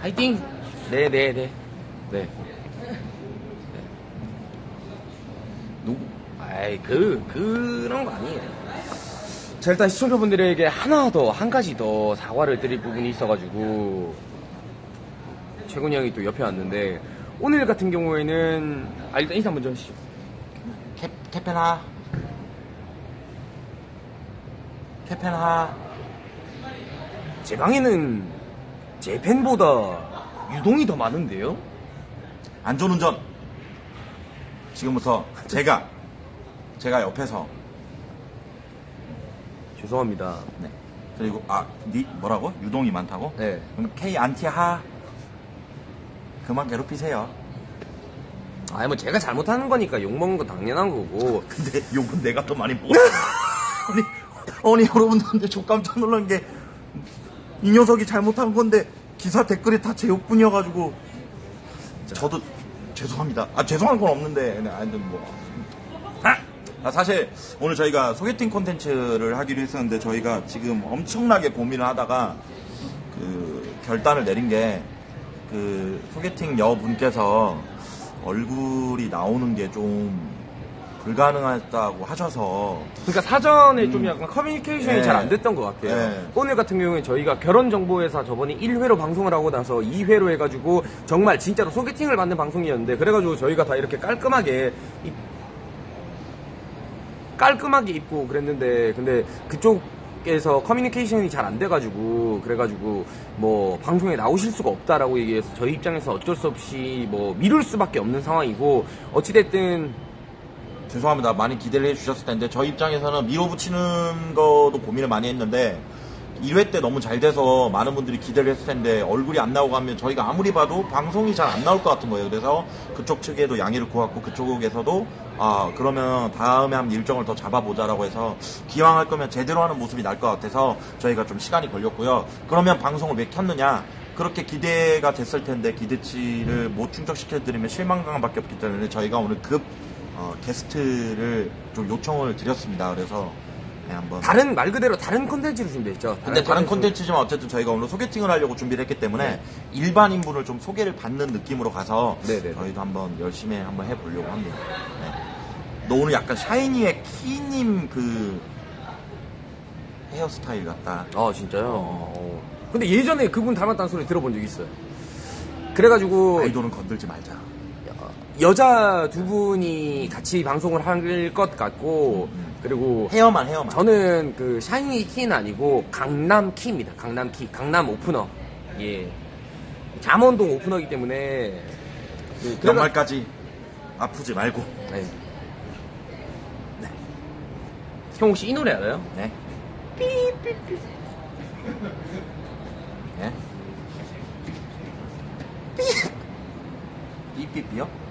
화이팅! 네, 네, 네. 네. 누구? 아이, 그, 그런 거 아니에요. 자, 일단 시청자분들에게 하나 더, 한 가지 더 사과를 드릴 부분이 있어가지고, 최군이 형이 또 옆에 왔는데, 오늘 같은 경우에는, 아, 일단 인사 먼저 하시죠. 캐, 캐펜하. 캐펜하. 제 방에는 제 팬보다 유동이 더 많은데요? 안전운전. 지금부터 제가, 제가 옆에서, 죄송합니다. 네. 그리고, 아, 니, 뭐라고? 유동이 많다고? 네. 그럼 K 안티하. 그만 괴롭히세요. 아니, 뭐 제가 잘못하는 거니까 욕먹는 건 당연한 거고. 근데 욕은 내가 더 많이 먹었어. 아니, 아니, 여러분들, 저 깜짝 놀란 게, 이 녀석이 잘못한 건데, 기사 댓글이 다 제 욕뿐이어가지고, 저도 죄송합니다. 아, 죄송한 건 없는데, 네, 아니, 뭐. 아, 사실, 오늘 저희가 소개팅 콘텐츠를 하기로 했었는데, 저희가 지금 엄청나게 고민을 하다가, 그, 결단을 내린 게, 그, 소개팅 여분께서 얼굴이 나오는 게 좀, 불가능하다고 하셔서, 그러니까 사전에 좀 약간 커뮤니케이션이 네. 잘 안 됐던 것 같아요. 네. 오늘 같은 경우에 저희가 결혼정보회사 저번에 1회로 방송을 하고 나서 2회로 해가지고 정말 진짜로 소개팅을 받는 방송이었는데 그래가지고 저희가 다 이렇게 깔끔하게 입- 깔끔하게 입고 그랬는데 근데 그쪽 에서 커뮤니케이션이 잘 안 돼가지고 그래가지고 뭐 방송에 나오실 수가 없다라고 얘기해서 저희 입장에서 어쩔 수 없이 뭐 미룰 수밖에 없는 상황이고 어찌됐든 죄송합니다. 많이 기대를 해주셨을 텐데 저희 입장에서는 밀어붙이는 것도 고민을 많이 했는데 1회 때 너무 잘 돼서 많은 분들이 기대를 했을 텐데 얼굴이 안 나오고 하면 저희가 아무리 봐도 방송이 잘 안 나올 것 같은 거예요. 그래서 그쪽 측에도 양해를 구했고 그쪽에서도 아 그러면 다음에 한 일정을 더 잡아보자라고 해서 기왕 할 거면 제대로 하는 모습이 날 것 같아서 저희가 좀 시간이 걸렸고요. 그러면 방송을 왜 켰느냐? 그렇게 기대가 됐을 텐데 기대치를 못 충족시켜드리면 실망감밖에 없기 때문에 저희가 오늘 급 어, 게스트를 좀 요청을 드렸습니다. 그래서 네, 한번. 다른 말 그대로 다른 콘텐츠를 준비했죠. 근데 다른 콘텐츠. 콘텐츠지만 어쨌든 저희가 오늘 소개팅을 하려고 준비를 했기 때문에 일반인 분을 좀 소개를 받는 느낌으로 가서 네네네. 저희도 한번 열심히 한번 해보려고 합니다. 네. 너 오늘 약간 샤이니의 키님 그 헤어스타일 같다. 아 진짜요? 어. 근데 예전에 그분 닮았다는 소리 들어본 적 있어요. 그래가지고 아이돌은 건들지 말자. 여자 두 분이 같이 방송을 할 것 같고 음. 그리고 헤어만 헤어만. 저는 그 샤이니 키는 아니고 강남 키입니다. 강남 키, 강남 오프너. 예. 잠원동 오프너이기 때문에 그, 그래가- 연말까지 아프지 말고. 네. 형 혹시 이 노래 알아요? 네. 네. 삐삐삐요? 삐삐삐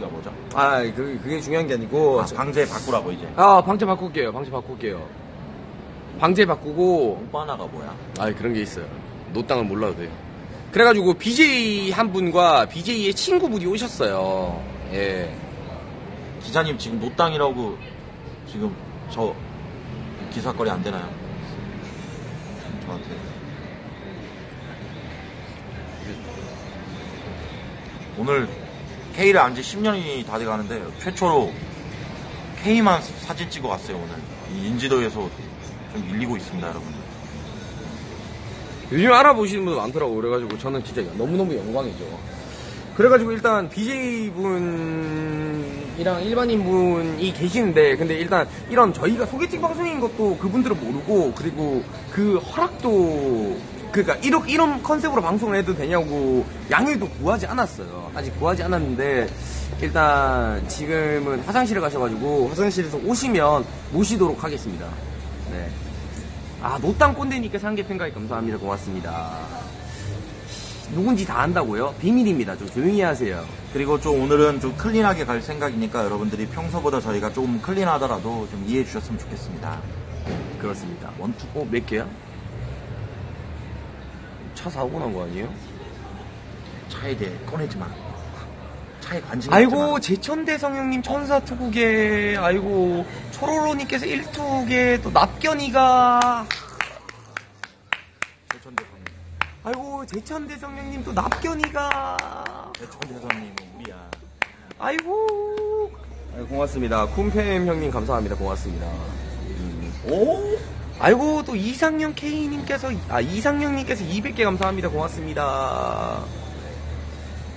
가 뭐죠? 아, 그, 그게 중요한 게 아니고. 아, 저- 방제 바꾸라고 이제. 아, 방제 바꿀게요. 방제 바꿀게요. 방제 바꾸고, 오빠나가 뭐야? 아 그런 게 있어요. 노땅을 몰라도 돼요. 그래가지고 BJ 한 분과 BJ의 친구분이 오셨어요. 예. 기자님 지금 노땅이라고 지금 저 기사거리 안 되나요? 저한테. 오늘 K를 안 지 10년이 다 돼가는데 최초로 K만 사진 찍어 갔어요 오늘 이 인지도에서 좀 밀리고 있습니다 여러분 요즘 알아보시는 분도 많더라고. 그래가지고 저는 진짜 너무너무 영광이죠. 그래가지고 일단 BJ 분이랑 일반인 분이 계시는데, 근데 일단 이런 저희가 소개팅 방송인 것도 그분들은 모르고, 그리고 그 허락도, 그니까 이런, 이런 컨셉으로 방송을 해도 되냐고 양해도 구하지 않았어요. 아직 구하지 않았는데, 일단 지금은 화장실에 가셔가지고 화장실에서 오시면 모시도록 하겠습니다. 네. 아, 노땅 꼰대님께 상계평가에 감사합니다. 고맙습니다. 누군지 다 안다고요? 비밀입니다. 좀 조용히 하세요. 그리고 좀 오늘은 좀 클린하게 갈 생각이니까 여러분들이 평소보다 저희가 좀 클린하더라도 좀 이해해 주셨으면 좋겠습니다 그렇습니다. 원투 어, 몇 개야? 차 사고 난 거 아니에요? 차에 대해 꺼내지 마 차에 관심 아이고, 마. 제천대 성형님 천사 투국에, 아이고, 초로로님께서 일투국에, 또 납견이가. 조천대 성형. 아이고 제천대 성령님 또 납견이가 대천대선님은 우리야. 아이고 아이고, 고맙습니다 쿰팸 형님 감사합니다 고맙습니다 음. 오? 아이고 또 이상형 K님께서 아 이상형님께서 200개 감사합니다 고맙습니다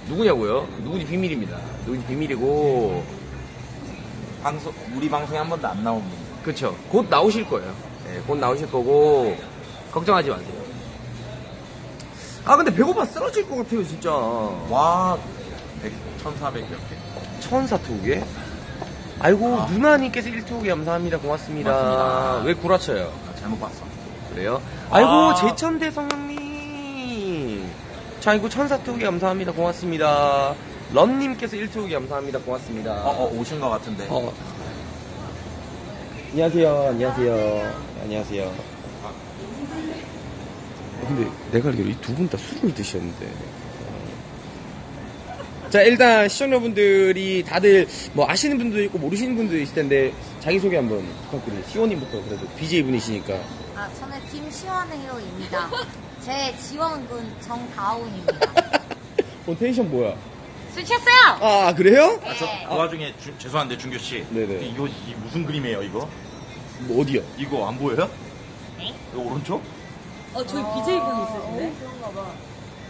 누구냐고요? 누구지 비밀입니다 누구지 비밀이고 방송, 우리 방송에 한 번도 안 나온 분. 그쵸 곧 나오실 거예요 네, 곧 나오실 거고 걱정하지 마세요 아 근데 배고파 쓰러질 것 같아요 진짜 와, 100, 1400몇 개. 천사 두 개? 아이고 아. 누나님께서 1투개 감사합니다 고맙습니다. 고맙습니다. 왜 구라쳐요? 아, 잘못 봤어. 그래요? 아이고 아. 제천대 성형님 자 아이고 천사 투개 감사합니다 고맙습니다. 런님께서 1투개 감사합니다 고맙습니다. 어, 어, 오신 것 같은데. 어. 안녕하세요 안녕하세요 안녕하세요. 근데 내가 알기로 이 두 분 다 술을 드셨는데. 자 일단 시청자분들이 다들 뭐 아시는 분도 있고 모르시는 분도 있을 텐데 자기소개 한번 부탁드려요 시원님부터 그래도 BJ 분이시니까 아, 저는 김시원해요입니다. 제 지원군 정다운입니다. 어 텐션 뭐야 술 취했어요? 아 그래요? 아, 저, 그 와중에, 주- 죄송한데, 준규씨. 네네. 이거, 이 무슨 그림이에요, 이거? 뭐 어디요? 이거 안 보여요? 네? 이거 오른쪽? 어, 저희 BJ분 있으신데?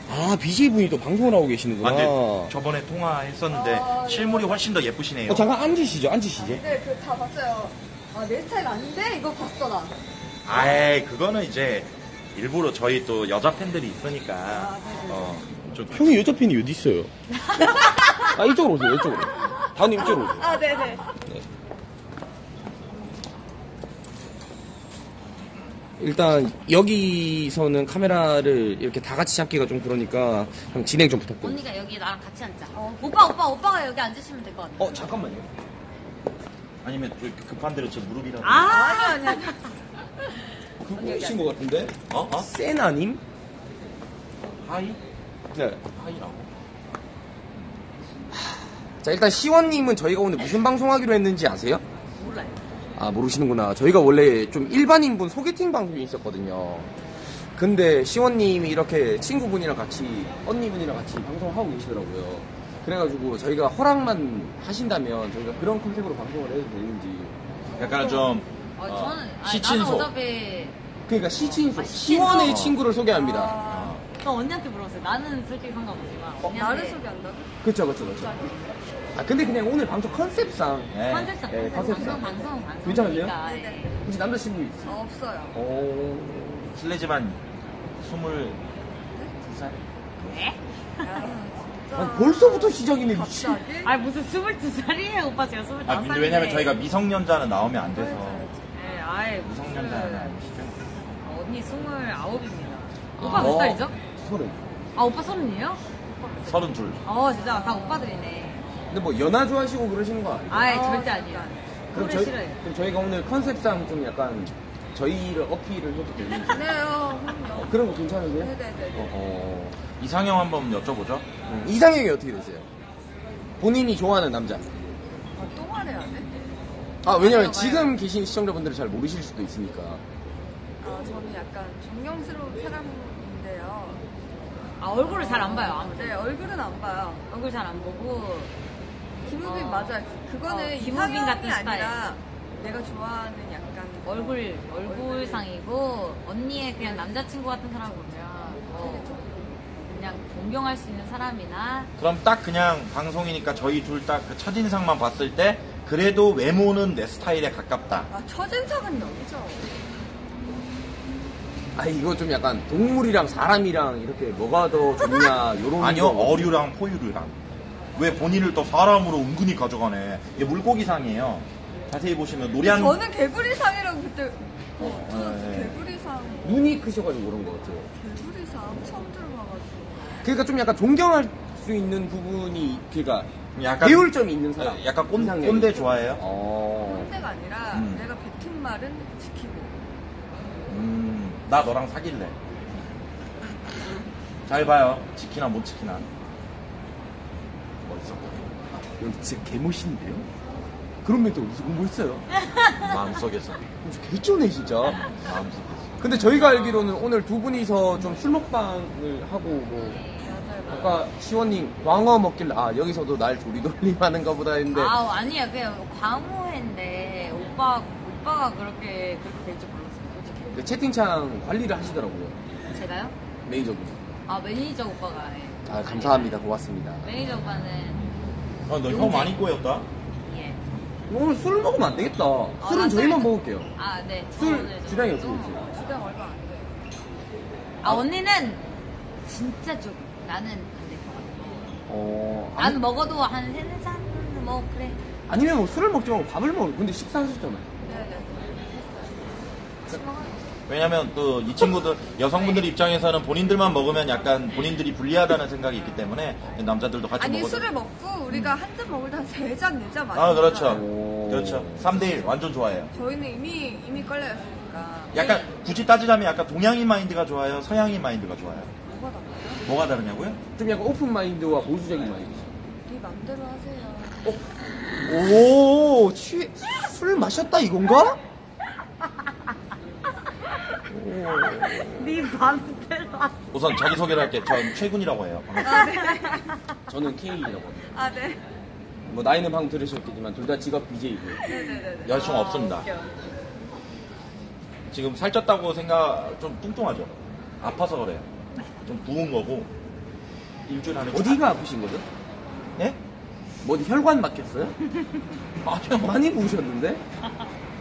아 BJ 분이 또 방송을 하고 계시는구나 아, 근데 저번에 통화했었는데, 실물이 훨씬 더 예쁘시네요. 어, 잠깐 앉으시죠 앉으시죠 네, 그 다 봤어요. 아, 내 스타일 아닌데? 이거 봤어, 나. 아이, 그거는 이제, 일부러 저희 또 여자 팬들이 있으니까, 아, 네. 어, 좀. 형이 여자 팬이 어디 있어요? 아 이쪽으로 오세요 이쪽으로 다운님 이쪽으로 오세요 아, 네네. 일단 여기서는 카메라를 이렇게 다 같이 잡기가 좀 그러니까 형 진행 좀 부탁드립니다 언니가 여기 나랑 같이 앉자. 오빠, 오빠, 오빠가 여기 앉으시면 될 것 같아. 어 잠깐만요 아니면 또 이렇게 급한 대로 제 무릎이라도. 아! 아니, 아니, 아니. 그거신 것 같은데? 어? 어? 세나님? 하이? 네. 하이라고. 자 일단 시원님은 저희가 오늘 무슨 방송하기로 했는지 아세요? 아 모르시는구나 저희가 원래 좀 일반인분 소개팅 방송이 있었거든요 근데 시원님이 이렇게 친구분이랑 같이 언니분이랑 같이 방송을 하고 계시더라고요 그래가지고 저희가 허락만 하신다면 저희가 그런 컨셉으로 방송을 해도 되는지 약간 좀, 어, 어, 저는, 아니, 시친소. 나는 어차피, 그러니까 시친소 아, 시친소. 시원의 친구를 소개합니다 아, 저 언니한테 물어봤어요. 나는 솔직히 상관없지만. 언니한테 나를 소개한다고? 그쵸 그쵸 그쵸 아 근데 그냥 오늘 방송 컨셉상 네. 컨셉상, 네, 컨셉, 컨셉상. 방송, 방송, 방송. 괜찮으세요? 네네. 혹시 남자친구 있어요? 어, 없어요. 오... 실례지만, 스물, 두 살? 네? 야, 진짜. 아니, 벌써부터 시작이네 미친 갑자기? 아니, 무슨 22살이에요, 오빠. 제가 25살인데. 아, 근데 왜냐면 저희가 미성년자는 나오면 안 돼서. 네, 아예. 미성년자는 아니시죠? 어, 언니 29입니다. 아. 오빠 몇 어. 살이죠? 서른 아, 오빠 서른이에요? 서른 둘. 어, 진짜 다 오빠들이네. 근데 뭐 연하 좋아하시고 그러시는 거 아니에요? 아예 어, 절대 아니에요. 그럼, 노래 저희, 싫어요. 그럼 저희가 오늘 컨셉상 좀 약간 저희를 어필을 해도 되는지 네요. 어, 그런 거 괜찮으세요? 네네네. 어, 어. 이상형 한번 여쭤보죠. 음, 이상형이 어떻게 되세요? 본인이 좋아하는 남자 아, 또 말해야 돼? 아 왜냐면. 지금 계신 시청자분들은 잘 모르실 수도 있으니까 아, 저는 약간 존경스러운 사람인데요. 아, 얼굴을 잘 안 봐요. 아무튼. 네, 얼굴은 안 봐요. 얼굴 잘 안 보고. 김우빈 어. 맞아요. 그거는 어, 김우빈 이상형이 같은 아니라 내가 좋아하는 약간 얼굴, 얼굴상이고, 언니의 그냥 남자친구 같은 사람 보면, 어, 그냥 존경할 수 있는 사람이나, 그럼 딱 그냥 방송이니까 저희 둘 딱 그 첫인상만 봤을 때 그래도 외모는 내 스타일에 가깝다. 아, 첫인상은 여기죠. 아 이거 좀 약간 동물이랑 사람이랑 이렇게 뭐가 더 좋냐 요런 아니요, 거. 어류랑 포유류랑. 왜 본인을 또 사람으로 은근히 가져가네. 이게 물고기상이에요. 자세히 보시면 노란 저는 개구리상이라고 그때 어, 저 네. 개구리상 눈이 크셔가지고 그런 거 같아요 개구리상 처음 들어봐가지고 그러니까 좀 약간 존경할 수 있는 부분이 그러니까 약간 배울 점이 있는 사람 약간 꼰, 이상형이. 꼰대 좋아해요. 어... 꼰대가 아니라 음. 내가 뱉은 말은 지키고 음, 나 너랑 사귈래. 잘 봐요. 지키나 못 지키나. 여기 진짜 개멋있는데요? 그런 멘트 어디서 공부했어요? 마음속에서. 개쩌네 진짜 마음속에서. 근데 저희가 알기로는 오늘 두 분이서 좀 술 먹방을 하고 뭐 아까 시원님 광어 먹길래 아 여기서도 날 조리돌림 하는 거보다 했는데 아 아니야 그냥 광호인데 오빠 오빠가 그렇게 그렇게 될 줄 몰랐어요 솔직히 그 채팅창 관리를 하시더라고요 제가요? 매니저분 아 매니저 오빠가 예. 아 감사합니다 고맙습니다 매니저 오빠는 아, 너혀 많이 꼬였다? 예. 오늘 술 먹으면 안 되겠다 술은 나 저희만 술- 먹을게요 아 네. 저 술 오늘 좀- 주량이 어떻게 좀- 되세요? 주량 얼마 안 돼. 아 언니는 진짜 좀 나는 안 될 것 같아. 어 난 아니, 먹어도 한 세네 잔은 뭐 그래. 아니면 뭐 술을 먹지 말고 밥을 먹어 근데 식사하셨잖아요 네 네. 왜냐면 또 이 친구들 여성분들 입장에서는 본인들만 먹으면 약간 본인들이 불리하다는 생각이 있기 때문에 남자들도 같이 아니 먹어도 술을 먹고 우리가 한 잔 먹을 때 한 세 잔, 네 잔 많이 아 그렇죠 먹잖아요. 오. 그렇죠 3대1 완전 좋아해요 저희는 이미 이미 걸려있으니까 약간 굳이 따지자면 약간 동양인 mind가 좋아요 서양인 mind가 좋아요 뭐가 달라요? 뭐가 다르냐고요? 좀 약간 open mind와 보수적인 마인드 네 맘대로 하세요. 오, 취, 술 마셨다 이건가? 네 맘대로. 우선 자기소개를 할게 전 최군이라고 해요 아 네. 저는 K라고 합니다. 아 네. 뭐 나이는 방금 들으셨겠지만 둘 다 직업 BJ고요. 네네네. 여자친구 없습니다 지금 살쪘다고 생각 좀 뚱뚱하죠 아파서 그래요 좀 부은 거고 일주일에 한 어디가 아프신 거죠? 예? 뭐 어디 혈관 막혔어요? 아니요 많이 부으셨는데?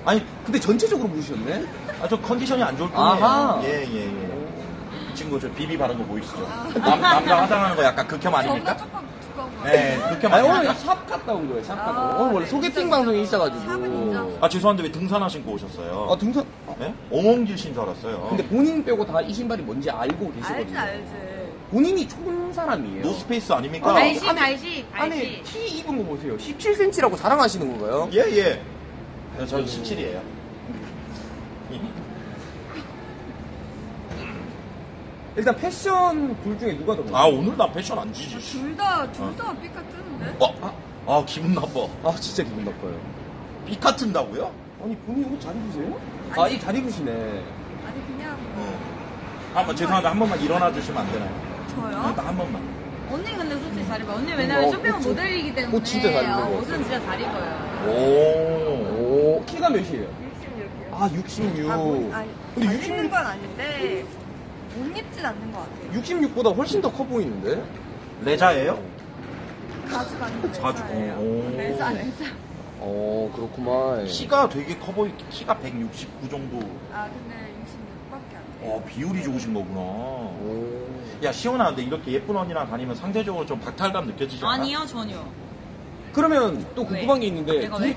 아니 근데 전체적으로 부으셨네? 아, 저 컨디션이 안 좋을 아하. 뿐이에요. 예, 예, 예. 이 친구 저 비비 바른 거 보이시죠? 남, 남자 화장하는 거 약간 극혐 저보다 아닙니까? 조금 두꺼운 거. 네, 극혐 아니 아닙니까? 오늘 샵 갔다 온 거예요, 샵 갔다 온 아, 거. 오늘 원래 네, 소개팅. 방송이 샵은 있어가지고. 인정. 아, 죄송한데 왜 등산화 신고 오셨어요? 아, 등산. 아, 네? 엉엉길 신 줄 알았어요. 근데 본인 빼고 다 이 신발이 뭔지 알고 알지 계시거든요. 알지. 본인이 총 사람이에요. 노스페이스 아닙니까? 아니, 달시 안에- 달시 안에. 티 입은 거 보세요. 17cm라고 자랑하시는 건가요? 예, 예. 네, 저는 17이에요. 일단 패션 둘 중에 누가 더 아, 먼저? 오늘 나 패션 안 지지. 씨. 둘다둘다 삐까 뜨는데? 어? 아, 기분 나빠. 아, 진짜 기분 나빠요. 삐 같은다고요? 아니, 본인 옷 잘 입으세요? 아, 이 잘 입으시네. 아니 그냥 뭐 네. 한번 죄송한데 한 번만 일어나 주시면 안 되나요? 저요? 딱한 번만. 언니 근데 솔직히 잘 입어. 언니 왜냐면 어, 쇼핑 옷 진- 모델이기 때문에 옷 진짜 잘 입는 어, 것 옷은. 진짜 잘 입어요. 오. 오, 키가 몇이에요? 66이요. 아, 66. 아, 뭐, 아니, 근데 잘 66, 입는 건 아닌데 못 입진 않는 것 같아요. 66보다 훨씬 더 커 보이는데? 레자예요? 가죽 아니고 가죽. 레자예요. 오. 레자 레자. 어, 그렇구만. 키가 되게 커 보이, 키가 169 정도. 아 근데 66밖에 안 돼요. 어, 비율이 좋으신 거구나. 오. 야, 시원아, 근데 이렇게 예쁜 언니랑 다니면 상대적으로 좀 박탈감 느껴지지 않아? 아니요 전혀. 그러면 또 왜? 궁금한 게 있는데. 내가 둘- 왜?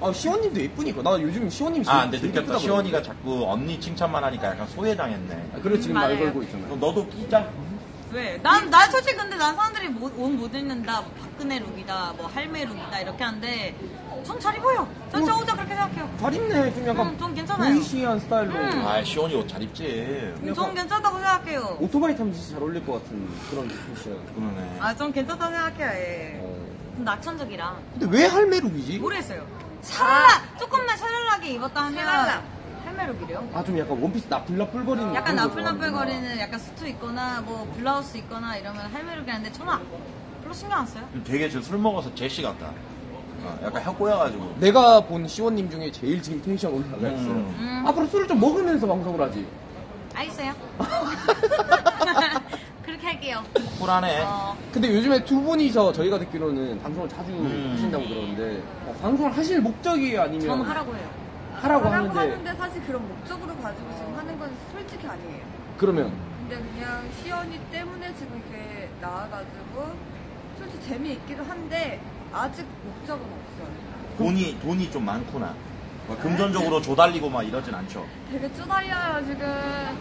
아, 시원님도 예쁘니까. 나 요즘 시원님 아, 근데 느꼈다. 시원이가 그러는데. 자꾸 언니 칭찬만 하니까 약간 소외당했네. 아, 그래, 지금 말 맞아요. 걸고 있잖아요. 너도 끼자. 왜? 난, 난 솔직히 근데 난 사람들이 못- 옷못 입는다, 뭐 박근혜 룩이다, 뭐 할매 룩이다 이렇게 하는데 전 잘 입어요. 전 저 혼자 그렇게 생각해요. 잘 입네. 좀 약간 음, 좀 괜찮아요. boyish한 스타일로. 음. 아, 시원이 옷 잘 입지. 음, 전 괜찮다고 생각해요. 오토바이 타면 진짜 잘 어울릴 것 같은 그런 패션. 그러네. 아, 전 괜찮다고 생각해요, 예. 어. 좀 낙천적이라. 근데 왜 할매look이지? 모르겠어요. 샤랄라! 조금만 샤랄라하게 입었다 하면 샤랄라. 할매 look이래요. 아, 좀 약간 원피스 나풀나풀거리는 약간 그런 거 나풀나풀거리는 약간 수트 입거나 뭐 블라우스 입거나 이러면 할매 look이 하는데 저는 별로 신경 안 써요. 되게 저술 먹어서 제시 같다. 어, 약간 혀 꼬여가지고. 내가 본 시원님 중에 제일 지금 텐션 올라가 있어요. 음. 음. 앞으로 술을 좀 먹으면서 방송을 하지. 알겠어요. 그렇게 할게요. 쿨하네. 어, 근데 요즘에 두 분이서 저희가 듣기로는 방송을 자주 음. 하신다고 들었는데 어, 방송을 하실 목적이 아니면 전 하라고 해요. 하라고 하라고 하는데 하는데 사실 그런 목적으로 가지고 지금 하는 건 솔직히 아니에요. 그러면 근데 그냥 시연이 때문에 지금 이렇게 나와가지고 솔직히 재미있기도 한데 아직 목적은 없어요. 돈이, 돈이 좀 많구나. 막 금전적으로 조달리고 막 이러진 않죠. 되게 쪼달려요 지금.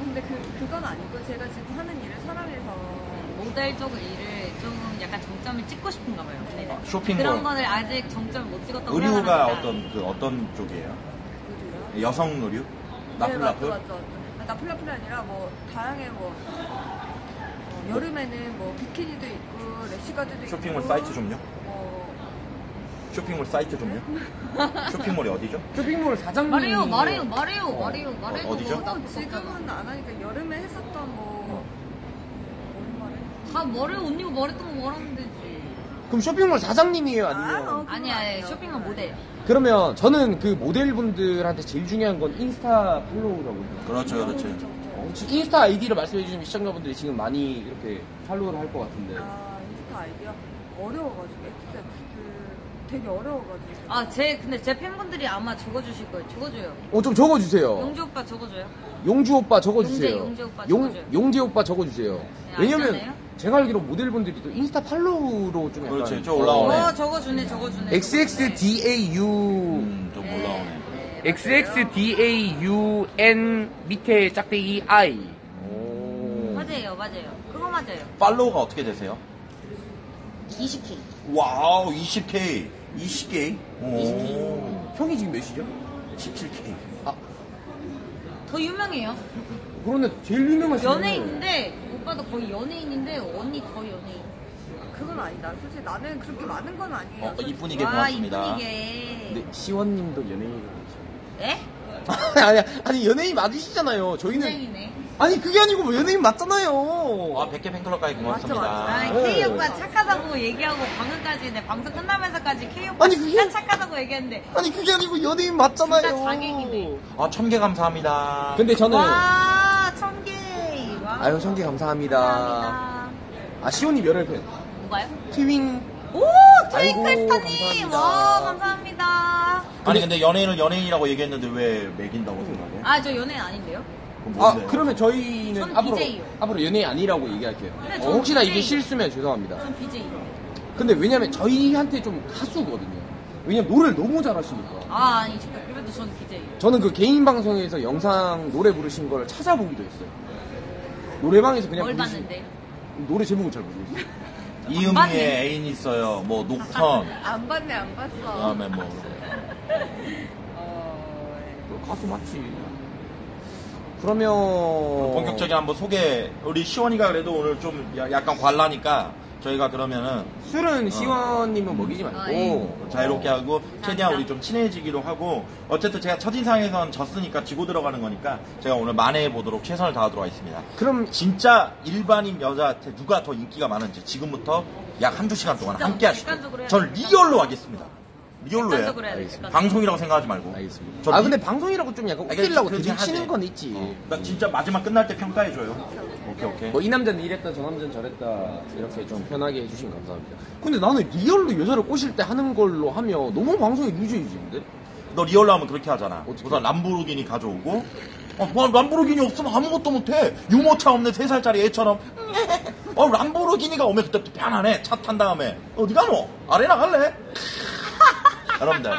근데 그 그건 아니고 제가 지금 하는 일을 사랑해서 모델 쪽 일을 좀 약간 정점을 찍고 싶은가 봐요. 아, 쇼핑몰. 그런 거를 아직 정점을 못 찍었다고 의류가 생각합니다. 어떤, 그, 어떤 쪽이에요? 의류요. 여성 의류? 네 나풀나풀? 맞죠 맞죠. 맞죠. 아, 나풀나풀이 아니라 뭐 다양해 뭐 어, 여름에는 뭐 비키니도 있고 래시가드도 있고 쇼핑몰 사이트 좀요? 뭐 쇼핑몰 사이트 좀요. 쇼핑몰이 어디죠? 쇼핑몰 사장님 말해요, 말해요, 말해요, 어. 말해요, 말해요. 어디죠? 나 어, 지금은 안 하니까 여름에 했었던 뭐 다 말해요, 언니가 말했던 거 말하면 되지. 그럼 쇼핑몰 사장님이에요 아니면 아, 아니야, 아니에요. 쇼핑몰 모델. 그러면 저는 그 모델분들한테 제일 중요한 건 인스타 follow라고 그렇죠, 그렇죠. 어, 지금 인스타 아이디를 말씀해 주시면 시청자분들이 지금 많이 이렇게 follow를 할 것 같은데 아 인스타 아이디 어려워가지고 X 그 되게 어려워가지고 아, 제, 근데 제 팬분들이 아마 적어주실 거예요. 적어줘요. 어 좀 적어주세요 용주 오빠 적어줘요. 용주 오빠 적어주세요. 용재, 용재 오빠 용, 적어줘요. 용재 오빠 적어주세요. 왜냐면 알잖아요? 제가 알기로 모델분들이 또 인스타 follow로 좀 약간 그렇지, 저 올라오네. 어, 적어주네, 적어주네. XXDAU 음, 좀 올라오네. XXDAUN 밑에 짝대기 I. 오. 맞아요, 맞아요. 그거 맞아요. follow가 어떻게 되세요? 20K. wow, 20K. 20K? 오. 형이 지금 몇이죠? 17K. 더 유명해요. 그런데 제일 유명하신 연예인인데, 오빠 도 거의 연예인인데, 언니 더 연예인. 그건 아니다 솔직히 나는 그렇게 많은 건 아니에요 어, 이쁜이게 와, 고맙습니다. 이쁜이게. 근데 시원님도 연예인이라고 에? 아니 아니 연예인 맞으시잖아요. 저희는 굉장히네. 아니 그게 아니고 뭐 연예인 맞잖아요. 아, 100개 팬클럽까지 고맙습니다. 맞죠, 맞죠. 아, 네. K 오빠 착하다고 얘기하고 방금까지 내 방송 끝나면서까지 K 오빠 아니, 그게- 진짜 착하다고 얘기했는데 아니 그게 아니고 연예인 맞잖아요. 진짜 자객이네. 아, 천개 감사합니다. 근데 저는 와 천개 와 아유 천개 감사합니다. 감사합니다. 아 시온님 열혈 팬. 뭐가요? 트윈 오 아이고, 감사합니다. 와 감사합니다 아니, 근데 연예인을 연예인이라고 얘기했는데 왜 매긴다고 생각해? 아 저 연예인 아닌데요? 아? 그러면 저희는 전 앞으로 BJ 요. 앞으로 연예인 아니라고 얘기할게요. 근데 어, 전 혹시나 이게 BJ. 실수면 죄송합니다. 전 BJ 근데 왜냐면 저희한테 좀 가수거든요. 왜냐면 노래를 너무 잘하시니까. 아 아니 저 그래도 전 BJ 저는 그 개인 방송에서 영상 노래 부르신 걸 찾아보기도 했어요. 노래방에서 그냥 뭘 부르신- 봤는데 노래 제목을 잘 모르겠어요. 이은미의. 애인 있어요. 뭐, 녹턴. 안 봤네 안그 봤어 다음에 뭐. 어... 너 가수 맞지. 그러면 본격적인 한번 소개. 우리 시원이가 그래도 오늘 좀 야- 약간 관라니까 저희가 그러면은 술은 시원님은 먹이지 말고 아, 예. 자유롭게 하고 최대한 감사합니다. 우리 좀 친해지기로 하고 어쨌든 제가 첫인상에선 졌으니까 지고 들어가는 거니까 제가 오늘 만회해 보도록 최선을 다하도록 하겠습니다. 그럼 진짜 일반인 여자한테 누가 더 인기가 많은지 지금부터 약 한두 시간 동안 진짜 함께 하시고 객관적으로 해야 저는 돼요. real로 하겠습니다. real로 해요. 객관적으로 해야 돼 알겠습니다. 방송이라고 생각하지 말고. 알겠습니다. 저 아 리- 근데 방송이라고 좀 약간 아니, 웃기려고 그렇게 드립 치는 하지. 건 있지. 어, 나 진짜 마지막 끝날 때 평가해줘요. 오케이, 오케이. 뭐 이 남자는 이랬다 저 남자는 저랬다 이렇게 좀 편하게 해주시면 감사합니다. 근데 나는 real로 여자를 꼬실 때 하는 걸로 하면 너무 방송이 loose해지는데? 너 real로 하면 그렇게 하잖아. 어떻게? 우선 람보르기니 가져오고, 어, 뭐, 람보르기니 없으면 아무것도 못해. 유모차 없는 3살짜리 애처럼, 어, 람보르기니가 오면 그때부터 편안해. 차 탄 다음에, 어디 가노? 아레나 갈래? 여러분들,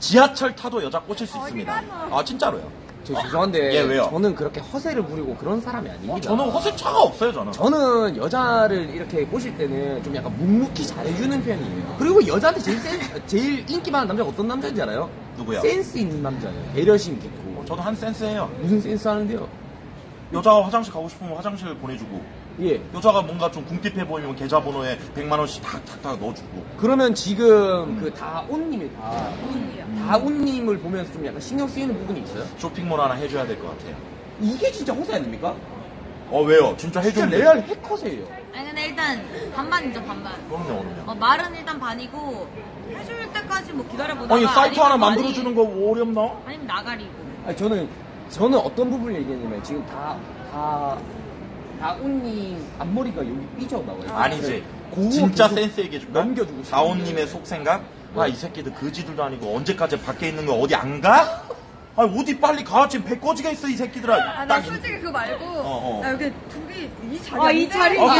지하철 타도 여자 꽂힐 수 있습니다. 아, 진짜로요. 저 죄송한데 예, 왜요? 저는 그렇게 허세를 부리고 그런 사람이 아닙니다. 어, 저는 허세차가 없어요, 저는. 저는 여자를 이렇게 꼬실 때는 좀 약간 묵묵히 잘해주는 편이에요. 그리고 여자한테 제일 센, 제일 인기 많은 남자가 어떤 남자인지 알아요? 누구야? 센스 있는 남자예요. 배려심 깊고. 저도 한 센스예요. 무슨 센스 하는데요? 여자가 화장실 가고 싶으면 화장실 보내주고, 예. 여자가 뭔가 좀 궁핍해 보이면 계좌번호에 100만 원씩 탁탁탁 넣어주고. 그러면 지금 그 다온님이 다, 무슨이야? 다온님을 보면서 좀 약간 신경 쓰이는 부분이 있어요? 쇼핑몰 하나 해줘야 될 것 같아요. 이게 진짜 허세 아닙니까? 어, 왜요? 진짜 진짜 해주면 레알 해커세예요. 아니 근데 일단 반반이죠 반반 그럼요, 그럼요. 어, 말은 일단 반이고 해줄 때까지 뭐 기다려보다가 아니 사이트 하나 만들어주는 거 어렵나? 아니면 나가리고 아니 저는 저는 어떤 부분을 얘기했냐면 지금 다, 다, 다운님 앞머리가 여기 삐져 나와요. 아니지 그거 진짜 계속 센스 얘기해 줄까? 넘겨주고 싶은데. 다온님의 속생각? 아이 새끼들 거지들도 아니고 언제까지 밖에 있는 거 어디 안 가? 아 어디 빨리 가 지금 배 꺼지게 있어 이 새끼들아 아, 나 딱 솔직히 그거 말고 어. 나 여기 둘이 이 자리 아, 이? 자리. 어, 아. 아,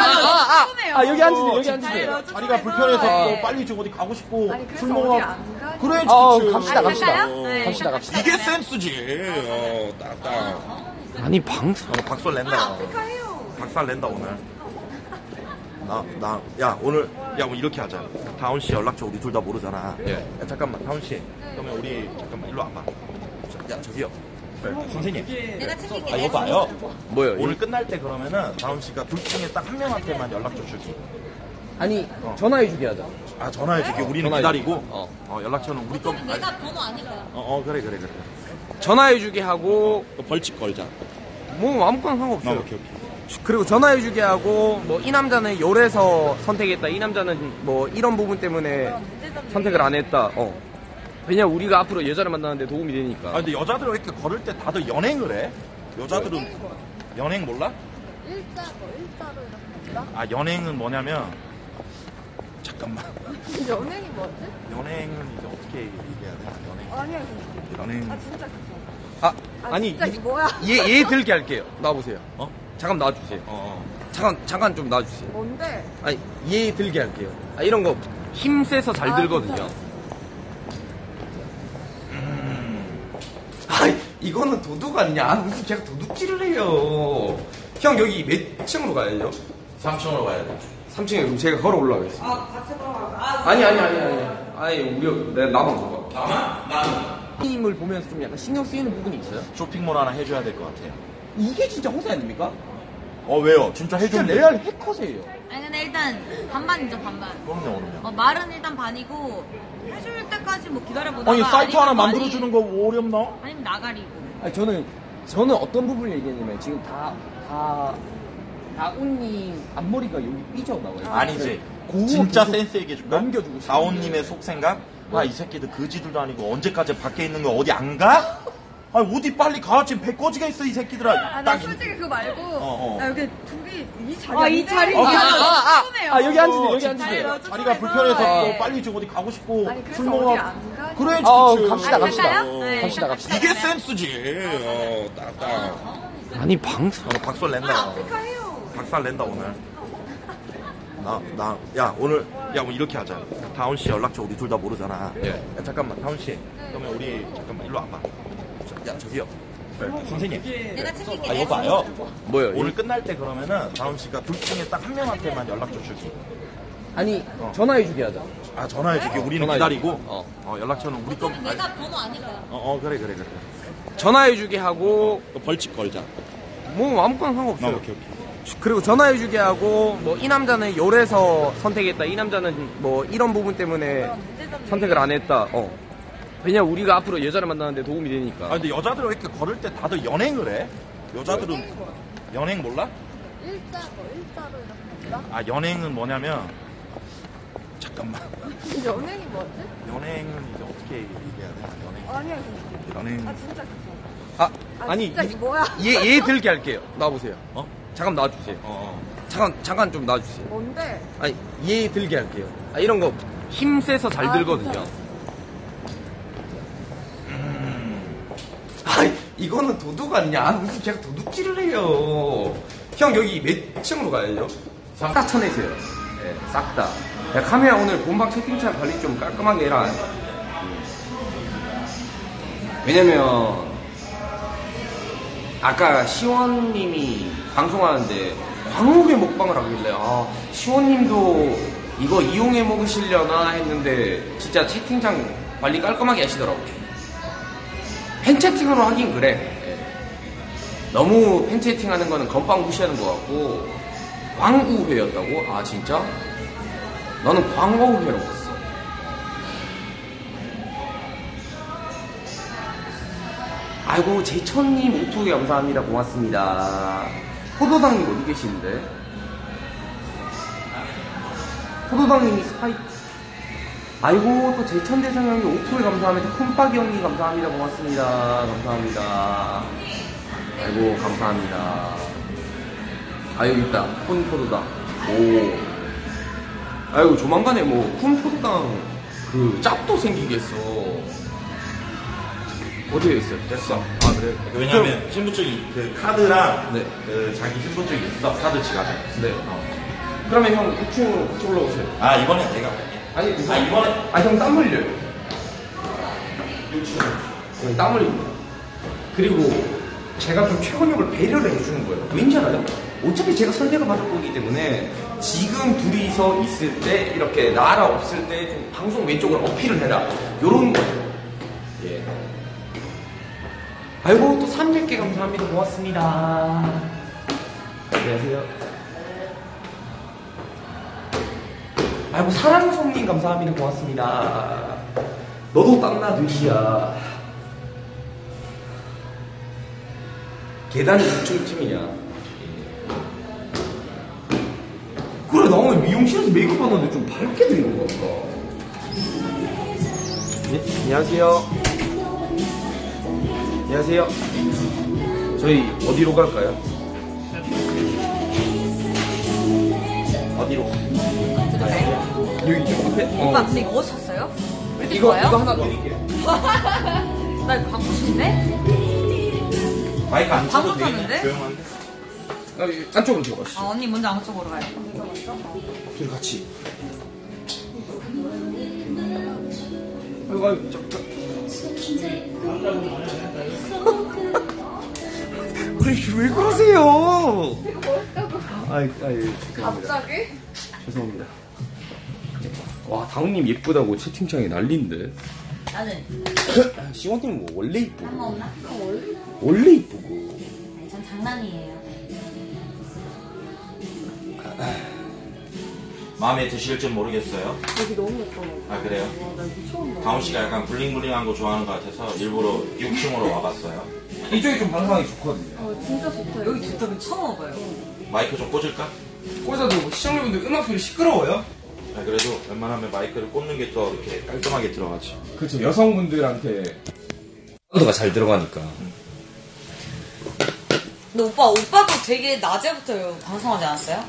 아, 궁금해요. 아, 여기 앉으세요, 어, 여기 앉으세요. 요 자리가 좀 불편해서 네. 어, 빨리 지금 어디 가고 싶고 아니, 그래서 술 어디 먹어 안 가? 그래 어, 그치. 갑시다, 갑시다. 갈까요? 네, 갑시다, 갑시다. 이게 그러면. 센스지 어 딱딱 아니 방송 오늘 박살 낸다 축하해요. 박살 낸다 오늘 나 나 야 오늘 야 뭐 이렇게 하자 다운 씨 연락처 우리 둘 다 모르잖아 예. 야, 잠깐만 다운 씨 그러면 우리 잠깐만 일로 와봐 야 저기요 네, 선생님 내가 챙길게 아 이거 봐요 뭐요? 오늘 끝날 때 그러면은 다운 씨가 둘 중에 딱 한 명한테만 연락처 주기 아니 전화해주게 하자. 아 전화해줄게 우리는 전화해. 기다리고 어. 어, 연락처는 우리 거 내가 번호 아니까. 어, 어 그래 그래 그래 전화해주게 하고 벌칙 걸자 뭐 아무거나 상관없어요. 오케이. 그리고 전화해주게 하고 뭐 이 남자는 요래서 선택했다. 이 남자는 뭐 이런 부분 때문에 선택을 안 했다. 어. 왜냐 우리가 앞으로 여자를 만나는데 도움이 되니까. 아 근데 여자들 왜 이렇게 걸을 때 다들 연행을 해? 여자들은 연행 몰라? 일자 뭐 일자로 이렇게? 아 연행은 뭐냐면 잠깐만 연예인이 뭐지? 연행은 이제 어떻게 얘기해야 돼? 연행 아니야. 연행 아 진짜 괜찮아. 아, 아, 아니 진짜 이게 뭐야? 얘, 얘 들게 할게요. 나와보세요. 어? 잠깐 놔주세요. 어, 어. 잠깐 잠깐 좀 놔주세요. 뭔데? 아니 얘 들게 할게요. 아, 이런 거 힘세서 잘 아, 들거든요. 진짜. 아 이거는 도둑 아니냐? 무슨 제가 도둑질을 해요. 형 여기 몇 층으로 가야죠? 3층으로 가야 돼 3층에 그럼 제가 걸어 올라가겠습니다. 아 같이 걸어가. 아니 아니 아니 아니. 아니 우리 내 나만 걸어. 나만? 나는 힘을 보면서 좀 약간 신경 쓰이는 부분이 있어요? 쇼핑몰 하나 해줘야 될 것 같아요 이게 진짜 허세 아닙니까? 어 왜요? 진짜 진짜 해주는데 레알 해커세예요. 아니 근데 일단 반반이죠 반반. 그럼요 그럼요 어, 말은 일단 반이고 해줄 때까지 뭐 기다려보다가 아니 사이트 하나 아니면 만들어주는 거 어렵나? 아니면 나가리고. 아니 저는 저는 어떤 부분을 얘기했냐면 지금 다다 다운님 앞머리가 여기 삐져 나와요. 아니지 그거 진짜 계속 센스 있게 해줄 까? 넘겨주고 싶은데. 다온님의 속 생각? 아이 새끼들 거지들도 아니고 언제까지 밖에 있는 거 어디 안 가? 아 어디 빨리 가 지금 배 꺼지가 있어 이 새끼들아 아, 나 딱 솔직히 그거 말고, 어. 나 여기 둘이 이 자리. 아, 이 자리. 어, 아, 아, 아, 궁금해요. 아, 여기 앉으세요, 여기 진짜 앉으세요. 아니, 자리가 좀 불편해서 해서. 또 빨리 좀 어디 가고 싶고 아니, 그래서 술 어디 먹어 안? 그래 어, 그치. 갑시다, 아, 갑시다. 갈까요? 네, 갑시다, 갑시다. 이게. 센스지 어 딱 딱 아니 방송 어, 박살 낸다 축하해요. 박살 낸다 오늘 나 나 야 오늘 야 뭐 이렇게 하자 다운 씨 연락처 우리 둘 다 모르잖아 예. 야, 잠깐만 다운 씨 그러면 우리 잠깐만 일로 와봐 자, 야 저기요 네, 선생님 내가 챙길게. 아 이거 봐요 뭐요? 오늘 끝날 때 그러면은 다운 씨가 둘 중에 딱 한 명한테만 연락처 주기 아니 어. 전화해 주게 하자. 아 전화해줄게 우리는 전화해. 기다리고 어. 어. 연락처는 우리 거 어차피 내가 번호 아니까. 어, 어 그래 그래 그래 전화해 주게 하고 벌칙 걸자 뭐 아무거나 상관없어요. 오케이 오케이 그리고 전화해 주게 하고 뭐 이 남자는 요래서 선택했다. 이 남자는 뭐 이런 부분 때문에 선택을 안 했다. 어. 왜냐 우리가 앞으로 여자를 만나는데 도움이 되니까. 아 근데 여자들 왜 이렇게 걸을 때 다들 연행을 해? 여자들은 연행 몰라? 일자 뭐 일자로 이렇게 한다? 아 연행은 뭐냐면 잠깐만 연예인이 뭐지? 연행은 이제 어떻게 얘기해야 돼? 연행 아니야 진짜. 연행 아 진짜 괜찮아. 아, 아, 아니 진짜 이게 뭐야? 얘, 얘 들게 할게요. 나와보세요. 어? 잠깐 놔 주세요. 어, 어. 잠깐 잠깐 좀 놔 주세요. 뭔데? 아니 얘 들게 할게요. 아, 이런 거 힘 세서 잘 아, 들거든요. 진짜. 아 이거는 도둑 아니냐? 무슨 제가 도둑질을 해요. 형 여기 몇 층으로 가야죠? 싹 다 쳐내세요. 네, 싹 다. 야, 카메라 오늘 본방 채팅창 관리 좀 깔끔하게 해라. 음. 왜냐면 아까 시원님이 방송하는데 광목의 먹방을 하길래 아 시원님도 이거 이용해 먹으시려나 했는데 진짜 채팅창 관리 깔끔하게 하시더라고요. 팬채팅으로 하긴 그래. 예. 너무 팬채팅 하는 거는 건빵 무시하는 것 같고, 광우회였다고? 아, 진짜? 나는 광어회라고 했어. 아이고, 제천님 오토게 감사합니다. 고맙습니다. 포도당님 어디 계시는데? 포도당님이 스파이, 아이고 또 제천대성 형이 오토에 감사합니다. 쿤빠기 형님 감사합니다. 고맙습니다. 감사합니다. 아이고 감사합니다. 아 여기 있다. 쿤포도당. 오. 아이고 조만간에 뭐 쿤포도당 그 짭도 생기겠어. 어디에 있어? 됐어. 아 그래. 왜냐면 신분증이 그 카드랑 네. 그 자기 신분증이 있어 카드 지갑에 네. 그러면 형 6층으로 같이 올라오세요. 아 이번엔 내가 갈게 아니 아 이번에 아, 형땀 흘려요. 형땀 흘립니다. 그리고 제가 좀 최원혁을 배려를 해주는 거예요. 왠지 알아요? 어차피 제가 선택을 받을 거기 때문에 지금 둘이서 있을 때 이렇게 나라 없을 때 좀 방송 왼쪽을 어필을 해라. 요런 거예요. 예. 아이고 또 300개 감사합니다. 고맙습니다. 안녕하세요. 아이고 사랑송님 감사합니다. 고맙습니다. 너도 땀나 돼지야. 계단이 2층쯤이냐? 그래 나 오늘 미용실에서 메이크업 하는데 좀 밝게 드리는 것 같다. 네, 안녕하세요. 안녕하세요. 저희 어디로 갈까요? 여기 좀 앞에 오빠 어. 근데 이거 어디서 샀어요? 왜 이렇게 이거 좋아요? 이거 하나 드릴게요 나 이거 갖고 싶은데? 마이크 안 쳐도 방금 되겠네. 켰는데? 조용한데. 아, 여기 안쪽으로 들어가시죠 아 언니 먼저 안쪽으로 가요 둘이 같이. 아이고, 아이고, 저, 저. 아니, 왜 그러세요? 아이, 아이, 죄송합니다. 갑자기? 죄송합니다. 와, 다운님 예쁘다고 채팅창에 난린데. 나는 시원님 뭐 원래 이쁘고. 상관없나? 원래 이쁘고. 아니 전 장난이에요 마음에 드실지 모르겠어요. 여기 너무 예뻐. 아 그래요? 와, 나 봐. 다운 씨가 약간 블링블링한 거 좋아하는 것 같아서 일부러 6층으로 와봤어요. 이쪽이 좀 방송하기 좋거든요. 어, 진짜 좋다. 여기 진짜 처음 와봐요 마이크 좀 꽂을까? 꽂아도 시청자분들 음악 소리 시끄러워요? 아, 그래도 웬만하면 마이크를 꽂는 게 더 이렇게 깔끔하게 들어가지. 그렇죠. 여성분들한테 사운드가 잘 들어가니까. 근데 오빠 오빠도 되게 낮에부터 방송하지 않았어요?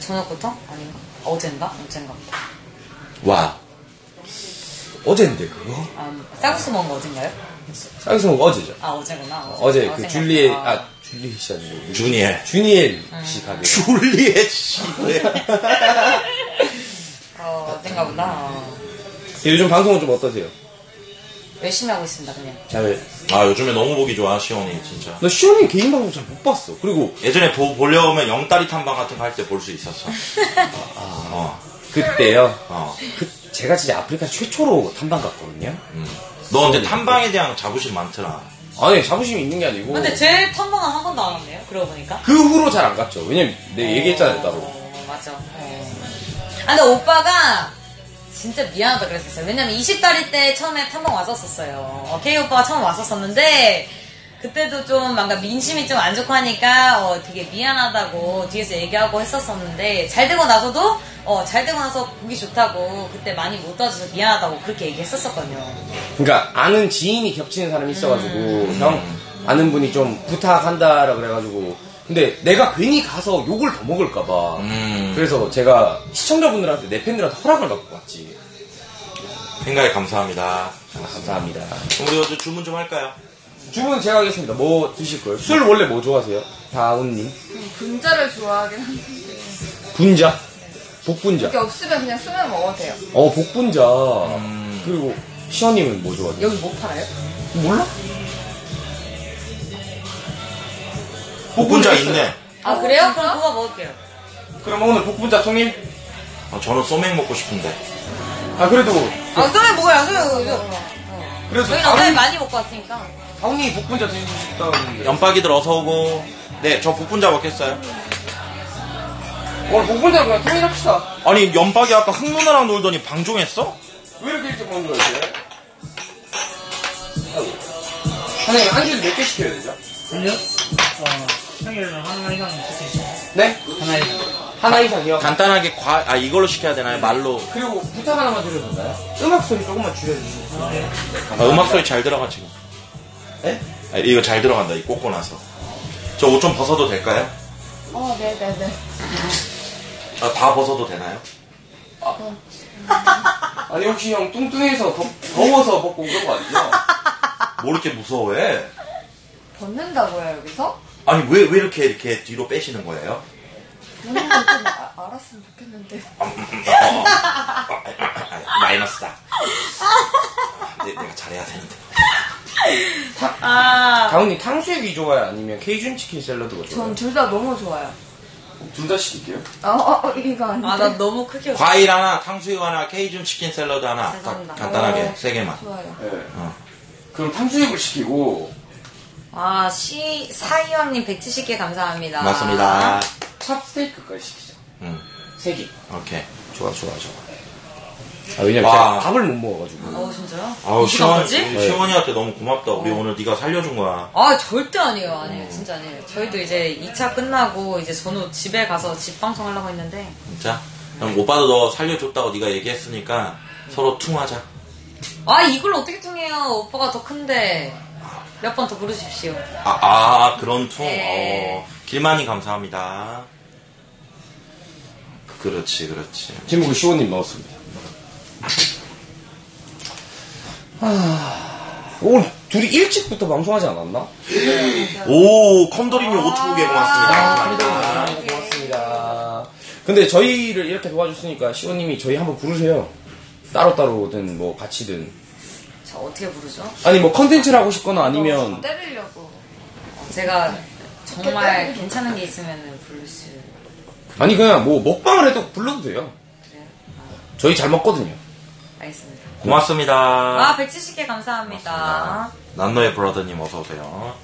저녁부터? 아닌가? 어젠가? 어젠가? 와. 어젠데 그거? 아, 쌀국수 먹은 거 어젠가요? 쌍수 어제죠. 아 어제구나 어제 그 어젠가. 줄리엣 아. 아 줄리엣이 아니고 주니엘. 주니엘 씨 가게. 줄리엣 씨. 어, 어젠가 보다 어. 요즘 방송은 좀 어떠세요? 열심히 하고 있습니다 그냥 잘. 아 요즘에 너무 보기 좋아 시원이 진짜. 나 시원이 개인 방송 잘 못 봤어. 그리고 예전에 보, 보려면 영다리 탐방 같은 거 할 때 볼 수 있었어. 어, 그때요. 어. 그 제가 진짜 아프리카 최초로 탐방 갔거든요. 음. 너 근데 탐방에 대한 자부심 많더라. 아니 자부심이 있는 게 아니고. 근데 제 탐방은 한 번도 안 왔네요 그러고 보니까 그 후로 잘 안 갔죠. 왜냐면 내가 얘기했잖아요 따로. 어, 맞아 어. 아 근데 오빠가 진짜 미안하다 그랬었어요. 왜냐면 20다리 때 처음에 탐방 왔었었어요. 어, K 오빠가 처음 왔었었는데 그때도 좀 뭔가 민심이 좀 안 좋고 하니까 어, 되게 미안하다고 뒤에서 얘기하고 했었었는데 잘 되고 나서도 어, 잘 되고 나서 보기 좋다고 그때 많이 못 와줘서 미안하다고 그렇게 얘기했었었거든요. 그러니까 아는 지인이 겹치는 사람이 있어가지고 형 아는 분이 좀 부탁한다라 그래가지고 근데 내가 괜히 가서 욕을 더 먹을까봐 음. 그래서 제가 시청자분들한테 내 팬들한테 허락을 받고 왔지 생각에 감사합니다. 아, 감사합니다 그럼 우리 어제 주문 좀 할까요? 주문 제가 하겠습니다 뭐 드실 거예요? 술 원래 뭐 좋아하세요? 다운님 분자를 좋아하긴 한데. 분자 복분자 이렇게 없으면 그냥 쓰면 먹어도 돼요. 어 복분자 음. 그리고 시원님은 뭐 좋아하세요? 여기 뭐 팔아요? 몰라? 복분자. 있네. 아 어, 그래요? 그럼 그거 먹을게요 그럼 오늘 복분자 통일? 어, 저는 소맥 먹고 싶은데. 아 그래도 아 소맥 먹어요 소맥 먹어요 그래도 저희는 어차피 다운, 많이 먹고 왔으니까 다운이 복분자 드시고 싶다는데 연박이들 어서 오고. 네, 저 복분자 먹겠어요. 오늘 복분자 그냥 통일합시다 아니, 연박이 아까 흑 누나랑 놀더니 방종했어? 왜 이렇게 일찍 먹는 거야, 이제? 사장님, 안주도 몇개 시켜야 되죠? 아니요? 어, 평일에는 하나 이상 시키시죠. 네? 하나 이상. 하나 이상이요? 간단하게 과, 아, 이걸로 시켜야 되나요? 말로. 그리고 부탁 하나만 드려도 되나요? 음악 소리 조금만 줄여주시고. 아, 예. 아, 음악 소리 잘 들어가, 지금. 네? 아, 이거 잘 들어간다, 이 꽂고 나서. 저 옷 좀 벗어도 될까요? 어, 네네네. 아, 다 벗어도 되나요? 아니, 혹시 형 뚱뚱해서 더, 더워서 벗고 그런 거 아니죠? 뭐 이렇게 무서워해? 벗는다고요, 여기서? 아니, 왜, 왜 이렇게, 이렇게 뒤로 빼시는 거예요? 건좀 아, 알았으면 좋겠는데. 마이너스다. 내, 내가 잘해야 되는데. 아 다운님 탕수육이 좋아요? 아니면 케이준 치킨 샐러드가 좋아요? 전 둘 다 너무 좋아요. 둘 다 시킬게요. 어, 어, 어, 이거 아닌데. 아, 나 너무 크게. 과일 하나, 탕수육 하나, 케이준 치킨 샐러드 하나. 딱 죄송합니다. 간단하게, 어. 세 개만. 좋아요. 네. 어. 그럼 탕수육을 시키고, 아, 시, 사이왕님 170개 감사합니다. 맞습니다. 찹스테이크까지 시키자. 응, 세 개. 오케이. 좋아, 좋아, 좋아. 아, 왜냐면 와. 제가 밥을 못 먹어가지고. 어 진짜요? 아우 이 시간 시원? 우리 시원이한테 너무 고맙다. 우리 오늘 네가 살려준 거야. 아 절대 아니에요 아니에요 진짜 아니에요 저희도 이제 2차 끝나고 이제 전후 집에 가서 집 방송 하려고 했는데 진짜. 그럼 오빠도 너 살려줬다고 네가 얘기했으니까 서로 퉁하자. 아 이걸 어떻게 통해요 오빠가 더 큰데 몇 번 더 부르십시오 아, 아 그런 퉁. 네. 어, 길만이 감사합니다. 그렇지 그렇지. 제목을 시원님 넣었습니다. 아, 오늘 둘이 일찍부터 방송하지 않았나? 오 컴돌이님 오투국에 고맙습니다. 아, 감사합니다. 고맙습니다. 근데 저희를 이렇게 도와줬으니까 시원님이 저희 한번 부르세요. 따로따로든 뭐 같이든. 저 어떻게 부르죠? 아니 뭐 컨텐츠를 하고 싶거나 아니면 때리려고. 제가 정말 괜찮은 게 있으면 부를 수 아니 그냥 뭐 먹방을 해도 불러도 돼요. 그래요? 저희 잘 먹거든요. 알겠습니다 고맙습니다. 아 170개 감사합니다 난 너의 브라더님 어서 오세요.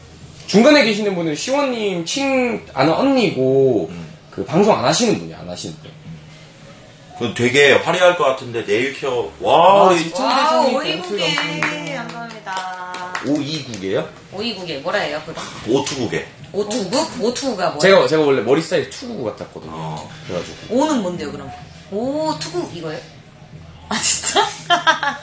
중간에 계시는 분은 시원님 친 아는 언니고 음. 그 방송 안 하시는 분이 안 하시는 분. 그 되게 화려할 것 같은데 내일 켜. 와, 아, 우리 진짜? 와 오이국에 감사합니다. 감사합니다 529개요? 오이국에 뭐라 해요 그럼? 오투국에. 오투국? 오투구가 뭐예요? 제가 제가 원래 머리 스타일 투구 같았거든요. 어. 그래가지고 오는 뭔데요 그럼? 오 투국 이거예요? 아 진짜?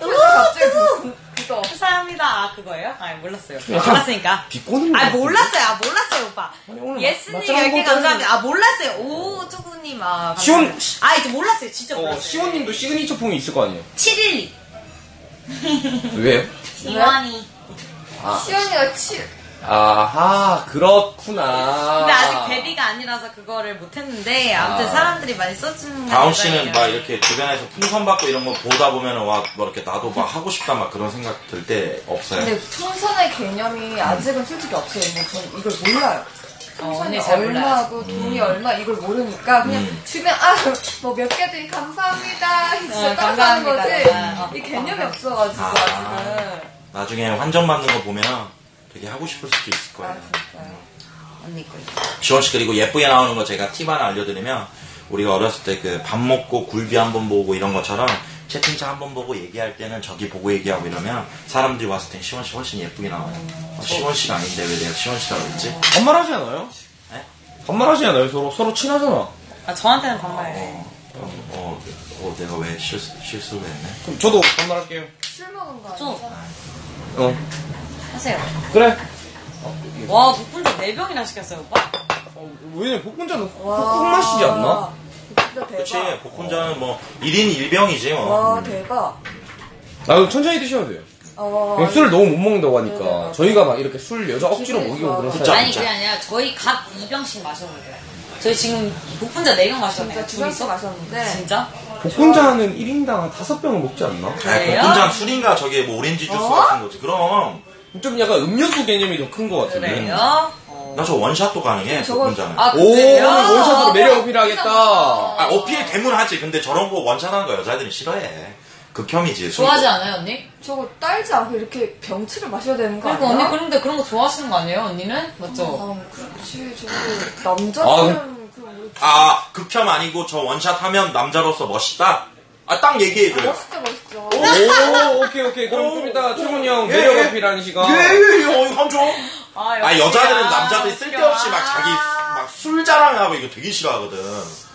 갑자기 그, 그거. 감사합니다. 아 그거예요? 아 몰랐어요. 약간 몰랐으니까. 비꼬는 아것 몰랐어요. 아 몰랐어요 오빠. 아니, 예스님 맞짱 한번 10개 감사합니다. 아 몰랐어요. 오 투구님 아 시원- 감사합니다. 아 이제 몰랐어요. 진짜 어, 몰랐어요. 시원님도 시그니처 폼이 있을 거 아니에요? 712 왜요? 시원이. 시연이가 치, 아하 그렇구나. 근데 아직 데뷔가 아니라서 그거를 못했는데 아무튼 아. 사람들이 많이 써주는 다운 거니까요. 씨는 막 이렇게 주변에서 풍선 받고 이런 거 보다 보면은 와, 뭐 이렇게 나도 막 하고 싶다 막 그런 생각 들 때 없어요. 근데 풍선의 개념이 아직은 솔직히 없어요. 근데 전 이걸 몰라요. 어, 풍선이 몰라요. 얼마고 돈이 얼마 이걸 모르니까 그냥 음. 주변 아뭐 몇 개들이 감사합니다 진짜 어, 딱 하는 감사합니다. 거지 어, 이 개념이 없어가지고 아. 아직은 나중에 환전 받는 거 보면 되게 하고 싶을 수도 있을 아 거예요. 진짜요 언니 거 지원 씨 그리고 예쁘게 나오는 거 제가 팁 하나 알려드리면 우리가 어렸을 때 그 밥 먹고 굴비 한 번 보고 이런 것처럼 채팅창 한 번 보고 얘기할 때는 저기 보고 얘기하고 이러면 사람들이 왔을 땐 시원 씨 훨씬 예쁘게 나와요. 어, 시원 씨가 아닌데 왜 내가 시원 씨라고 그랬지? 반말하지 않아요? 네? 반말하지 않아요? 서로 서로 친하잖아. 아 저한테는 반말 어, 어, 어, 어, 내가 왜 실수, 실수를 했네? 그럼 저도 반말할게요. 술 먹은 거저 아니죠? 어 하세요 그래. 와 복분자 4병이나 시켰어요 오빠? 어, 왜냐 복분자는 꼭 마시지 않나? 진짜 그치, 대박 복분자는 뭐 1인 1병이지 뭐. 와 대박 아 그럼 천천히 드셔도 돼요. 어, 그냥 술을 너무 못 먹는다고 하니까 네 네. 저희가 막 이렇게 술 여자 억지로 기분이 먹이고. 그런. 스타일. 아니 그게 아니라 저희 각 2병씩 마셨는데 저희 지금 복분자 4병 마셨네요 진짜 잔씩 마셨는데 진짜? 복분자는 1인당 한 5병을 먹지 않나? 아, 그래요? 복분자는 술인가 저게 뭐 오렌지 주스 같은 거지. 그럼. 좀 약간 음료수 개념이 더 큰 것 같은데. 그래요? 어. 나 저 원샷도 가능해, 저거- 복분자는. 아 오, 그래요? 원샷으로 매력 어필하겠다. 아, 어필 대문 하지. 근데 저런 거 원샷 하는 거 여자들이 싫어해. 극혐이지. 술. 좋아하지 않아요 언니? 저거 따르지 않고 이렇게 병째로 마셔야 되는 거 그러니까 아니야? 언니 그런데 그런 거 좋아하시는 거 아니에요 언니는? 맞죠? 아, 그렇지. 저거 남자들은 그 우리 아, 극혐 아니고 저 원샷 하면 남자로서 멋있다? 아, 딱 얘기해줘요. 멋있죠, 멋있죠. 오, 오케이, 오케이. 그럼 오. 좀 이따 최문이 형 예, 매력 예. 어필하는 시간. 예, 예, 예, 어, 줘. 아, 아. 여자들은 남자들이 쓸데없이 막. 자기 막 술 자랑하고 이거 되게 싫어하거든.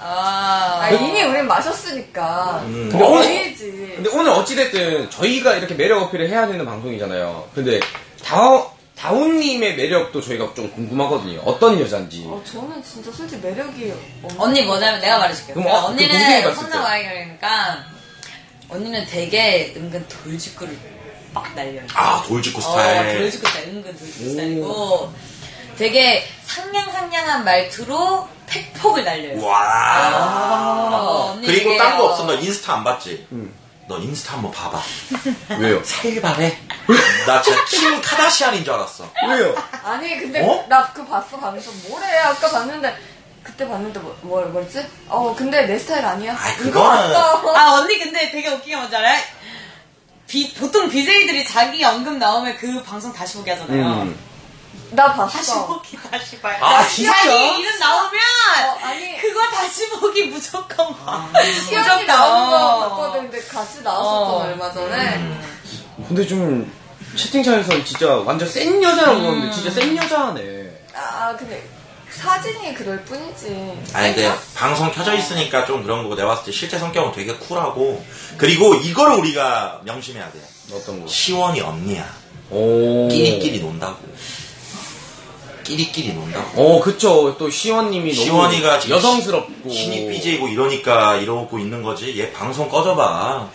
아, 아, 이미 우린 마셨으니까. 음. 근데 오늘, 아니지. 근데 오늘 어찌됐든 저희가 이렇게 매력 어필을 해야 되는 방송이잖아요. 근데 다운, 다운님의 매력도 저희가 좀 궁금하거든요. 어떤 여잔지. 어, 저는 진짜 솔직히 매력이 없는 언니 뭐냐면 내가 말해줄게요. 그럼 그러니까 어, 그 동생이 언니는 봤을 혼자 때. 와이니까 언니는 되게 은근 돌직구를 빡 날려요. 아, 돌직구 어, 스타일. 돌직구 스타일, 은근 돌직구 스타일이고 되게 상냥상냥한 말투로 팩폭을 날려요. 와. 어, 언니 그리고 되게, 딴 거 어, 없어. 너 인스타 안 봤지? 음. 너 인스타 한번 봐봐. 왜요? 살발해. 나 진짜 킴 카다시안인 줄 알았어. 왜요? 아니, 근데 어? 나 그 봤어, 방송. 뭐래? 아까 봤는데. 그때 봤는데 뭐, 뭐, 뭐였지? 어, 근데 내 스타일 아니야. 이거 그거는-. 아 언니 근데 되게 웃긴 게 뭔지 알아요? 비- 보통 BJ들이 자기 언급 나오면 그 방송 다시 보게 하잖아요. 음. 나 다시 봤어. 보기 다시 봐요. 아, 진짜? 자기 이름 나오면 어, 아니 그거 다시 보기 무조건 봐. 시연이 나온 거 봤거든. 근데 같이 나왔었잖아 어. 얼마 전에. 근데 좀 채팅창에서 진짜 완전 센 여자라고 그러는데 진짜 센 여자네. 아 근데 사진이 그럴 뿐이지. 아니 근데 방송 켜져 있으니까 좀 그런 거고 내가 봤을 때 실제 성격은 되게 쿨하고 그리고 이거를 우리가 명심해야 돼 어떤 거? 시원이 언니야 오. 끼리끼리 논다고 끼리끼리 논다고 어, 그쵸. 또 시원님이 너무 시원이가 지금 여성스럽고. 신입 BJ고 이러니까 이러고 있는 거지 얘 방송 꺼져봐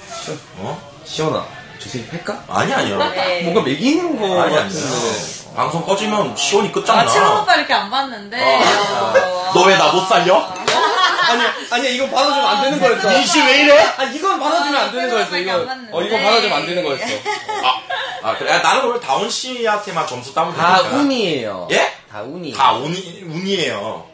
어? 시원아, 저 새끼 팰까? 아니 아니야 네. 뭔가 매기는 거 아니 같은데. 아니야 방송 꺼지면 시원이 끝장나 아, 채원 오빠 이렇게 안 봤는데. 어. 너 왜 나 못 살려? 아니, 아니, 이거 받아주면 안 되는 거였어. 이씨 왜 이래? 아니, 이건 받아주면 안 되는 거였어, 아, 이거. 어, 이건 받아주면 안 되는 거였어. 아, 아 그래 아, 나는 오늘 다운 씨한테만 점수 따면 다 되니까 운이에요. 예? 다 운이. 다 운이, 운이에요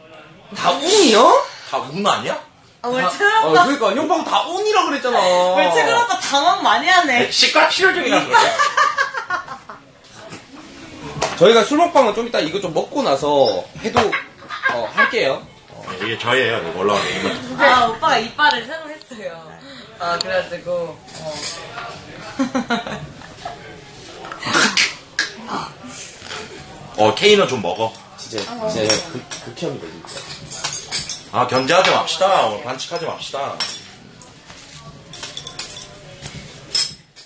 다 운이요? 다 운 아니야? 아, 우리 다- 채원 어, 오빠. 그러니까, 형 방금 다 운이라 그랬잖아. 우리 채원 오빠 당황 많이 하네. 시가 치료적이라 그래 저희가 술 먹방은 좀 이따 이거 좀 먹고 나서 해도, 어, 할게요. 이게 저예요 이거 올라오는 이거 아, 오빠가 이빨을 새로 했어요. 아, 그래가지고, 어. 어 케이는 좀 먹어 진짜, 진짜 극, 극혐이다, 진짜. 아 견제하지 맙시다 오늘 반칙하지 맙시다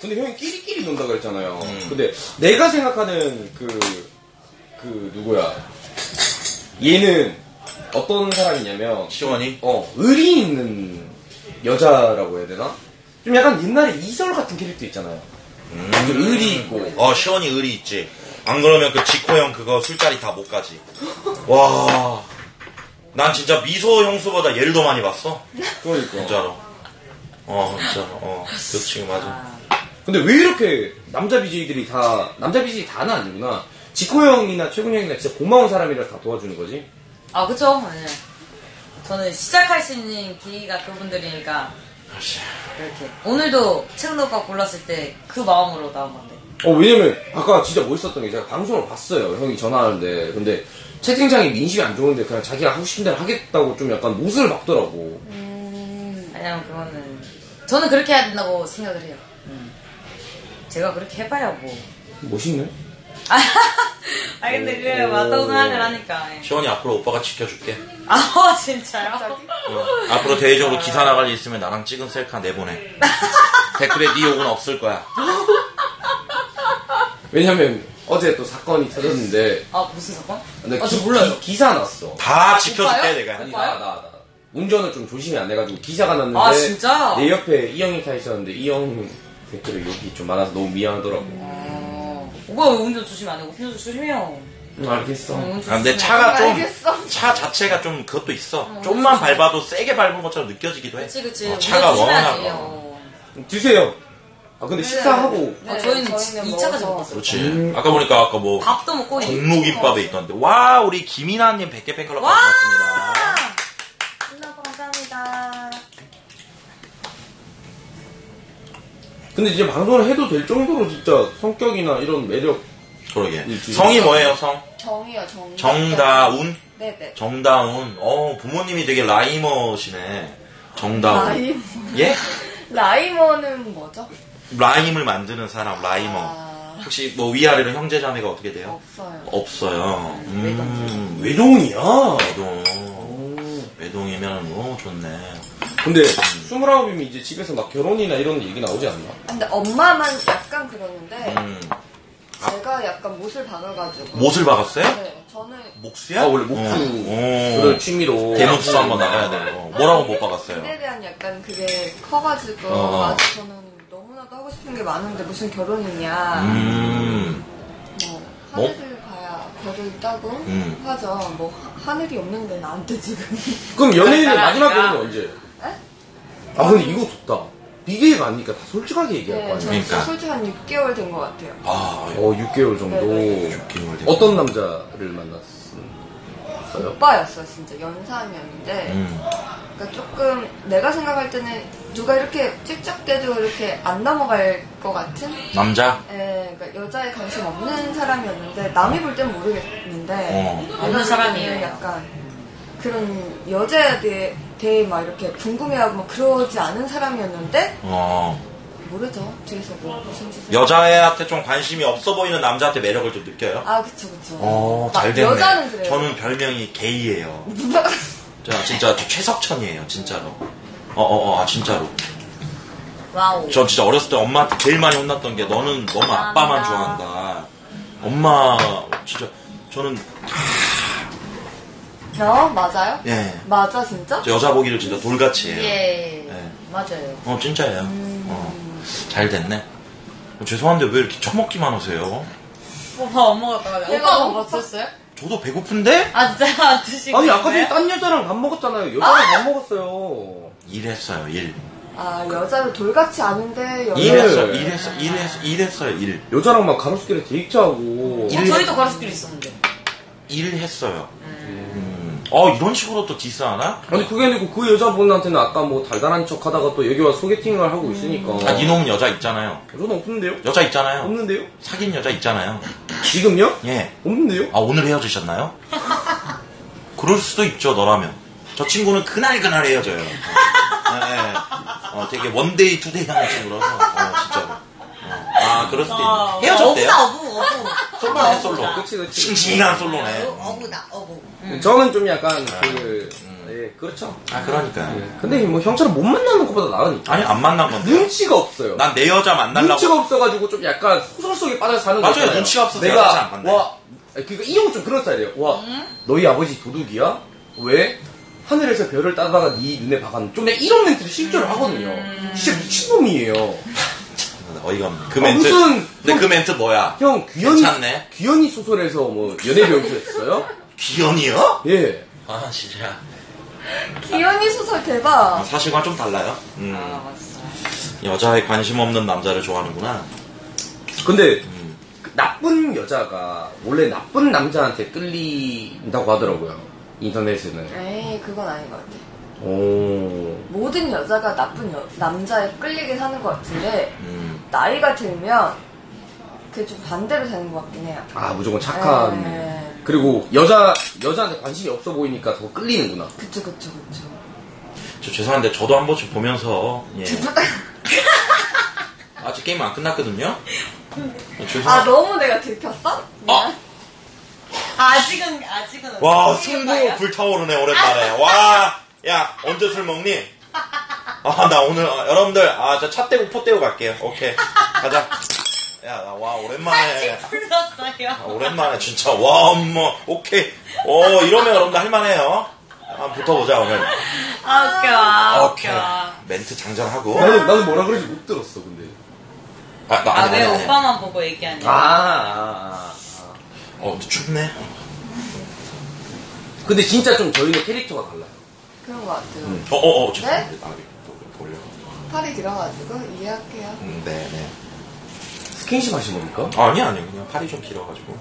근데 형이 끼리끼리 논다 그랬잖아요. 음. 근데 내가 생각하는 그, 그, 누구야. 얘는 어떤 사람이냐면, 시원이 어, 의리 있는 여자라고 해야 되나? 좀 약간 옛날에 이설 같은 캐릭터 있잖아요. 좀 의리 있고. 어 시원이 의리 있지 안 그러면 그 지코 형 그거 술자리 다 못 가지 와. 난 진짜 미소 형수보다 얘를 더 많이 봤어 그러니까. 진짜로 어 진짜 어 그렇지 맞아 근데 왜 이렇게 남자 BJ들이 다, 남자 BJ 다는 아니구나. 지코 형이나 최군 형이나 진짜 고마운 사람이라 다 도와주는 거지? 아, 그쵸? 네. 저는 시작할 수 있는 기회가 그분들이니까, 그렇게. 오늘도 채원 오빠 골랐을 때 그 마음으로 나온 건데. 어, 왜냐면, 아까 진짜 멋있었던 게 제가 방송을 봤어요. 형이 전화하는데. 근데, 채팅창이 민심이 안 좋은데 그냥 자기가 하고 싶은 대로 하겠다고 좀 약간 못을 박더라고. 왜냐면 그거는, 저는 그렇게 해야 된다고 생각을 해요. 음. 제가 그렇게 해봐야 뭐. 멋있네? 아, 근데 그게 맞다고 생각을 하니까. 예. 시원이 앞으로 오빠가 지켜줄게 아, 어, 진짜요? 어, 앞으로 대외적으로 기사 나갈 일 있으면 나랑 찍은 셀카 내보내 댓글에 네 욕은 없을 거야 왜냐면, 어제 또 사건이 터졌는데, 아, 무슨 사건? 근데 아, 저 기, 몰라요. 기, 사 났어. 다 지켜줄게? 내가 아니? 나, 나, 나. 운전을 좀 조심히 안 해가지고 기사가 났는데. 아, 진짜? 내 옆에 이형이 타 있었는데, 이형 댓글에 욕이 좀 많아서 너무 미안하더라고. 어, 오빠 왜 운전 조심 안 하고 운전 조심해요. 응, 알겠어. 어, 운전 아, 근데. 차가 좀, 알겠어. 차 자체가 좀 그것도 있어. 좀만 밟아도 세게 밟은 것처럼 느껴지기도 해. 그치, 그치. 어, 차가. 워낙. 어. 드세요. 아, 근데 식사하고. 아, 저희는 저희는 이 차까지 먹어서. 먹었어요. 그렇지. 음. 아까 보니까 아까 뭐, 밥도 먹고 공로김밥에 있던데. 와, 우리 김이나님 100개 팬클럽 와! 반갑습니다. 끝나고 감사합니다. 근데 이제 방송을 해도 될 정도로 진짜 성격이나 이런 매력. 그러게. 이 성이 뭐예요, 성? 정이요 정. 정다운? 네네. 정다운. 어, 부모님이 되게 rhymer시네. 정다운. rhyme. 예? rhymer는 뭐죠? rhyme을 만드는 사람, rhymer. 아, 혹시 뭐 위아래로 형제 자매가 어떻게 돼요? 없어요. 없어요. 음, 외동이야. 외동. 외동이면, 오, 좋네. 근데, 스물아홉이면 이제 집에서 막 결혼이나 이런 얘기 나오지 않나? 근데 엄마만 약간 그러는데 음, 제가 약간 못을 박아가지고. 못을 박았어요? 네, 저는 목수야? 아, 원래 목수를 어. 취미로. 대목수 한번 나가야 돼요. 뭐라고 못 박았어요? 일에 대한 약간 그게 커가지고 어. 아직 저는 너무나도 하고 싶은 게 많은데 무슨 결혼이냐. 음, 뭐 뭐? 하늘을 가야 별을 따고 음. 하죠. 뭐 하- 하늘이 없는데 나한테 지금. 그럼 연예인의 따라 마지막. 결혼은 언제? 아, 근데 이거 좋다. BJ가 아니니까 다 솔직하게 얘기할 거 네, 아니야. 저는 그러니까. 솔직히 한 6개월 된 것 같아요. 아, 어, 6개월 정도. 네, 웃긴 걸 어떤 남자를 만났어요? 오빠였어, 진짜 연상이었는데. 음, 그러니까 조금 내가 생각할 때는 누가 이렇게 찍찍대도 이렇게 안 넘어갈 것 같은? 남자? 예, 그러니까 여자에 관심 없는 사람이었는데 남이 볼 땐 모르겠는데 어. 없는 볼 사람이에요. 약간 그런 여자에 대해, 대해 막 이렇게 궁금해하고 막 그러지 않은 사람이었는데 어. 모르죠 뒤에서 뭐 무슨 짓을 여자애한테 좀 관심이 없어 보이는 남자한테 매력을 좀 느껴요? 아 그쵸 그쵸 어, 막잘 됐네. 여자는 그래요 저는 별명이 게이예요. 저 진짜 저 최석천이에요, 진짜로. 어, 어, 어, 아, 진짜로. wow. 저 진짜 어렸을 때 엄마한테 제일 많이 혼났던 게 너는 너무 아빠만. 좋아한다. 엄마, 진짜, 저는, 어 맞아요? 예. 맞아 진짜? 저 여자 보기를 진짜 돌같이 해요. 예. 네. 맞아요. 어, 진짜예요. 어, 잘 됐네. 어, 죄송한데 왜 이렇게 처먹기만 하세요? 오빠 엄마가 나가요. 내가 오빠가 너무 먹었어요? 저도 배고픈데? 아 진짜 드시고 아니 아까 전에? 딴 여자랑 밥 먹었잖아요. 여자랑 밥 먹었어요. 일했어요, 일. 아 여자를 돌같이 아는데 여자 일했어, 네. 일했어, 일했어, 일했어요, 일. 여자랑 막 가로수길에 데이트하고. 어, 저희도 가로수길 있었는데. 일했어요. 음. 어, 이런 식으로 또 디스하나? 아니 그게 아니고 그 여자분한테는 아까 뭐 달달한 척 하다가 또 여기 와서 소개팅을 하고 있으니까. 아, 이놈은 여자 있잖아요. 저는 없는데요? 여자 있잖아요. 없는데요? 사귄 여자 있잖아요. 지금요? 예. 없는데요? 아, 오늘 헤어지셨나요? 그럴 수도 있죠, 너라면. 저 친구는 그날 그날 헤어져요. 어, 예, 예. 어, 되게 원데이, 투데이 하는 친구라서, 어, 진짜로. 어. 아, 그럴 수도 아, 있네. 헤어졌대요. 어부다 어부 어부. 솔로네, 솔로. 그치 그치. 싱싱한 솔로네. 어부다 어부. 저는 좀 약간 그, 예, 그렇죠. 아, 그러니까. 예. 근데 뭐 형처럼 못 만나는 것보다 나으니까. 아니, 안 만난 건데. 눈치가 없어요. 난 내 여자 만나려고. 눈치가 없어가지고 좀 약간 소설 속에 빠져 사는 거 맞아요. 있잖아요. 눈치가 없어서 안 내가 만나요. 와 그러니까 이 형은 좀 그런 스타일이에요. 와 너희 아버지 도둑이야? 왜? 하늘에서 별을 따다가 네 눈에 박았는 좀 내가 이런 멘트를 실제로 하거든요. 진짜 미친놈이에요. 어이가 없네. 그 아, 멘트. 무슨- 근데 그 멘트 뭐야? 형 귀현이 괜찮네. 귀현이 소설에서 뭐 연애 배우셨어요 귀연이요? 예. 아, 진짜. 기현이 소설 대박 아, 사실과 좀 달라요. 음. 아 맞어. 여자에 관심 없는 남자를 좋아하는구나. 근데 음. 그 나쁜 여자가 원래 나쁜 남자한테 끌린다고 하더라고요. 인터넷에는. 에이 그건 아닌 것 같아 오. 모든 여자가 나쁜 여- 남자에 끌리게 사는 것 같은데 음. 나이가 들면 그게 좀 반대로 되는 것 같긴 해요 아 무조건 착한. 에. 그리고 여자 여자한테 관심이 없어 보이니까 더 끌리는구나. 그쵸 그쵸 그쵸 저 죄송한데 저도 한 번씩 보면서 예. 아직 게임 안 끝났거든요. 예, 죄송. 아 너무 내가 들켰어? 아! 아직은 아직은. 와 승부? 불타오르네 오랜만에. 와, 야 언제 술 먹니? 아 나 오늘 아, 여러분들 아저 차 떼고 포 떼고 갈게요. 오케이 가자. 야나와 오랜만에. 불렀어요. 아, 오랜만에 진짜 와 엄마 오케이. 어 이러면 여러분들 할만해요. 한번 붙어보자 오늘. 아 웃겨. 아, 오케이. 웃겨. 멘트 장전하고. 나는 나는 뭐라 그런지 못 들었어 근데. 아, 나, 아 아니, 왜 아니, 아니. 오빠만 보고 얘기하냐? 아, 아, 아. 어 근데 춥네. 근데 진짜 좀 저희는 캐릭터가 달라요. 그런 것 같아요 음. 어 어어 어, 죄송합니다. 아, 돌려. 팔이 들어가지고 이해할게요 음, 네 네. 스킨십 하신 겁니까? 아니 아니 그냥 팔이 좀 길어가지고.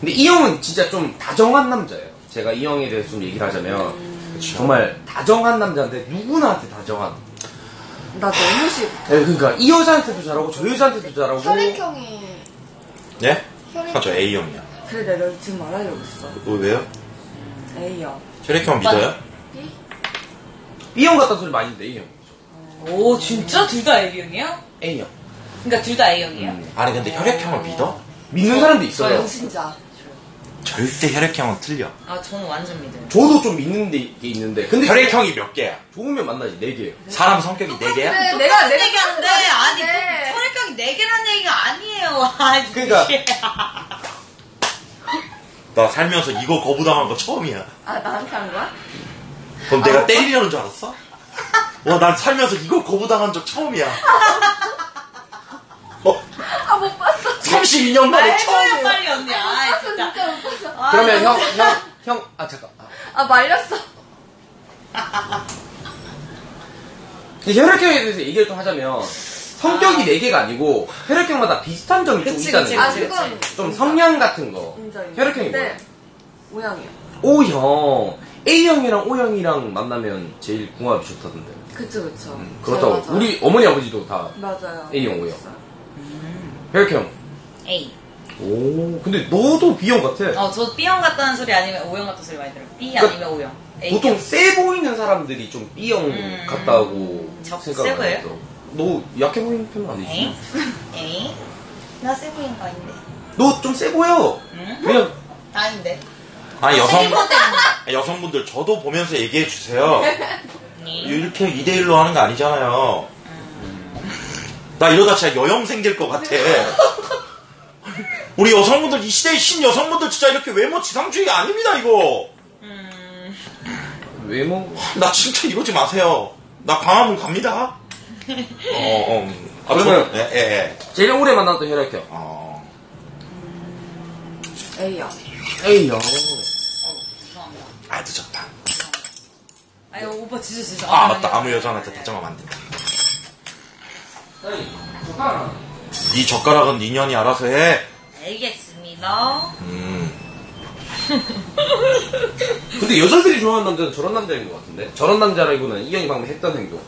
근데 이 형은 진짜 좀 다정한 남자예요. 제가 이 형에 대해서 좀 얘기를 하자면 그쵸. 정말 다정한 남자인데 누구나한테 다정한. 나 너무 싫어 네, 그러니까 이 여자한테도 잘하고 저 여자한테도 잘하고. 혈액형이 예? 혈액형 아, 저 A형이야. 그래 내가 너 지금 말하려고 했어 어, 왜요? A형 혈액형 믿어요? B? B 형 같다는 소리 많이 듣는데 A 형. 오 진짜 둘 다 A형이야? A 형. 그러니까 둘 다 A형이야? 음. 아니 근데 혈액형을 믿어? 믿는 사람도 저 있어요. 영신자 절대 혈액형은 틀려. 아 저는 완전 믿어요. 저도 좀 믿는 게 있는데 근데 혈액형이 몇 개야? 좋으면 만나지 네 개. 사람 성격이 네 개야? 그래 내가 내가 얘기하는데 아니 말했는데. 혈액형이 네 개라는 얘기가 아니에요. 아니, 그러니까. 나 살면서 이거 거부당한 거 처음이야. 아 나한테 한 거야? 그럼 내가 때리려는 줄 알았어? 와, 난 살면서 이거 거부당한 적 처음이야. 어, 아 못 봤어 32년 만에 처음이야. 빨리 언니. 아 봤어 진짜. 진짜 못 봤어 아, 그러면 형. 형, 형, 아 잠깐. 아. 아 말렸어 근데 혈액형에 대해서 얘기를 좀 하자면 성격이 네 개가 아니고 혈액형마다 비슷한 점이 좀 그치, 있다는 그치, 거죠. 아 그치. 그건 좀 성향 같은 거. 인정 인정 혈액형이 네. 뭐야? 모양이요 O 형. A형이랑 O형이랑 만나면 제일 궁합이 좋다던데. 그쵸 그쵸. 음, 그렇다고. 맞아요. 우리 어머니 아버지도 다 맞아요. A형, O형. 혈형. A. 오, 근데 너도 B형 같아. 어, 저 B형 같다는 소리 아니면 O형 같다는 소리 많이 들어요. B 그러니까 아니면 O형. A. 보통 세 보이는 사람들이 좀 B형 음. 같다고 저 생각을 세 보여요? 하더라고. 너 약해 보이는 편은 아니지? A? A? 나세 보이는 거 아닌데. 너 좀 세 보여. 응? 그냥 아닌데. 아 여성 생긴 것 때문에. 여성분들 저도 보면서 얘기해 주세요. 네. 이렇게 2대1로 하는 거 아니잖아요. 나 이러다 진짜 여영 생길 것 같아. 우리 여성분들, 이 시대의 신 여성분들 진짜 이렇게 외모 지상주의가 아닙니다, 이거. 음, 외모. 나 진짜 이러지 마세요. 나 광화문 갑니다. 어, 어. 아, 그러면- 저- 예, 예, 예. 제일 오래 만났던 혈액형. 어. A요. 어, 죄송합니다. 아, 늦었다. 아유, 오빠 진짜 진짜. 아, 맞다. 아무 여자한테 다정하면 안 된다. 아니. 네 젓가락은 네 년이 알아서 해. 알겠습니다. 음. 근데 여자들이 좋아하는 남자는 저런 남자인 것 같은데? 저런 남자라기보다는 이 형이 방금 했던 행동.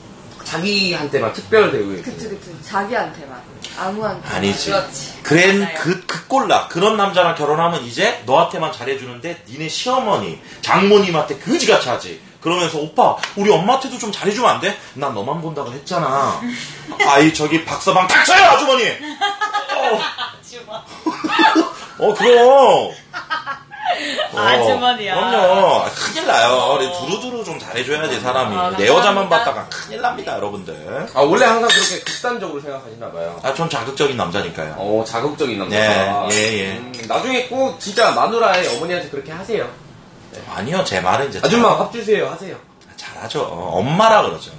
자기한테만 특별 대우해. 그치 그치. 자기한테만. 아무한테. 아니지. 맞아요. 그, 그 꼴라. 그런 남자랑 결혼하면 이제 너한테만 잘해주는데 니네 시어머니, 장모님한테 그지같이 하지. 그러면서 오빠, 우리 엄마한테도 좀 잘해주면 안 돼? 난 너만 본다고 했잖아. 아이, 저기 박서방 닥쳐요, 아주머니! 어. 어 그럼. 어, 아주머니야. 그럼요. 아, 큰일 나요. 우리 두루두루 좀 잘해줘야지, 사람이. 아, 내 여자만. 봤다가 큰일 납니다, 여러분들. 아, 원래 항상 그렇게 극단적으로 생각하시나봐요. 아, 전 자극적인 남자니까요. 어, 자극적인 남자. 예, 예, 예. 음, 나중에 꼭 진짜 마누라의 어머니한테 그렇게 하세요. 아니요, 제 말은 이제. 아줌마 밥 주세요 하세요. 잘, 잘하죠. 엄마라 그러죠.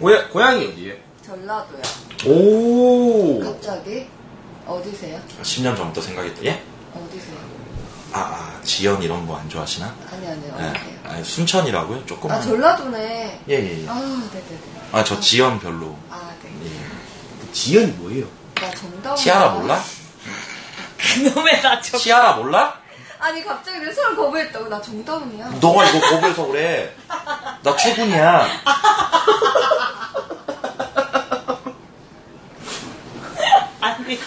고야, 고향이 어디예요? 전라도요. 오. 갑자기? 어디세요? 10년 전부터 생각했더 예? 어디세요? 아, 아, 지연 이런 거 안 좋아하시나? 아니 아니 예. 아, 순천이라고요? 조금만. 아 전라도네. 예, 예, 예. 아 네네네. 아, 저 지연 별로. 아 네. 예. 지연이 뭐예요? 나 정다운. 치아라 몰라? 그놈의 나 저. 치아라 몰라? 아니 갑자기 내 사람 거부했다고 나 정다운이야. 너가 이거 거부해서 그래. 나 최군이야. 아니.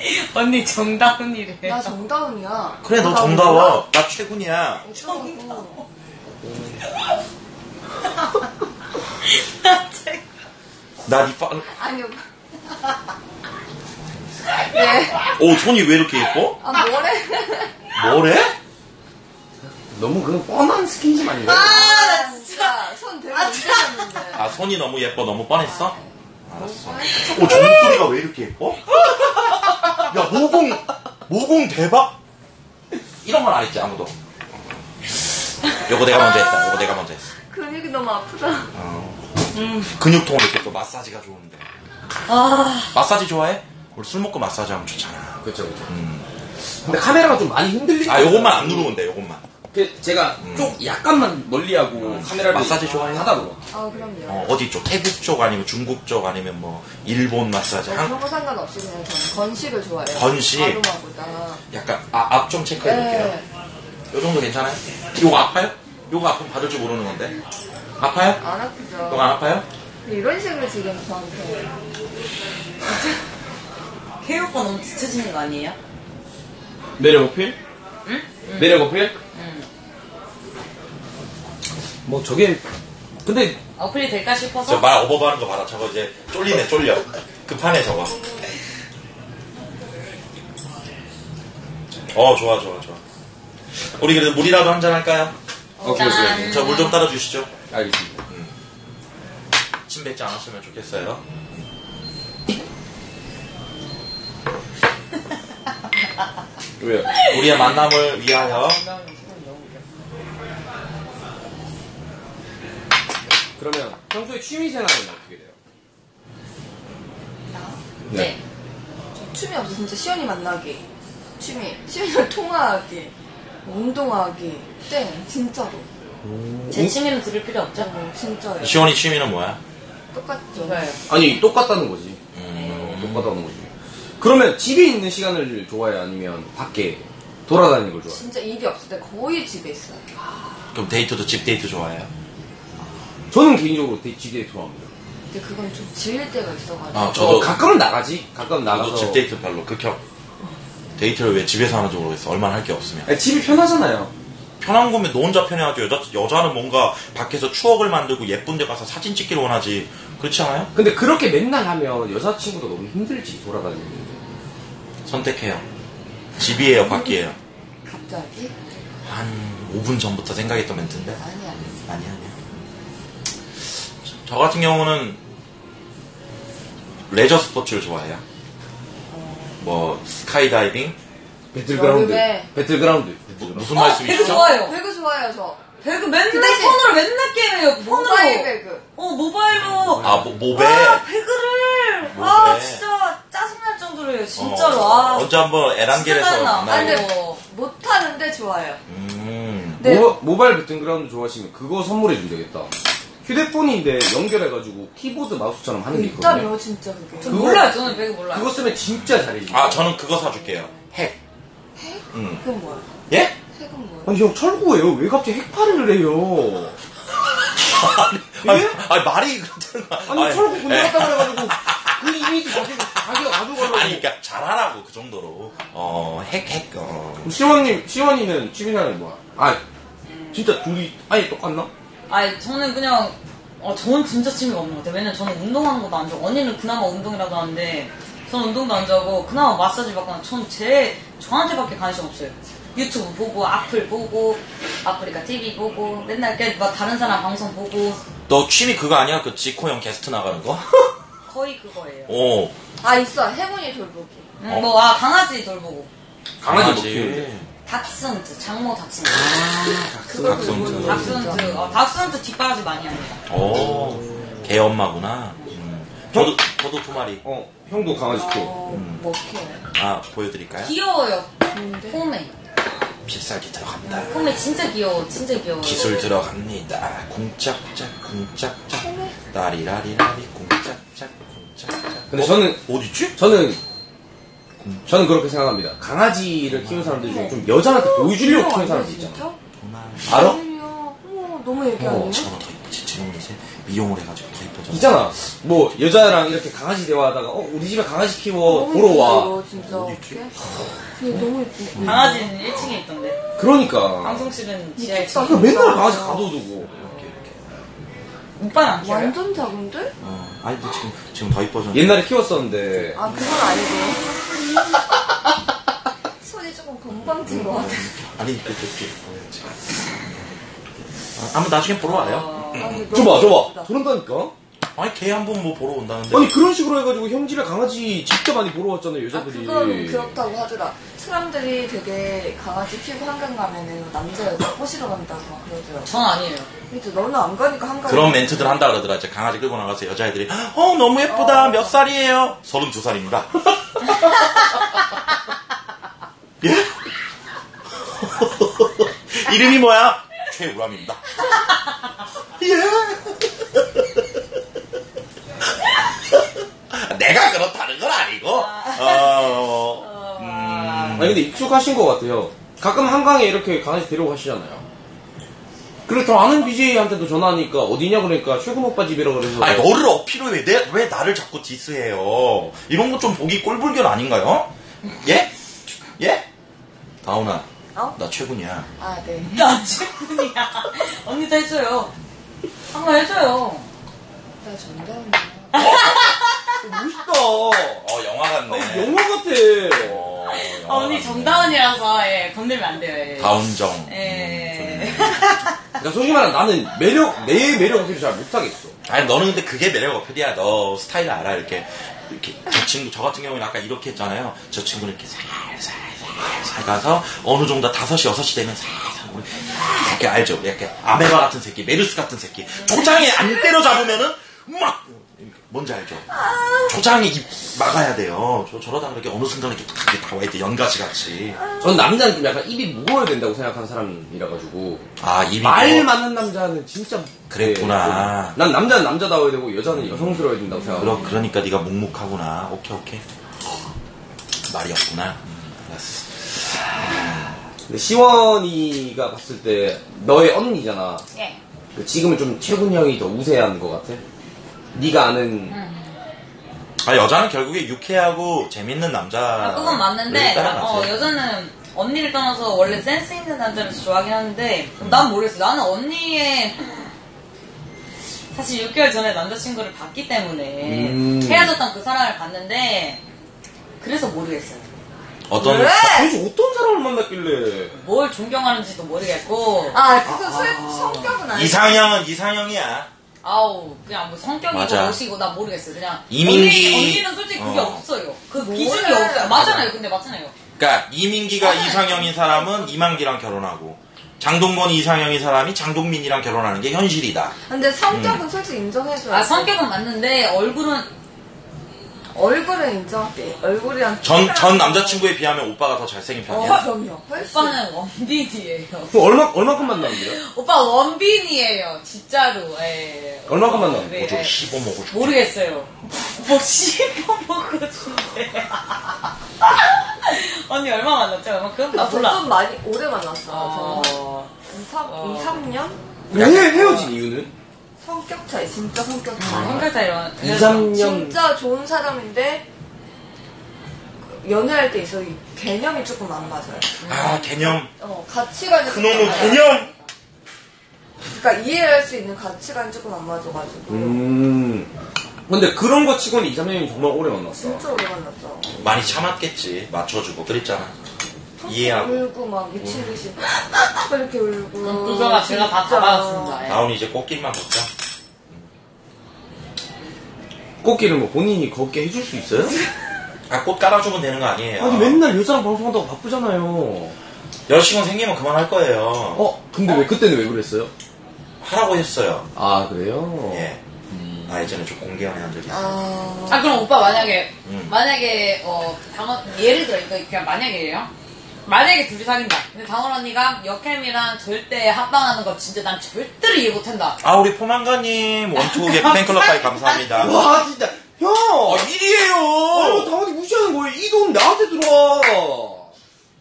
언니 정다운이래. 나 정다운이야. 그래, 너나 정다워. 나 최군이야. 어쩌라고. 나니 빠, 아니 오빠. 예. 오, 손이 왜 이렇게 예뻐? 아 뭐래? 뭐래? 너무 그런 뻔한 스킨십 아닌가요? 아 진짜 손 되게 문제였는데. 아, 손이 너무 예뻐. 너무 뻔했어? 알았어. 오, 정수리가 왜 이렇게 예뻐? 야, 모공, 모공 대박? 이런 건 안 했지, 아무도. 요거 내가 먼저 했다. 요거 내가 먼저 했어. 근육이 너무 아프다. 어. 근육통을 이렇게 또 마사지가 좋은데. 아. 마사지 좋아해? 우리 술 먹고 마사지 하면 좋잖아. 그쵸, 그쵸. 음. 근데 카메라가 좀 많이 흔들리죠? 아, 요것만 안 누르면 돼, 요것만. 그 제가 좀 약간만 멀리하고 카메라를 마사지 좋아해요? 하다 보면 아 그럼요. 어, 어디 쪽? 태국 쪽 아니면 중국 쪽 아니면 뭐 일본 마사지? 저 한, 그런 거 상관없이 그냥 저는 건식을 좋아해요. 건식? 아로마보다. 약간 아, 앞 좀 체크해 볼게요. 네. 요 정도 괜찮아요? 요거 아파요? 요거 아프면 받을 줄 모르는 건데. 아파요? 안 아프죠. 요거 안 아파요? 이런 식으로 지금 저한테 케이 오빠 너무 지쳐지는 거 아니에요? 매력 어필? 응? 매력 어필? 응. 뭐 저게 근데 어플이 될까 싶어서. 저말 어버버 하는 거 봐라. 저거 이제 쫄리네, 쫄려. 급하네, 저거. 어, 좋아, 좋아, 좋아. 우리 그래도 물이라도 한잔 할까요? 오케이 오케이 오케이. 저물 좀 따라 주시죠. 알겠습니다 침 뱉지 않았으면 좋겠어요. 왜요? 우리의 만남을 위하여 그러면 평소에 취미 생활은 어떻게 돼요? 네. 춤이 없어 진짜 시연이 만나기. 취미. 시연이랑 통화하기. 운동하기. 땡. 진짜로. 제 취미는 들을 필요 없죠? 어, 진짜요. 시원이 취미는 뭐야? 똑같죠. 네. 아니 똑같다는 거지 음, 똑같다는 거지 그러면 집에 있는 시간을 좋아해 아니면 밖에 돌아다니는 걸 좋아해요. 진짜 일이 없을 때 거의 집에 있어요. 그럼 데이트도 집 데이트 좋아해요? 저는 개인적으로 데- 지게 좋아합니다. 근데 그건 좀 질릴 때가 있어가지고. 아, 어, 저도 가끔은 나가지. 가끔 나가서. 저도 집 데이트 별로 극혐. 데이트를 왜 집에서 하는지 모르겠어. 얼마나 할 게 없으면. 아니, 집이 편하잖아요. 편한 거면 너 혼자 편해야죠. 여자, 여자는 뭔가 밖에서 추억을 만들고 예쁜 데 가서 사진 찍기를 원하지. 그렇지 않아요? 근데 그렇게 맨날 하면 여자친구도 너무 힘들지, 돌아다니는 게. 선택해요. 집이에요, 밖이에요. 갑자기? 한 5분 전부터 생각했던 멘트인데. 아니, 아니. 아니, 아니야. 저 같은 경우는 레저 스포츠를 좋아해요. 뭐, 스카이다이빙? 배틀그라운드. 여름에. 배틀그라운드. 무슨 어, 배그 말씀이시죠? 좋아요. 배그 좋아해요, 저. 배그 맨날 그 폰으로 맨날 게임해요. 폰으로. 모바일 배그. 어 모바일로. 아, 뭐, 모베. 아 배그를. 모베. 아 진짜 짜증날 정도로 해요. 진짜로. 어, 아. 언제 한번 에란겔에서 짜증나. 아, 근데 만나요. 어. 못하는데 좋아요. 음. 네. 모, 모바일 배틀그라운드 좋아하시면 그거 선물해주면 되겠다. 휴대폰인데 연결해가지고 키보드 마우스처럼 하는 게 있거든요. 있다며, 진짜 그게. 저 그거- 몰라요. 저는 배그 몰라요. 그거 쓰면 진짜 잘해지. 아, 저는 그거 사줄게요. 핵. 핵? 음. 그건 뭐야? 예? 핵은 뭐야? 아니 형 철구예요. 왜 갑자기 핵팔이를 해요? 아니, 예? 아니, 말이 그렇다는 거 아니 철구 군대 예. 갔다 그래가지고 그 이미지 자기가, 자기가 가져가려고. 아니, 그러니까 잘하라고, 그 정도로. 어, 핵, 핵, 어. 그럼 시원님, 시원이는 취미생활이 뭐야? 아, 진짜 둘이 아예 똑같나? 아니 저는 그냥 어 저는 진짜 취미가 없는 것 같아요. 왜냐면 저는 운동하는 것도 안 좋아. 언니는 그나마 운동이라도 하는데 저는 운동도 안 좋아하고 그나마 마사지 받거나 저는 제 저한테밖에 관심 없어요. 유튜브 보고 악플 보고 아프리카 TV 보고 맨날 막 다른 사람 방송 보고 너 취미 그거 아니야? 그 지코 형 게스트 나가는 거? 거의 그거예요. 오. 아, 있어. 행운이 돌보기. 음, 뭐, 아, 강아지 돌보고. 강아지 못 키우는데. 닥스훈트, 장모 닥스훈트. 돌보는 거 닥스훈트, 진짜. 어, 닥스훈트 뒷바라지 많이 합니다. 오. 개 엄마구나. 음. 저도, 저도 두 마리. 어, 형도 강아지 키워. 어, 뭐 키워요? 아, 보여드릴까요? 귀여워요. 포메. 필살기 들어간다. 포메 진짜 귀여워, 진짜 귀여워. 기술 들어갑니다. 궁짝짝, 궁짝짝. 따리라리라리, 궁짝짝, 궁짝짝. 근데 저는 어디있지? 저는 저는 그렇게 생각합니다. 강아지를 키우는 사람들 중에 좀 여자한테 보여주려고 키우는 사람들 있잖아. 진짜? 정말. 알아? 어머, 너무 얘기하네. 어, 지금은 더 이쁘지. 지금은 이제 미용을 해가지고 더 이뻐졌어. 있잖아. 뭐 여자랑 이렇게 강아지 대화하다가 어 우리 집에 강아지 키워 너무 보러 예쁘다, 와. 진짜. 근데 너무 예쁘고. 강아지는 1층에 있던데. 그러니까. 방송실은 지하에. 있어. 그 맨날 강아지 가둬두고. 오빠는 안 키워요? 완전 작은데? 어, 아니, 근데 지금, 지금 더 이뻐졌네. 옛날에 키웠었는데 아, 그건 아니고. 손이 조금 건방진 것 같아. 아니, 그, 그, 그, 뭐였지? 아, 한번 나중에 보러 와요. 너무 줘봐 줘봐. 그런다니까. 아니, 개한번 뭐 보러 온다는데. 아니 그런 식으로 해가지고 형 집에 강아지 진짜 많이 보러 왔잖아요 아, 여자들이. 그건 그렇다고 하더라. 사람들이 되게 강아지 키우고 한강 가면은 남자 여자 꼬시러 간다고 막 그러더라고. 전 아니에요. 그래서 너는 안 가니까 한강. 그런 멘트들 한다 그러더라. 이제 강아지 끌고 나가서 여자애들이, 어, 너무 예쁘다. 몇 살이에요? 32살입니다. 예? 이름이 뭐야? 최우람입니다. 예? 내가 그렇다는 건 아니고, 어, 음, 아니 근데 익숙하신 것 같아요. 가끔 한강에 이렇게 강아지 데리고 가시잖아요. 그리고 저 아는 BJ한테도 전화하니까 어디냐 그러니까 최근 오빠 집이라 그래서. 아니 너를 어필을 왜, 내, 왜 나를 자꾸 디스해요? 이런 거 좀 보기 꼴불견 아닌가요? 예? 예? 다운아, 어? 나 최군이야. 아, 네. 나 최군이야. 언니도 해줘요. 한번 해줘요. 나 정다운이야. 멋있다. 어, 영화 같네. 어, 영화 같아. 어, 아, 영화 언니 같네. 정다운이라서, 예, 건들면 안 돼요, 예. 다운정. 예. 그러니까 솔직히 말하면 나는 매력 내 매력 어필을 잘 못하겠어. 아니 너는 근데 그게 매력 어필이야. 너 스타일 알아. 이렇게 이렇게 저 친구 저 같은 경우는 아까 이렇게 했잖아요. 저 친구는 이렇게 살살 살살 가서 어느 정도 5시 6시 되면 살살 우리 이렇게 알죠. 이렇게 아메바 같은 새끼, 메르스 같은 새끼. 초장에 안 때려잡으면은 막 뭔지 알죠? 초장에 입 막아야 돼요. 저 저러다 그렇게 어느 순간 이렇게 탁 이렇게 다 와야 돼. 연가시 같이. 전 남자는 좀 약간 입이 무거워야 된다고 생각하는 사람이라 가지고 아 입이 말 뭐- 많은 남자는 진짜 그랬구나. 네, 난 남자는 남자다워야 되고 여자는 여성스러워야 된다고 생각해. 그러, 그러니까 네가 묵묵하구나. 오케이, 오케이. 말이 없구나. 음, 알았어. 근데 시원이가 봤을 때 너의 언니잖아. 예. 그 지금은 좀 최군 형이 더 우세한 것 같아. 네가 아는 아, 여자는 결국에 유쾌하고 재밌는 남자. 아, 그건 맞는데, 어. 여자는 언니를 떠나서 원래 센스 있는 남자를 좋아하긴 하는데, 난 모르겠어. 나는 언니의, 사실 6개월 전에 남자친구를 봤기 때문에, 음. 헤어졌던 그 사람을 봤는데, 그래서 모르겠어요. 어떤 왜? 도대체 어떤 사람을 만났길래 뭘 존경하는지도 모르겠고, 아, 그거 술, 성격은 아니야. 이상형은 이상형이야. 아우, 그냥 뭐 성격이고 맞아. 옷이고, 나 모르겠어요. 그냥. 이민기. 언니, 언니는 솔직히 그게 어. 없어요. 그. 기준이 없어요. 맞잖아요. 근데 맞잖아요. 그러니까 이민기가 이상형인 사람은 이만기랑 결혼하고 장동건이 이상형인 사람이 장동민이랑 결혼하는 게 현실이다. 근데 성격은 음. 솔직히 인정해줘야 아, 성격은 맞는데, 얼굴은, 얼굴은 인정할게. 얼굴이랑. 전, 전 남자친구에 비하면 오빠가 더 잘생긴 어, 편이야. 그럼요. 훨씬. 오빠는 원빈이에요. 그럼 얼마 얼마큼 만났는데요? 오빠 원빈이에요, 진짜로. 예. 얼마큼 만났는데? 네, 뭐좀 예. 씹어 먹고 싶어. 모르겠어요. 뭐 씹어 먹어준대. 언니 얼마 만났죠? 얼마큼? 나 아, 몰라. 좀 많이 오래 만났어요. 어, 저는. 2, 3, 어. 2, 3년? 헤, 헤어진 이유는? 성격 차이, 진짜 성격 차이. 성격 차이 이런. 2, 3년 진짜 좋은 사람인데 연애할 때 있어 이 개념이 조금 안 맞아요. 아, 개념. 어 가치관이 조금 그놈의 안 맞아요. 개념! 그러니까 이해할 수 있는 가치관이 조금 안 맞아가지고 음. 근데 그런 거 치고는 2, 3년이 정말 오래 만났어. 진짜 오래 만났죠. 많이 참았겠지. 맞춰주고. 그랬잖아. 이해하고. 울고 막 미친 듯이 막 이렇게 울고. 그거가 제가 다 진짜. 받아줬습니다. 예. 나온 이제 꽃길만 걷자. 꽃길은 뭐 본인이 걷게 해줄 수 있어요? 아, 꽃 깔아주면 되는 거 아니에요. 아니 맨날 여자랑 방송한다고 바쁘잖아요. 여자친구 생기면 그만할 거예요. 어? 근데 왜 그때는 왜 그랬어요? 하라고 했어요. 아 그래요? 예. 나 예전에 좀 공개한 적이 있어. 아, 아, 그럼 오빠 만약에, 음. 만약에, 어, 당원, 예를 들어, 이거 그냥 만약에예요 만약에 둘이 사귄다. 근데 당원 언니가 역캠이랑 절대 합방하는 거 진짜 난 절대로 이해 못한다. 아, 우리 포만가님 원투개 팬클럽까지 감사합니다. 와 진짜 형! 아, 일이에요! 당연히 무시하는 거예요. 이 돈 나한테 들어와.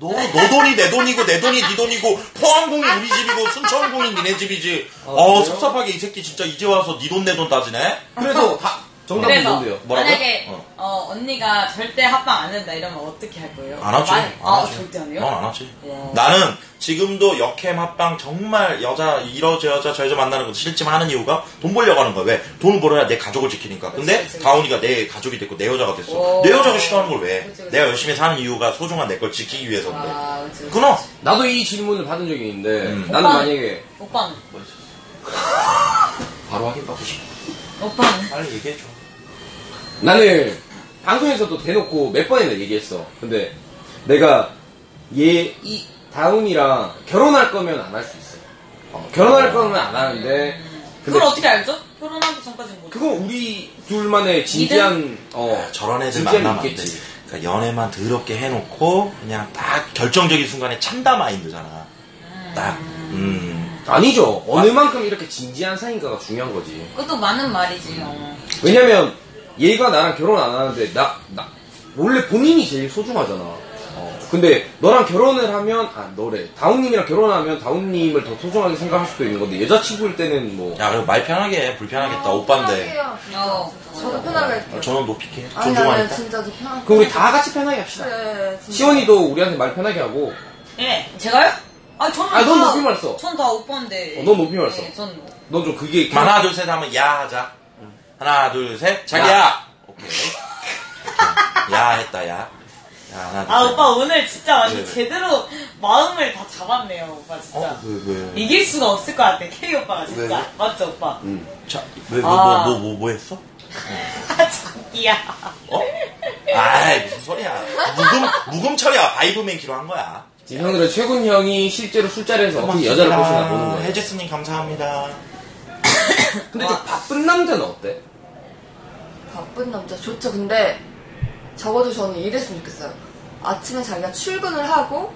너, 너 돈이 내 돈이고, 내 돈이 네 돈이고, 포항공이 우리 집이고, 순천공이 니네 집이지. 어, 그래요? 섭섭하게 이 새끼 진짜 이제 와서 네 돈 내 돈 따지네? 그래도 다 정답은 그래서 뭔데요? 뭐라고? 만약에 어. 어. 언니가 절대 합방 안 한다 이러면 어떻게 할 거예요? 안 하지. 만- 안 아 하지. 절대 안 해요? 넌안 하지. 와. 나는 지금도 역캠 합방 정말 여자, 이러 저 여자 저 여자 만나는 거 싫지만 하는 이유가 돈 벌려고 하는 거야. 왜? 돈을 벌어야 내 가족을 지키니까. 근데 그치, 그치. 다운이가 내 가족이 됐고 내 여자가 됐어. 오. 내 여자가 싫어하는 걸 왜? 그치, 그치. 내가 열심히 사는 이유가 소중한 내 걸 지키기 위해서인데. 아 그치, 그치. 끊어! 나도 이 질문을 받은 적이 있는데 음. 나는 오빠는- 만약에 오빠는 바로 확인받고 싶어. 오빠는 빨리 얘기해줘. 나는 방송에서도 대놓고 몇 번이나 얘기했어. 근데 내가 얘 이 다운이랑 결혼할 거면 안 할 수 있어. 어, 결혼할 거면 안 하는데 그걸 어떻게 알죠? 결혼하기 전까지는 못. 그건 우리 둘만의 진지한 어 저런 애들 만나면 안 돼. 있겠지. 그러니까 연애만 더럽게 해놓고 그냥 딱 결정적인 순간에 참다 마인드잖아. 딱. 음. 아니죠. 어느 만큼 이렇게 진지한 사이인가가 중요한 거지. 그것도 맞는 말이지. 어. 왜냐면 얘가 나랑 결혼 안 하는데 나, 나 원래 본인이 제일 소중하잖아. 어, 근데 너랑 결혼을 하면 아 너래 다운님이랑 결혼하면 다운님을 더 소중하게 생각할 수도 있는 건데 여자친구일 때는 뭐 야, 그리고 말 편하게 해. 불편하겠다. 오빠인데. 어. 저도 편하게 할게요. 저는 높이게. 아니, 아니, 존중하니까. 진짜 저 편하게. 그럼 우리 다 같이 편하게 합시다. 그래, 진짜. 시원이도 우리한테 말 편하게 하고 예, 제가요? 아 저는 아, 넌 다- 높이 말했어. 전다 오빠인데. 어, 넌 높이 말했어. 네, 전넌 좀 그게 하나, 둘, 셋 하면 야 하자. 하나, 둘, 셋. 자기야! 오케이. 오케이. 야 했다, 야. 야, 하나, 둘, 아 셋. 오빠 오늘 진짜 완전 네, 네. 제대로 마음을 다 잡았네요 오빠 진짜 어? 왜, 왜? 이길 수가 없을 것 같아 K 오빠가 진짜 왜, 왜? 맞죠 오빠? 음. 자, 왜, 왜, 아. 뭐, 뭐, 뭐, 뭐 했어? 자기야 어? 아이, 무슨 소리야. 묵음, 묵음철이야. 바이브맨키로 한 거야. 지금 형들은 최군 형이 실제로 술자리에서 어떻게 여자를 보시나 보는 거예요. 해제스님 감사합니다. 근데 좀 바쁜 남자는 어때? 바쁜 남자 좋죠. 근데 적어도 저는 이랬으면 좋겠어요. 아침에 자기가 출근을 하고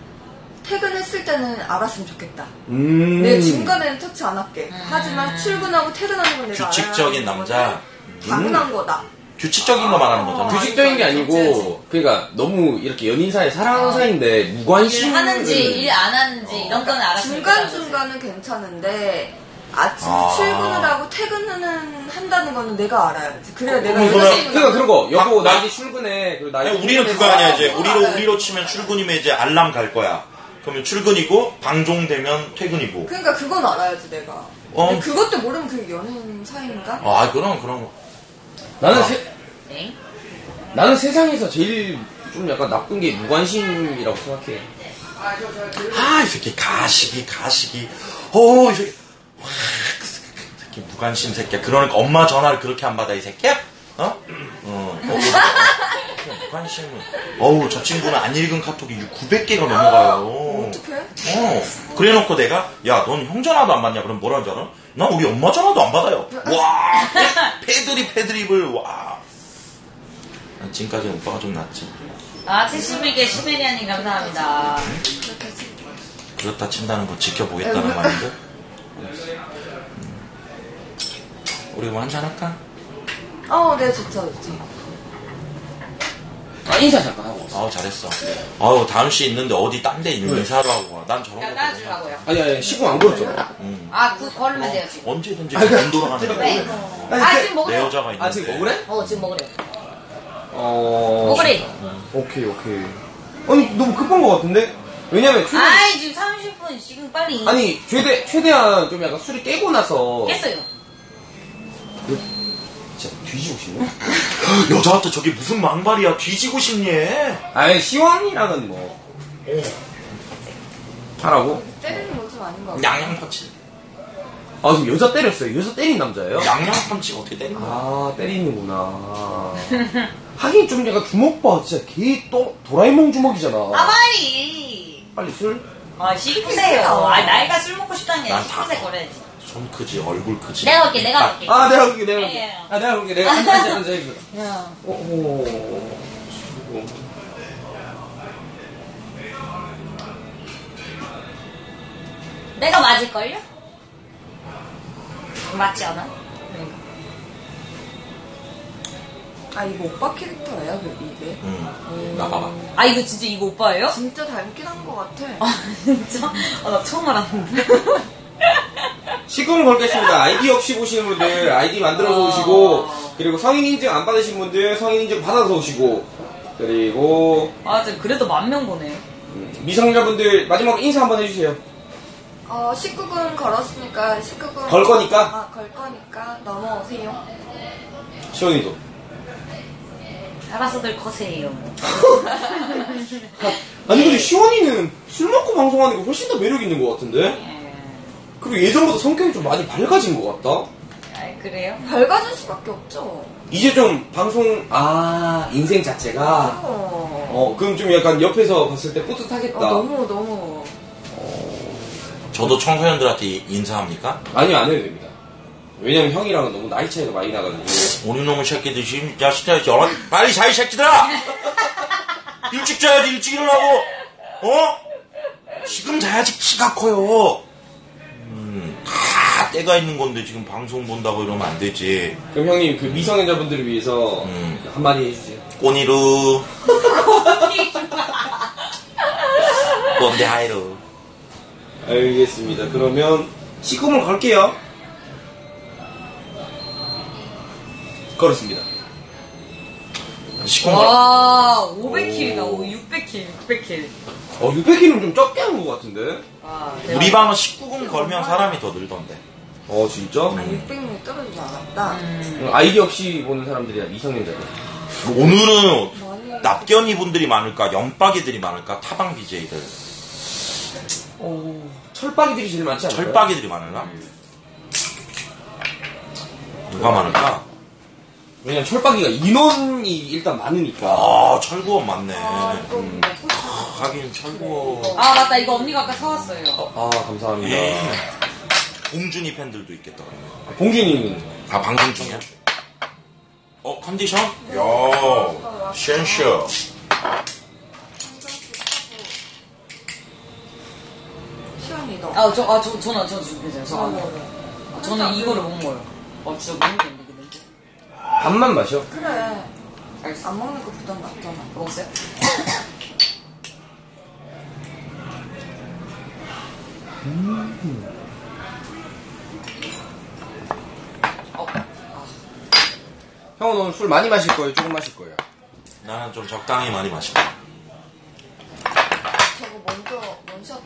퇴근했을 때는 알았으면 좋겠다. 음. 내 중간에는 터치 안 할게. 하지만 출근하고 퇴근하는 건 내가 규칙적인 알아야 남자. 당연한 거다. 규칙적인 거 말하는 거잖아. 규칙적인 게 아니고 그러니까 너무 이렇게 연인 사이 사랑하는 사이인데 무관심 일 하는지 일 안 하는지 이런 거는 알았으면 중간중간은 괜찮은데 아침에 아. 출근을 하고 퇴근은 한다는 거는 내가 알아야 지. 그래야 내가 그럼 여자친구랑 그러니까 그런 거 여보 나- 나 이제 출근해 그리고 나 아니, 이제 우리는 그거 아니야 이제 아, 우리로 네. 우리로 치면 출근이면 이제 알람 갈 거야. 그러면 출근이고 방종되면 퇴근이고. 그러니까 그건 알아야지 내가. 어. 근데 그것도 모르면 그게 연인 사이인가? 아 그럼 그럼. 나는 아. 세, 네. 나는 세상에서 제일 좀 약간 나쁜 게 무관심이라고 생각해 아 이 새끼 가식이 가식이. 어이 새끼. 와, 그 새끼 무관심 새끼야. 그러니까 엄마 전화를 그렇게 안 받아 이 새끼야? 어? 어. 어, 그냥 무관심은. 어우 저 친구는 안 읽은 카톡이 900개가 넘어가요. 어떡해? 어. 그래놓고 내가, 야, 넌 형 전화도 안 받냐? 그럼 뭐라는 줄 알아? 난 우리 엄마 전화도 안 받아요. 와, 패드립, 패드립을, 와. 난 지금까지 오빠가 좀 낫지. 아 71개 시베리아님 감사합니다. 그렇다 친다는 거 지켜보겠다는 말인데. 음. 우리 뭐 한잔 할까? 어, 네, 좋죠, 좋죠. 아 인사 잠깐 하고 왔어 아우, 잘했어. 아우, 다음 씨 있는데 어디 딴데 인사를 하고 와. 난 저런 거. 야 따라주라고요. 아니 아니 시공 안 걸었잖아 음. 아그 걸으면 돼요 지금. 언제든지 돈 돌아가는 네. 거. 아 지금 내 먹으래. 여자가 있는데. 아 지금 먹으래? 어 지금 먹으래. 어 먹으래. 오케이 오케이 아니 너무 급한 거 같은데? 왜냐면 최대 아이 지금 30분 지금 빨리. 아니 최대 최대한 좀 약간 술이 깨고 나서 깼어요. 진짜 뒤지고 싶네 여자한테 저게 무슨 망발이야. 뒤지고 싶니? 아니 시원이랑은 뭐 하라고? 때리는 건 좀 아닌 것 같아. 양양 펀치. 아 지금 여자 때렸어요 여자 때린 남자예요? 양양 펀치가 어떻게 때린 거야? 아 때리는구나 하긴 좀 약간 주먹 봐 진짜 개또 도라에몽 주먹이잖아 아 빨리. 빨리 술? 아 시푸세요. 아 나이가 술 먹고 싶다는 게 아니라 난 다- 시푸세 거래야지. 손 크지, 얼굴 크지. 내가 볼게 내가 볼게. 아 내가 볼게 내가 볼게 예. 아 내가 볼게 내가 앉아 앉아 앉아 야. 어, 어. 내가 맞을걸요? 맞지 않아? 아, 이거 오빠 캐릭터예요, 그- 이게? 응. 나 봐봐. 아 이거 진짜 이거 오빠예요? 진짜 닮긴 한 것 같아. 아 진짜? 아 나 처음 알았는데. 시금 걸겠습니다. 아이디 없이 보시는 분들 아이디 만들어서 어. 오시고 그리고 성인 인증 안 받으신 분들 성인 인증 받아서 오시고 그리고 아 지금 그래도 만 명 보네. 음, 미성년자분들 마지막으로 인사 한번 해주세요. 어, 19분 걸었으니까 19분. 걸 거니까? 아, 걸 거니까 넘어오세요. 시원이도. 알아서들 거세요. 아니 근데 시원이는 술 먹고 방송하는 게 훨씬 더 매력 있는 것 같은데? 예. 그리고 예전보다 성격이 좀 많이 밝아진 것 같다. 아 그래요? 밝아질 수밖에 없죠. 이제 좀 방송 아 인생 자체가 어. 어 그럼 좀 약간 옆에서 봤을 때 뿌듯하겠다. 어, 너무, 너무. 저도 청소년들한테 인사합니까? 아니요 안 해도 됩니다. 왜냐면 형이랑은 너무 나이 차이가 많이 나가지고. 우리 놈의 새끼들 지금 야 진짜 열어 빨리 자이 새끼들아 일찍 자야지 일찍 일어나고 어 지금 자야지 키가 커요 음 다 때가 있는 건데 지금 방송 본다고 이러면 안 되지 그럼 형님 그 미성년자분들을 위해서 음. 한마디 해주세요. 꼬니루 꼰대 하이루 알겠습니다. 그러면 시금을 걸게요. 걸었습니다. 시공 와 500킬이다. 오 600킬, 600킬. 어 600kg는 좀 적게 한 것 같은데? 와 우리 방은 19금 걸면 사람이 더 늘던데 어 진짜? 아, 600명이 떨어지지 않았다. 음. 아이디 없이 보는 사람들이야 미성년자들. 오늘은 납견이 분들이 많을까 연박이들이 많을까 타방 BJ들 어 철박이들이 제일 많지 않을까요? 철박이들이 많을까? 누가 많을까? 왜냐면 철박이가 인원이 일단 많으니까. 아 철구원 많네 아, 이거 음, 싶어. 하긴 철구원 아 맞다 이거 언니가 아까 사왔어요. 아 감사합니다. 예. 봉준이 팬들도 있겠다 그러면 봉준이는 아 방송 중이야? 어 컨디션? 야 쉔쇼 시원이 너. 아저 아저 저는 저 준비해요. 저 안. 어, 먹어요. 아, 저는 이거를 못 먹어요. 아 진짜 힘든데 근데. 밥만 마셔. 그래. 안 먹는 것보단 낫잖아. 먹었어요? 어, 형은 오늘 술 많이 마실 거예요? 조금 마실 거예요? 나는 좀 적당히 많이 마셔. 저거 먼저 원샷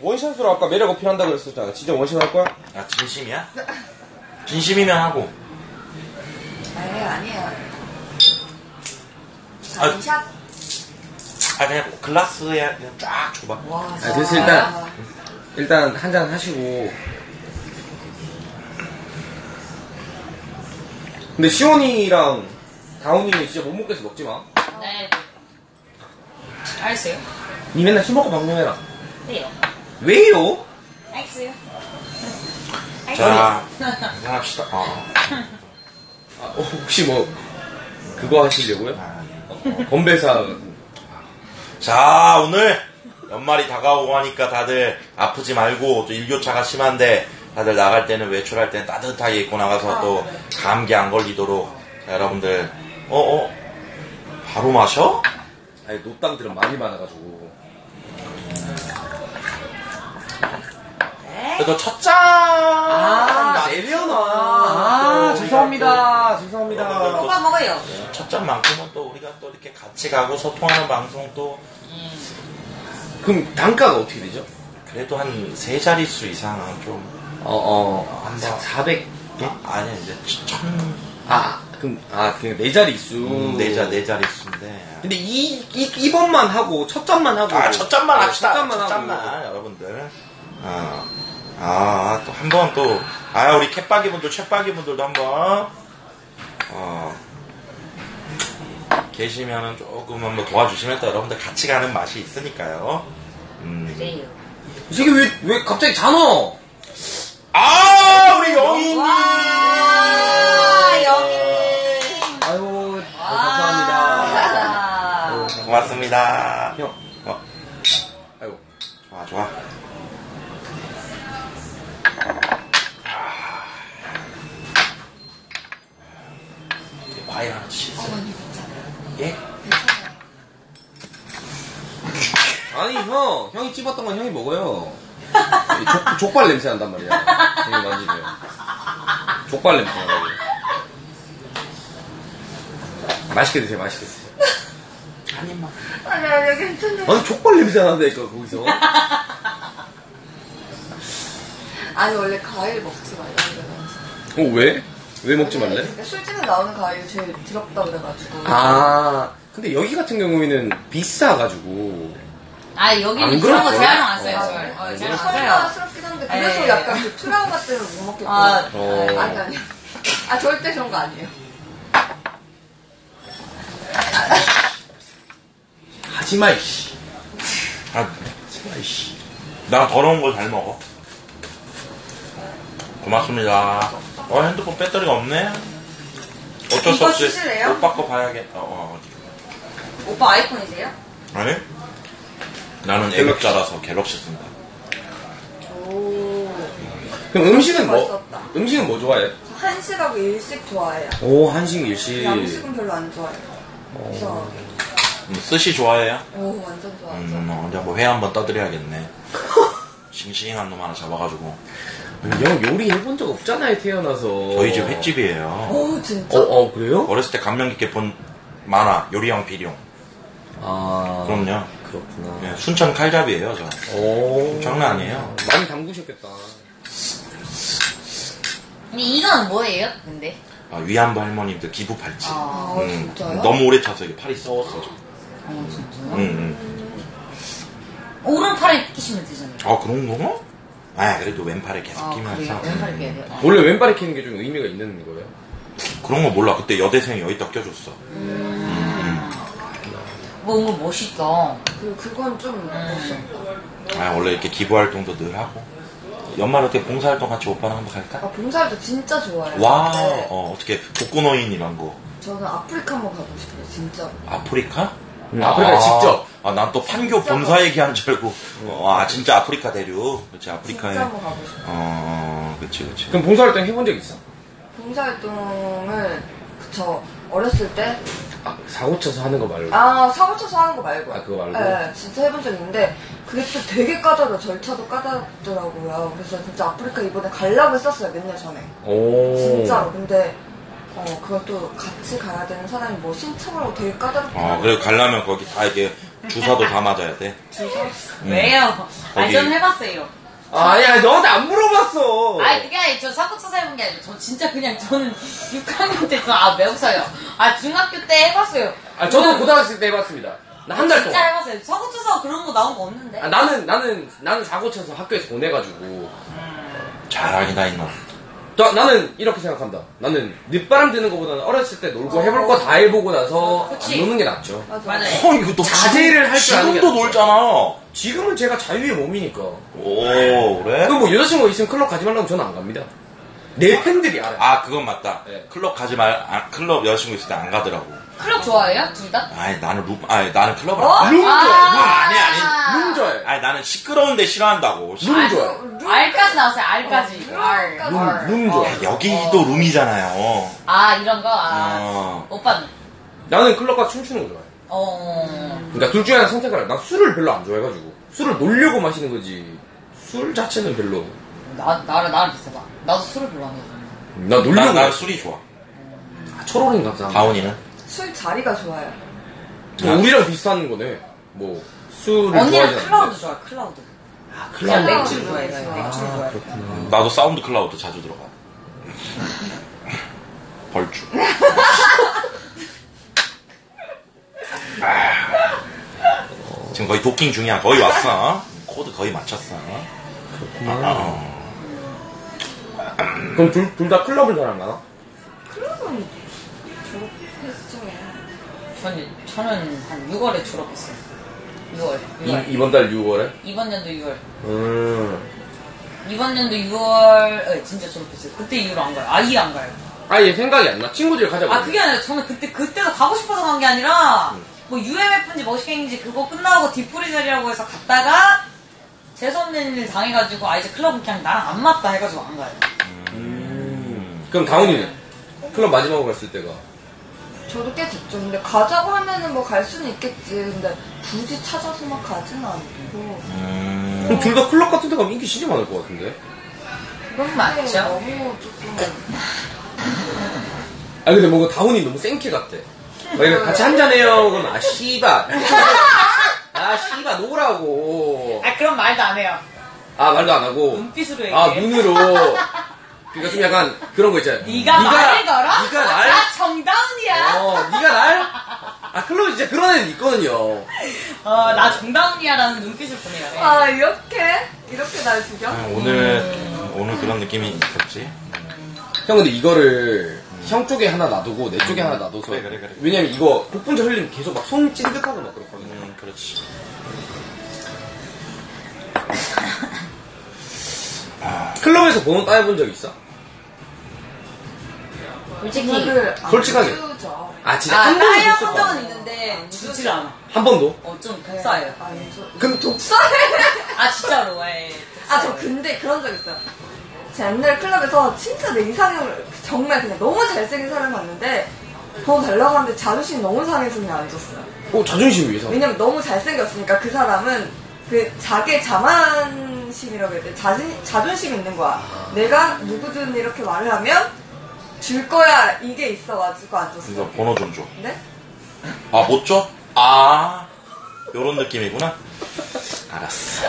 원샷으로 아까 매력 어필한다고 그랬었잖아. 진짜 원샷 할 거야? 야 진심이야? 진심이면 하고. 아니 아니에요. 아. 원샷. 아 그냥 글라스에 그냥 쫙 줘봐. 와. 아, 그래서 일단 일단 한 잔 하시고. 근데 시원이랑 다운이는 진짜 못 먹겠어 먹지 마. 네. 알았어요? 니 맨날 술 먹고 방송해라. 네요. 왜요? 알았어요. 자, 한합시다. 어. 아, 어, 혹시 뭐 그거 하시려고요? 아, 어, 건배사. 자, 오늘 연말이 다가오고 하니까 다들 아프지 말고 또 일교차가 심한데 다들 나갈 때는 외출할 때는 따뜻하게 입고 나가서 또 감기 안 걸리도록 자, 여러분들 어, 어? 바로 마셔? 아니 노땅들은 많이 많아가지고. 그래도 첫 잔! 아, 내려놔. 아, 죄송합니다. 죄송합니다. 오빠 먹어요. 첫 잔만큼은 또 우리가 또 이렇게 같이 가고 소통하는 방송 또 그럼 단가가 어떻게 되죠? 그래도 한 세 자릿수 이상은 좀 어, 어, 한 번. 400. 아, 아니 이제 천, 아, 그럼, 아, 그냥 네 자릿수. 음, 네, 자, 네 자릿수인데 근데 이, 이, 이번만 하고, 첫 잔만 하고. 아, 첫 잔만 어, 합시다. 첫 잔만 첫 하고. 잔만, 여러분들. 아, 아, 또 한 번 또, 아, 우리 캣바기 분들, 챗바기 분들도 한 번, 어, 계시면은 조금 한번 도와주시면 또 여러분들 같이 가는 맛이 있으니까요. 음. 그래요. 이 새끼 왜, 왜 갑자기 잔어? 아, 우리 영희님! 와, 여기. 아유, 와. 감사합니다. 고맙습니다. 형, 어, 아이고. 좋아, 좋아. 과일 하나 치즈. 예? 아니, 형, 형이 찝었던 건 형이 먹어요. 이 족, 족발 냄새 난단 말이야. 형이 만지면. 족발 냄새 나가지고. 맛있게 드세요, 맛있게 드세요. 아니 아니 괜찮아요. 아니, 족발 냄새 난다니까, 거기서. 아니 원래 과일 먹지 말라고 그래가지고. 어, 왜? 왜 먹지 말래? 그러니까 술집에 나오는 과일이 제일 더럽다 그래가지고. 아, 근데 여기 같은 경우에는 비싸가지고. 아, 여기는 안 그런 거 그럴 제한 거야? 안 써요, 어. 저를. 어, 제한 안 써요. 설마스럽긴 한데 그래서 네. 약간 그 트라우마 때문에 못 먹겠고. 아, 어. 아니 아니. 아 절대 그런 거 아니에요. 하지마, 이씨. 아, 이씨. 나 더러운 걸잘 먹어. 고맙습니다. 어, 핸드폰 배터리가 없네? 어쩔 수 이거 없이. 오빠 거 봐야겠다. 어, 오빠 아이폰이세요? 아니? 나는 애국자라서 갤럭시 쓴다. 오. 그럼 음식은 뭐, 맛있었다. 음식은 뭐 좋아해? 한식하고 일식 좋아해요. 오, 한식, 일식. 양식은 별로 안 좋아해요. 그래서 음, 스시 좋아해요? 오 완전 좋아하죠. 음, 언제 뭐 회 한번 떠드려야겠네. 싱싱한 놈 하나 잡아가지고. 형 요리 해본 적 없잖아요, 태어나서. 저희 집 횟집이에요. 오 진짜? 어, 어, 그래요? 어렸을 때 감명 깊게 본 만화, 요리형 비룡. 아. 그럼요. 그렇구나. 네, 순천 칼잡이에요, 저. 오. 장난 아니에요. 많이 담그셨겠다. 근데 이건 뭐예요, 근데? 아, 위안부 할머님들 기부 팔찌. 아, 아 음, 진짜요? 너무 오래 차서 이게 팔이 썩었어. 저. 어, 진짜요? 음, 음. 오른팔에 끼시면 되잖아요. 아, 그런 거? 아, 그래도 왼팔에 계속 아, 끼면서. 그래요? 왼팔에 끼야 돼요? 아. 원래 왼발에 키는 게 좀 의미가 있는 거예요? 그런 거 몰라. 그때 여대생이 여기다 껴줬어. 뭐, 뭔가 멋있다. 그 그건 좀 멋있었다. 아, 원래 이렇게 기부 활동도 늘 하고. 연말 어떻게 봉사활동 같이 오빠랑 한번 갈까? 아 봉사활도 진짜 좋아해요. 와, 네. 어, 어떻게 복근노인 이런 거. 저는 아프리카 한번 가고 싶어요. 진짜. 아프리카? 응, 아프리카 직접. 아, 난 또 판교 본사 얘기하는 줄 알고. 어, 아, 진짜 아프리카 대륙. 그렇지, 아프리카에. 진짜 한번 가고 싶어요. 어, 그치, 그치. 그럼 봉사활동 해본 적 있어? 봉사활동을 그쵸 어렸을 때 아, 사고 쳐서 하는 거 말고. 아, 사고 쳐서 하는 거 말고. 아, 그거 말고? 네, 진짜 해본 적 있는데, 그게 또 되게 까다로워. 절차도 까다롭더라고요. 그래서 진짜 아프리카 이번에 가려고 했었어요, 몇 년 전에. 오. 진짜로. 근데, 어, 또 같이 가야 되는 사람이 뭐 신청을 하고 되게 까다롭고. 어, 그래 가려면 거기 다 이게 주사도 다 맞아야 돼. 왜요? 아니, 거기- 전 해봤어요. 아, 아니야, 너한테 안 물어봤어. 아니, 그게 아니라 저 사고 쳐서 해본 게 아니라, 저 진짜 그냥 저는 6학년 때, 저, 아, 매국사요. 아, 중학교 때 해봤어요. 아, 저도 저는 고등학생 때 해봤습니다. 나 한 달 진짜 동안. 해봤어요. 사고 쳐서 그런 거 나온 거 없는데. 아, 나는, 나는, 나는 사고 쳐서 학교에서 보내가지고. 잘하긴 다 있나. 나, 나는 이렇게 생각한다. 나는 늦바람 드는 것보다는 어렸을 때 놀고 해볼 거 다 해보고 나서 그치. 안 노는 게 낫죠. 맞아. 맞아요. 어, 이거 너 자제를 할줄 아는 게 지금도. 놀잖아. 지금은 제가 자유의 몸이니까. 오, 그래? 그럼 뭐 여자친구가 있으면 클럽 가지 말라고 저는 안 갑니다. 내 팬들이 알아요. 아, 그건 맞다. 네. 클럽 가지 말, 아, 클럽 여자친구 있을 때 안 가더라고. 클럽 좋아해요? 둘 다? 아니, 나는 루, 아니, 나는 클럽을 어? 안 가. 룸 좋아해. 아니, 아니. 룸 좋아해. 아니, 나는 시끄러운데 싫어한다고. 시- 룸 좋아해. 알까지 나왔어요, 알까지. 어, 알. 룸, 알. 룸 좋아해. 야, 여기도 룸이잖아요. 아, 이런 거? 아. 어. 오빠는? 나는 클럽 가서 춤추는 거 좋아해. 어. 그러니까 둘 중에 하나 선택을 해. 나 술을 별로 안 좋아해가지고. 술을 놀려고 마시는 거지. 술 자체는 별로. 나, 나랑, 나랑 비슷해봐. 나도 술을 별로 안 좋아해. 나 놀려고. 난, 마시- 술이 좋아. 아, 철호링 감사. 다운이는? 술 자리가 좋아요. 뭐 우리랑 비슷한 거네. 뭐 술을 언니랑 좋아하지 클라우드 않는데. 좋아해, 클라우드. 아, 그냥 클라우드. 맥주를 좋아해, 맥주를 좋아해. 나도 사운드 클라우드 자주 들어가. 벌주. 지금 거의 도킹 중이야. 거의 왔어. 코드 거의 맞췄어. 아, 그럼 둘, 둘 다 클럽을 잘안 가나? 클럽은 졸업했죠. 저는, 저는 한 6월에 졸업했어요. 6월. 6월. 이, 이번 달 6월에? 이번 연도 6월. 음. 이번 연도 6월, 에, 진짜 졸업했어요. 그때 이후로 안 가요. 아예 안 가요. 아예 생각이 안 나. 친구들 가자고. 아, 그게 아니라 저는 그때, 그때도 가고 싶어서 간 게 아니라, 뭐 UMF인지 머시갱인지 그거 끝나고 뒷부리 자리라고 해서 갔다가, 재수없는 일 당해가지고, 아, 이제 클럽은 그냥 나랑 안 맞다 해가지고 안 가요. 그럼 다운이는? 클럽 마지막으로 갔을 때가. 저도 꽤 됐죠. 근데 가자고 하면은 뭐 갈 수는 있겠지. 근데 굳이 찾아서만 가지는 않고. 음. 그럼 둘 다 클럽 같은 데 가면 인기 진짜 많을 것 같은데? 그건 맞죠? 너무 조금. 아 근데 뭔가 다운이 너무 생키 같아. 막 이거 같이 한잔해요. 그럼 아 씨발. 아 씨발 노라고. 아, 그런 말도 안 해요. 아 말도 안 하고. 눈빛으로 얘기해. 아 눈으로. 그러니까 좀 약간 그런 거 있잖아. 네가 말을 걸어? 네가 날. 나 정다운이야. 어 네가 날. 아 클럽 진짜 그런 애들 있거든요. 어, 나 정다운이야라는 눈빛을 보내요. 예. 아, 이렇게? 이렇게 날 죽여? 아, 오늘, 오늘 그런 느낌이 있었지. 형 근데 이거를 형 쪽에 하나 놔두고 내 쪽에 하나 놔둬서 그래, 그래, 그래. 왜냐면 이거 복분자 흘리면 계속 막 손 찐득하고 막 그렇거든요. 음, 그렇지. 클럽에서 번호 따여본 적 있어? 솔직히. 솔직하게. 아 진짜 아, 한 번도 따야 줬을 본 거야. 적은 있는데, 주질 않아. 한 번도? 어, 좀 독사예요. 저. 그럼 또 독사해! 아, 진짜로, 예. 아, 저 근데 그런 적 있어요. 제가 옛날에 클럽에서 진짜 내 이상형을 정말 그냥 너무 잘생긴 사람을 봤는데 돈 달라고 하는데 자존심이 너무 상해서 그냥 안 줬어요. 어, 자존심 위해서. 왜냐면 너무 잘생겼으니까 그 사람은 그 자기의 자만심이라고 해야 돼. 자신, 자존심 있는 거야. 내가 누구든 이렇게 말을 하면 줄 거야 이게 있어가지고 안 줬어. 그래서 번호 좀 줘. 네? 아, 못 줘? 아, 요런 느낌이구나. 알았어.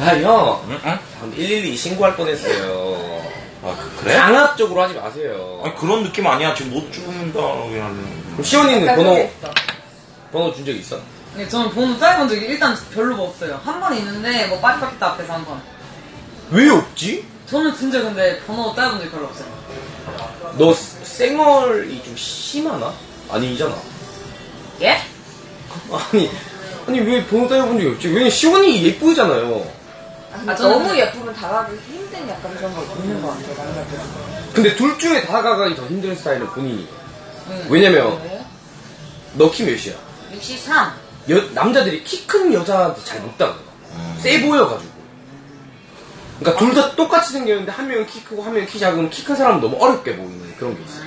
아, 형. 응? 응? 112 신고할 뻔했어요. 아, 그, 그래? 강압 쪽으로 하지 마세요. 아니, 그런 느낌 아니야. 지금 못 준다. 그냥. 그럼 시원이는 번호. 번호 준 적 있어? 네, 저는 번호 짜본 적이 일단 별로 없어요. 한 번 있는데, 뭐, 빠리빠리타 앞에서 한 번. 왜 없지? 저는 진짜 근데 번호 따본 적이 별로 없어요. 너 쌩얼이 좀 심하나? 아니잖아. 예? 아니, 아니 왜 번호 따여본 적이 없지? 왜냐면 시원이 예쁘잖아요. 아, 아, 저는 너무 예쁘면 다가기 힘든 약간 그런 거 있는 것 같아요. 남자들. 근데 둘 중에 다가가기 더 힘든 스타일은 본인이. 응. 왜냐면 왜요? 너키 몇이야? 63. 여- 남자들이 키 큰 여자한테 잘못 다가가. 음. 세 보여가지고. 그러니까 둘 다 똑같이 생겼는데 한 명은 키 크고 한 명은 키 작으면 키 큰 사람은 너무 어렵게 보이는 그런 게 있어.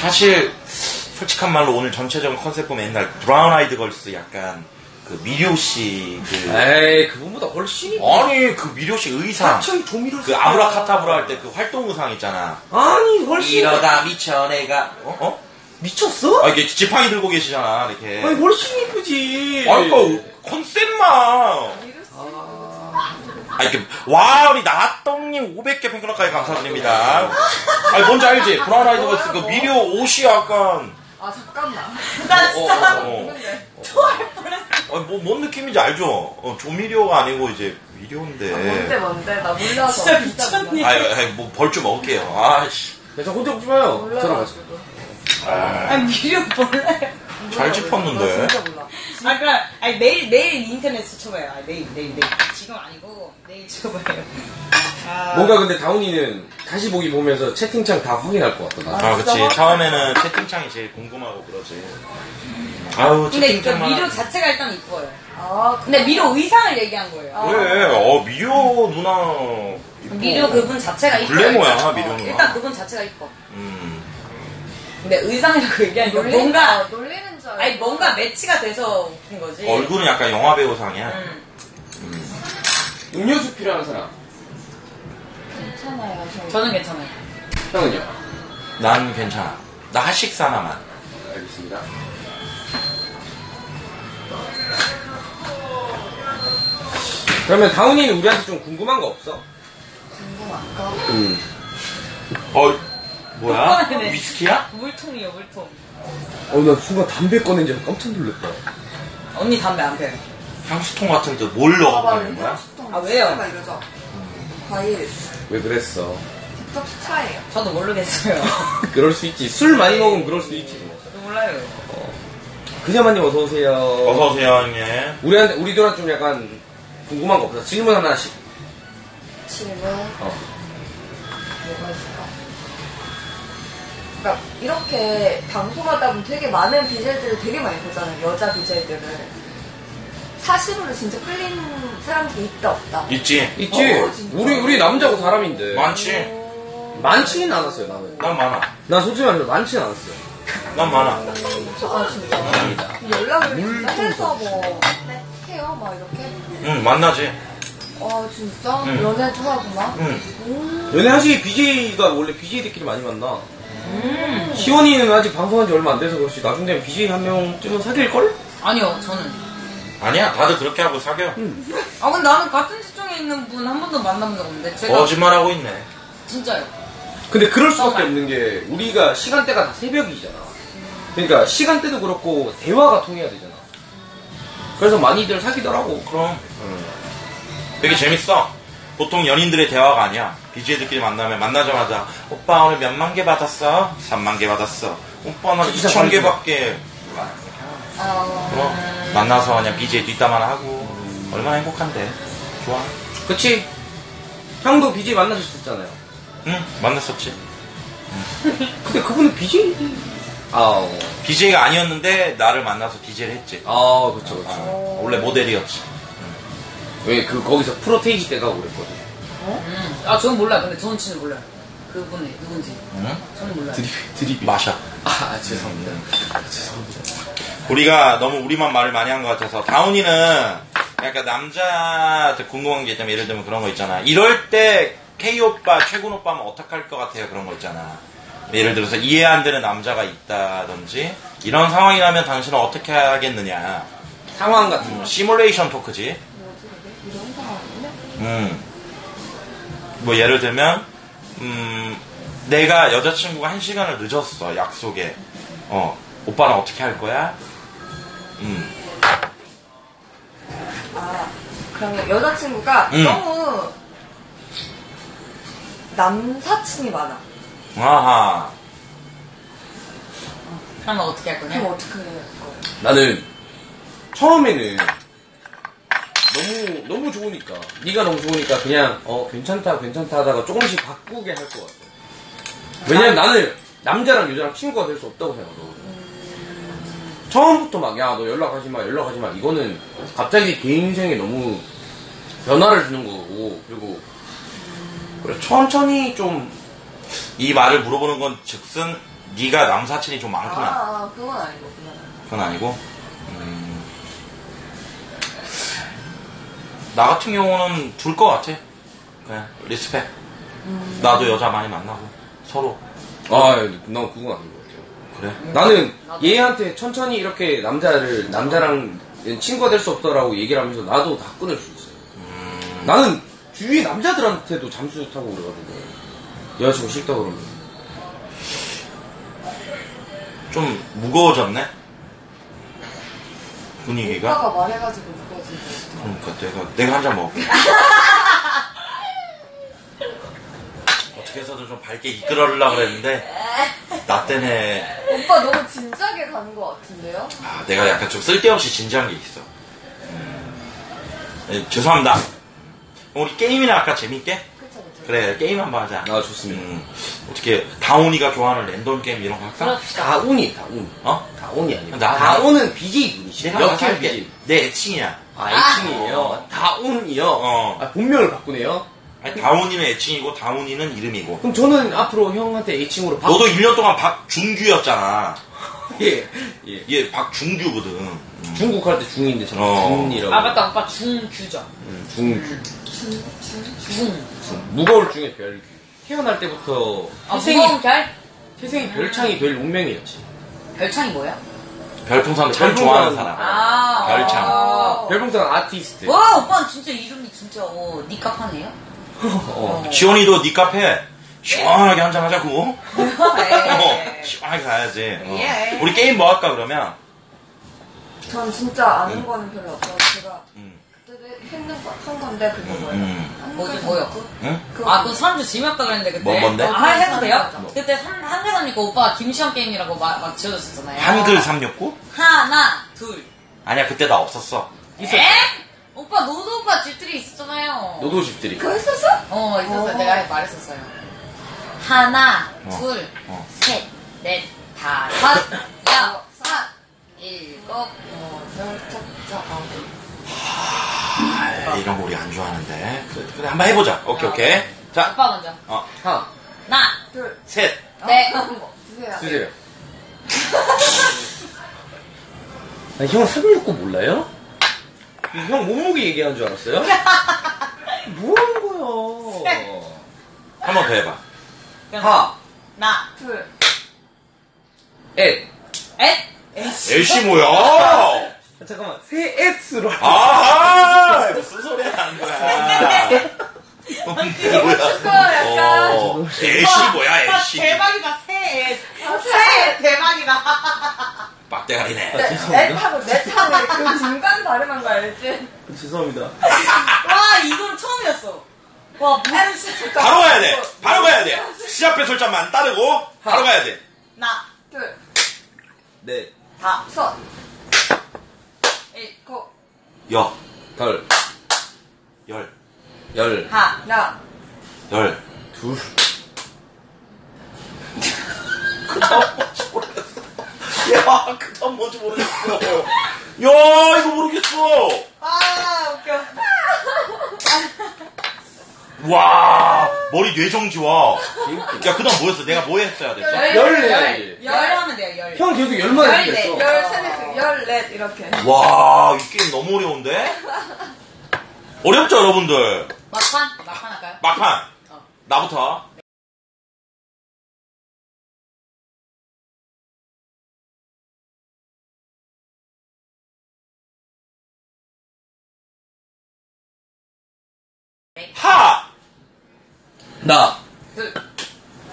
사실 솔직한 말로 오늘 전체적인 컨셉 보면 옛날 브라운 아이드 걸스 약간 그 미료 씨 그 에이 그분보다 훨씬 아니 그 미료 씨 의상 합창 조미료 그 아브라카다브라 할 때 그 활동 의상 있잖아. 아니 훨씬 이러다 미쳐 내가 어? 어? 미쳤어? 아 이게 지팡이 들고 계시잖아 이렇게. 아니 훨씬 이쁘지. 아니 그 컨셉만. 아 이렇게 와 우리 나똥님 500개 팬클럽까지 감사드립니다. 아니 뭔지 알지? 브라운 아이드 걸스 그 미료 옷이 약간 아 잠깐만. 나 진짜 어. 근데 토할 뻔했어. 아니, 뭐, 뭔 느낌인지 알죠? 어, 조미료가 아니고 이제 미료인데. 아, 뭔데 뭔데 나 몰라서 진짜 진짜 미쳤네. 아니, 아니, 뭐, 벌주 먹을게요. 아씨. 야, 저 혼자 먹지 마요. 저랑 같이. 아니 미료 몰라요. 잘 짚었는데. 나 진짜 몰라. 아, 그니까, 아니, 내일, 내일 인터넷에 쳐봐요. 아, 내일, 내일, 내일. 지금 아니고, 내일 쳐봐요. 아, 뭔가 근데 다운이는 다시 보기 보면서 채팅창 다 확인할 것 같다. 나. 아, 그치. 처음에는 채팅창이 제일 궁금하고 그러지. 아유, 근데 그 채팅창만. 미료 자체가 일단 이뻐요. 아 근데 미료 의상을 얘기한 거예요. 아. 왜? 어, 미료 누나. 이뻐. 미료 그분 자체가 이뻐요. 글래머야, 일단. 미료 어, 누나. 일단 그분 자체가 이뻐. 음. 근데 의상이라고 얘기하니까 놀리는 뭔가, 거, 놀리는 줄 알고. 아니, 뭔가 매치가 돼서 웃긴 거지. 얼굴은 약간 영화 배우상이야. 음. 음료수 필요한 사람. 괜찮아요. 저. 저는 괜찮아요. 형은요? 난 괜찮아. 나 하식사 하나만. 알겠습니다. 그러면 다운이는 우리한테 좀 궁금한 거 없어? 궁금한 거. 음. 어, 뭐야? 네. 위스키야? 물통이요, 물통. 어, 나 순간 담배 꺼낸 줄 깜짝 놀랐다. 언니 담배 안 펴요. 향수통 같은 데 뭘 넣어 먹는 거야? 향수통 아, 왜요? 막 이러죠. 과일. 왜 그랬어? 틱톡 스타예요. 저도 모르겠어요. 그럴 수 있지. 술 많이 먹으면 그럴 수 있지. 뭐. 저도 몰라요. 그녀만님 어서 오세요. 어서오세요, 형님. 우리한테, 우리 들한테 좀 약간 궁금한 거 없어? 질문 하나씩. 질문. 어. 뭐가? 그러니까 이렇게 방송하다 보면 되게 많은 BJ들을 되게 많이 보잖아요. 여자 BJ들을. 사실으로 진짜 끌린 사람들이 있다 없다. 있지? 있지? 어, 진짜? 우리, 우리 남자고 사람인데. 많지? 많지는 않았어요, 나는. 난 많아. 난 솔직히 말해서 많지는 않았어요. 난 많아. 아 진짜? 아닙니다. 연락을 물 진짜 좀 해서 뭐 해요? 막 이렇게? 응, 만나지. 아 진짜? 응. 연애도 하고 막? 응. 음. 연애하시 BJ가 원래 BJ들끼리 많이 만나. 음. 시원이는 아직 방송한 지 얼마 안 돼서 그렇지. 나중 되면 BJ 한 명쯤은 사귈 걸? 아니요, 저는. 아니야, 다들 그렇게 하고 사겨. 아, 근데 나는 같은 직종에 있는 분 한 번도 만나본 적 없는데. 제가. 거짓말하고 있네. 진짜요. 근데 그럴 수밖에 정말. 없는 게 우리가 시간대가 다 새벽이잖아. 그러니까 시간대도 그렇고 대화가 통해야 되잖아. 그래서 많이들 사귀더라고. 그럼. 되게 재밌어. 보통 연인들의 대화가 아니야. BJ들끼리 만나면 만나자마자 오빠 오늘 몇만 개 받았어? 3만 개 받았어. 오빠 나 진짜 2천 많이 개밖에. 아, 그럼 만나서 그냥 BJ 뒷담화나 하고 얼마나 행복한데. 좋아. 그치? 형도 BJ 만나셨었잖아요. 응, 만났었지. 근데 그분은 BJ? 아, 어. BJ가 아니었는데 나를 만나서 BJ를 했지. 아, 그쵸, 그쵸. 아, 원래 모델이었지. 왜, 그, 거기서 프로테이지 때 가고 그랬거든. 음. 아, 저는 몰라요. 근데 저는 진짜 몰라요. 그분이 누군지. 응? 저는 몰라요. 드립, 드립이. 마셔. 아, 죄송합니다. 아, 죄송합니다. 우리가 너무 우리만 말을 많이 한 것 같아서 다운이는 약간 남자한테 궁금한 게 있다면 예를 들면 그런 거 있잖아. 이럴 때 K 오빠, 최군 오빠면 어떡할 것 같아요? 그런 거 있잖아. 예를 들어서 이해 안 되는 남자가 있다든지 이런 상황이라면 당신은 어떻게 하겠느냐. 상황 같은 거. 음, 시뮬레이션 토크지. 음. 뭐 예를 들면 음, 내가 여자친구가 한 시간을 늦었어 약속에. 어, 오빠는 어떻게 할 거야? 음. 아, 그러면 여자친구가 음. 너무 남사친이 많아. 아하. 그러면 어떻게 할 거냐? 그럼 어떻게 할 거예요? 나는 처음에는 너무 너무 좋으니까 네가 너무 좋으니까 그냥 어 괜찮다 괜찮다 하다가 조금씩 바꾸게 할 것 같아. 왜냐면 나는 남자랑 여자랑 친구가 될 수 없다고 생각하거든. 처음부터 막 야 너 연락하지 마 연락하지 마 이거는 갑자기 개인 인생에 너무 변화를 주는 거고 그리고 그래 천천히 좀 이 말을 물어보는 건 즉슨 네가 남사친이 좀 아, 많구나. 아, 그건 아니고, 그건 아니고. 그건 아니고. 음, 나 같은 경우는 둘 것 같아. 그냥 respect. 나도 여자 많이 만나고 서로. 아 난 그건 아닌 것 같아요 그래. 나는 얘한테 천천히 이렇게 남자를 남자랑 친구가 될 수 없다라고 얘기를 하면서 나도 다 끊을 수 있어요 나는 주위 남자들한테도 잠수 타고 그러거든요 여자친구 싫다 그러면 좀 무거워졌네. 분위기가. 오빠가 말해가지고 무거워진 거 그러니까 내가 내가 한 잔 먹을게. 어떻게 해서든 좀 밝게 이끌어려고 그랬는데 나 때문에 오빠 너무 진지하게 가는 것 같은데요? 아, 내가 약간 좀 쓸데없이 진지한 게 있어. 음. 네, 죄송합니다. 우리 게임이나 할까 재밌게? 그래 게임 한번 하자. 아 좋습니다 음, 어떻게 다운이가 좋아하는 랜덤 게임 이런 거 할까? 다운이 다운 어? 다운이 아니고 나- 다운은 BJ 분이시죠 내가 할게. BJ 내 애칭이야. 아 애칭이에요 다운이요 어. 아, 본명을 바꾸네요 아니, 다운이는 애칭이고 다운이는 이름이고. 그럼 저는 앞으로 형한테 애칭으로 바... 너도 1년 동안 박준규였잖아. 예, 예. 얘 박준규거든. 음. 중국 할 때 중인데 저는 어. 중이라고 아 맞다 오빠 중규죠. 음, 중 중. 무거울 중에 별규. 태어날 때부터 아 태생이, 무거운 별? 태생이 별창이 별 운명이었지. 별창이 뭐야? 별풍선 참 별풍선. 좋아하는 사람. 아. 별창. 아. 별풍선 아티스트. 와 오빠는 진짜 이름이 진짜 어, 니값하네요. 어. 지원이도 네 카페 시원하게 한잔 하자고. 어, 네. 시원하게 가야지. 어. 예. 우리 게임 뭐 할까 그러면? 전 진짜 아는 거는 별로 없어서 제가 음. 그때도 했는 거, 한 건데 그거 뭐예요? 음. 한 뭐지, 뭐였고? 응? 그거 아, 그 사람들 재미없다 그랬는데 그때. 뭐, 뭔데? 아, 해도 돼요? 뭐. 그때 한, 한대선니까 오빠가 김시영 게임이라고 막, 막 지어줬었잖아요. 한글 369? 하나, 둘. 아니야 그때 나 없었어. 있었어. 에? 오빠 노도 오빠 집들이 있었잖아요. 노도 집들이. 그거 했었어? 어, 있었어요. 어. 내가 말했었어요. 하나, 어. 둘, 어. 셋, 넷, 다섯, 여섯, 일곱. 어, 열짝짝 아홉. 아, 이런 거 우리 안 좋아하는데. 그래, 그래 한번 해보자. 오케이 오케이. 자, 오빠 먼저. 어, 하나, 하나, 둘, 셋. 넷. 주세요. 주세요. 아, 형369 몰라요? 형 몸무게 얘기하는 줄 알았어요? 뭐 하는 거야? 한 번 더 해봐. 하, 나, 둘, 엣. 엣. 엘씨 뭐야? 아, 잠깐만, 세 X로. 아, 무슨 소리 하는 거야? 뭐야? 약간. 어, 엘씨 뭐야, 엘씨? 대박이다, 새. 새 대박이다. 빡대가리네. 넷하고 넷하고 그 중간 발음한 거 알지? 죄송합니다. 와, 이건 처음이었어. 와, 무슨 시 바로 가야 돼. 바로 가야 돼. 시합 솔자만 따르고 바로 가야 돼. 나, 둘, 네. 다, 섯, 일, 고, 여, 덜, 열, 열, 하, 야, 열. 둘. 야, 그다음 뭔지 모르겠어. 야, 이거 모르겠어. 아, 웃겨. 와, 머리 뇌정지와. 야, 그다음 뭐였어? 내가 뭐 했어야 됐어? 열, 열 열, 해야지. 열 하면 돼요, 열. 형 계속 열만 열, 했어. 네, 열, 세네, 열넷 이렇게. 와, 이 게임 너무 어려운데? 어렵죠, 여러분들? 막판? 막판 할까요? 막판. 어. 나부터. 하! 나. 둘.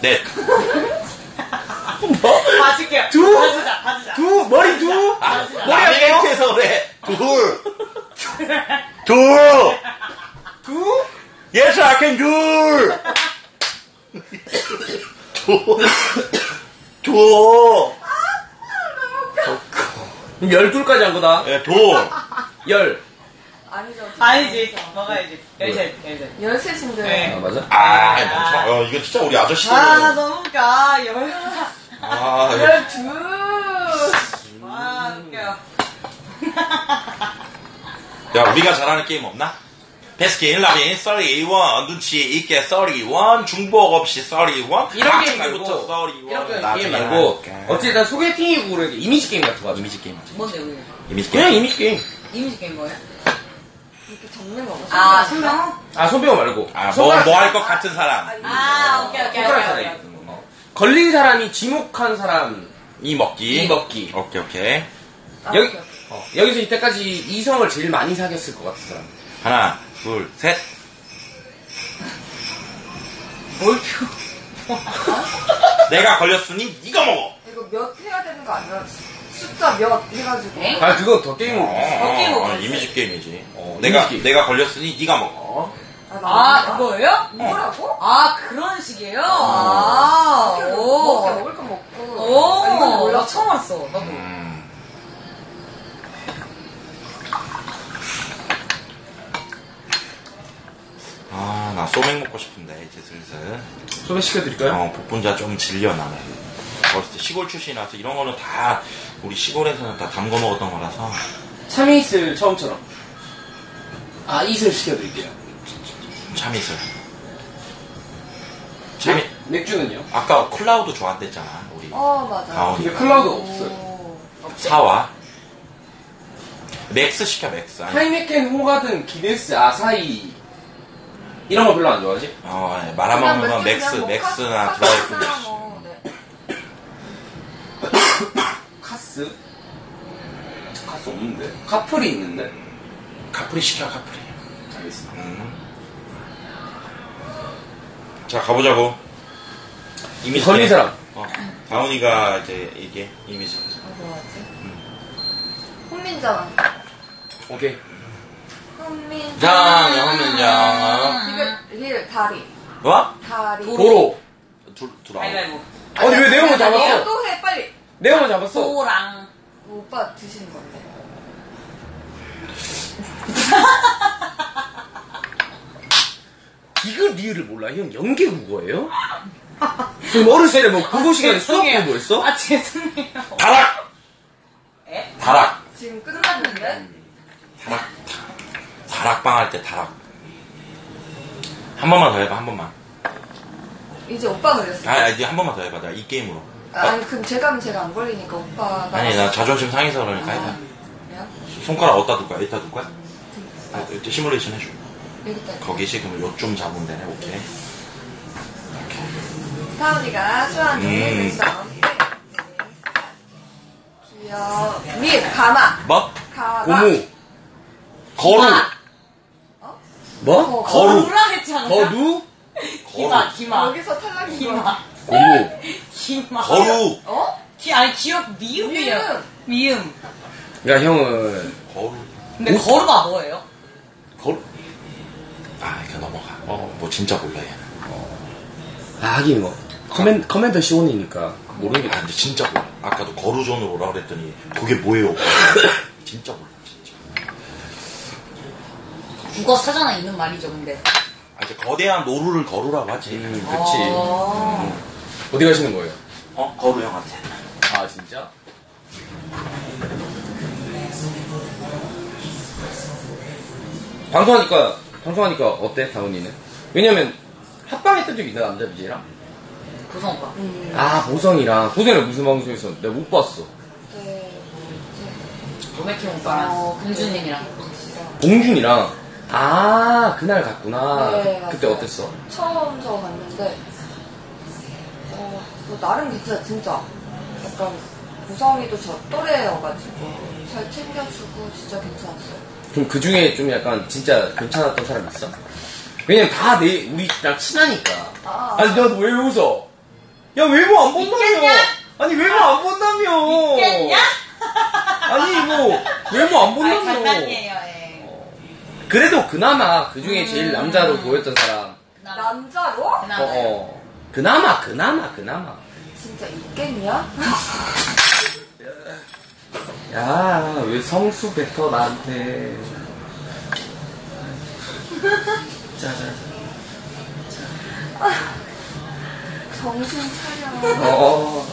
넷. 봐줄게요. 두? 봐주자, 봐주자. 두, 머리 두. 아, 머리 안 돼요? 아메리카에서 그래. 둘. 둘. 두? Yes, I can 둘. 둘. 둘. 그럼 열둘까지 한 거다. 예, 둘. 열. 아니죠. 아니지. 먹어야지. 열셋, 열셋. 열셋인데. 네. 아, 맞아? 아, 멍청. 어, 이거 진짜 우리 아저씨들. 아, 너무 웃겨. 아, 열. 아, 이거. 열둘. 아, 웃겨. 야, 우리가 잘하는 게임 없나? 베스킨 라빈 thirty-one 눈치 있게 thirty-one 중복 없이 thirty-one 이런 게임 부터 말고 thirty-one 이런 게임 말고 어쨌든 소개팅이고 그래 이미지 게임 같은 거. 이미지 게임 하자 뭔데, 왜? 이미지 게임 그냥 이미지 게임. 이미지 게임 뭐예요? 이렇게 적는 거. 아, 손명? 아 손병호 말고. 아 뭐 뭐 할 것 같은 사람 아, 오케이, 오케이, 손가락 오케이. 사람. 오케이. 어. 걸린 사람이 지목한 사람 이 먹기 이 먹기. 오케이 오케이 아, 여기 오케이, 오케이. 어, 여기서 이때까지 이성을 제일 많이 사귀었을 것 같은 사람. 하나 둘셋 몰표. 내가 걸렸으니 네가 먹어 이거 몇 해야 되는 거 아니야? 숫자 몇 해가지고. 엥? 아 그거 더 게임. 어, 어깨 어, 먹었어. 이미지 게임이지 어, 내가 이미지 게임. 내가 걸렸으니 네가 먹어 나 아, 몰라. 그거예요? 뭐라고? 아, 그런 식이에요? 아, 아, 먹게 오. 먹을 거 먹고. 아, 이건 오, 나 몰랐어. 처음 왔어, 나도. 음. 아, 나 소맥 먹고 싶은데, 이제 슬슬. 소개 시켜드릴까요? 어, 복분자 좀 질려, 나는. 어렸을 때 시골 출신이라서 이런 거는 다, 우리 시골에서는 다 담궈 먹었던 거라서. 참이슬 처음처럼. 아 이슬 시켜드릴게요. 참이슬. 참이, 맥주는요? 아까 클라우드 좋아한댔잖아, 우리. 어, 맞아. 다운이. 근데 클라우드 없어요. 오. 사와. 맥스 시켜, 맥스. 아니, 하이네켄, 호가든, 기네스, 아사히 이런 거 별로 안 좋아하지? 어, 예, 말아먹는 건 맥스, 뭐 맥스나 카- 드라이브. 카스? 카스 없는데? 카플이 있는데? 카프리 시켜, 카프리. 알겠습니다. 음. 자, 가보자고. 이미지. 걸린 사람. 어. 다운이가 이제 이게 이미지. 아, 뭐였지? 훈민정. 오케이. 훈민정. 장, 허민장. 이게 릴 다리. 뭐? 다리. 도로. 둘, 둘. 가위바위보. 아니 왜 내용을 잡았어? 또 해, 빨리. 내용을 잡았어. 도랑. 오빠 드시는 건데. 이거 리을을 몰라. 형 연계 국어예요? 그럼 어렸을 때 뭐 국어 시간에 수학 죄송해요. 공부했어? 아, 죄송해요. 다락! 에? 다락. 지금 끝났는데? 다락. 다락방 할 때 다락. 한 번만 더 해봐, 한 번만. 이제 오빠 그랬어. 아, 아, 이제 한 번만 더 해봐, 나이 게임으로. 아니, 그럼 제가 하면 제가 안 걸리니까 오빠가. 아니, 나 자존심 상해서 그러니까 해봐. 그래요? 손가락 어디다 둘 거야? 여기다 둘 거야? 아, 이제 시뮬레이션 해줘. 여기다. 거기 지금 요쯤 잡으면 되네, 오케이. 타운이가 좋아하는 음. 일성. 귀여워. 미, 가마. 뭐? 가마. 고무. 거루. 어? 뭐? 거루. 거루라 했잖아. 거루? 기마, 기마. 여기서 탈락인 기마. 거야. 고무. 기마. 거루. 어? 기, 아니, 기억, 미음이에요. 미음. 그러니까 형은 거루. 근데 거루가 뭐예요? 거루. 아, 이거 넘어가. 어, 뭐 진짜 몰라, 얘는. 아, 하긴 뭐 커맨 커맨더 시온이니까 모르는 게 아, 근데 진짜 몰라. 아까도 거루존으로 오라 그랬더니 그게 뭐예요? 진짜 몰라, 진짜. 국어 사전에 있는 말이죠, 근데. 아, 이제 거대한 노루를 거루라고 하지. 음, 그치. 어. 어디 가시는 거예요? 어? 거루 형한테. 아, 진짜? 방송하니까, 방송하니까 어때, 다운이는? 왜냐면, 합방했던 적이 있나, 남자 BJ랑? 구성 오빠. 음. 아, 보성이랑. 보성이랑 무슨 방송에서 내가 못 봤어. 네. 로메킹 오빠랑 어, 금주님이랑. 봉준이랑. 아, 그날 갔구나. 네, 그, 때 맞아요. 어땠어? 처음 저 갔는데, 어, 뭐 나름 진짜, 진짜, 약간, 구성이도 저 또래여가지고, 잘 챙겨주고, 진짜 괜찮았어요. 그럼 그 중에 좀 약간 진짜 괜찮았던 사람 있어? 왜냐면 다 내, 우리랑 친하니까. 아, 아니, 너왜 웃어? 야, 외모 안 본다며! 있겠냐? 아니, 외모 안 본다며! 있겠냐? 아니, 뭐, 외모 안 아, 본다며! 장난이에요, 예. 그래도 그나마 그 중에 음. 제일 남자로 보였던 사람. 남자로? 어, 그나마. 어. 그나마, 그나마, 그나마. 진짜 있겠냐? 야, 왜 성수 뱉어, 나한테. 짜자자. 정신 차려. 어.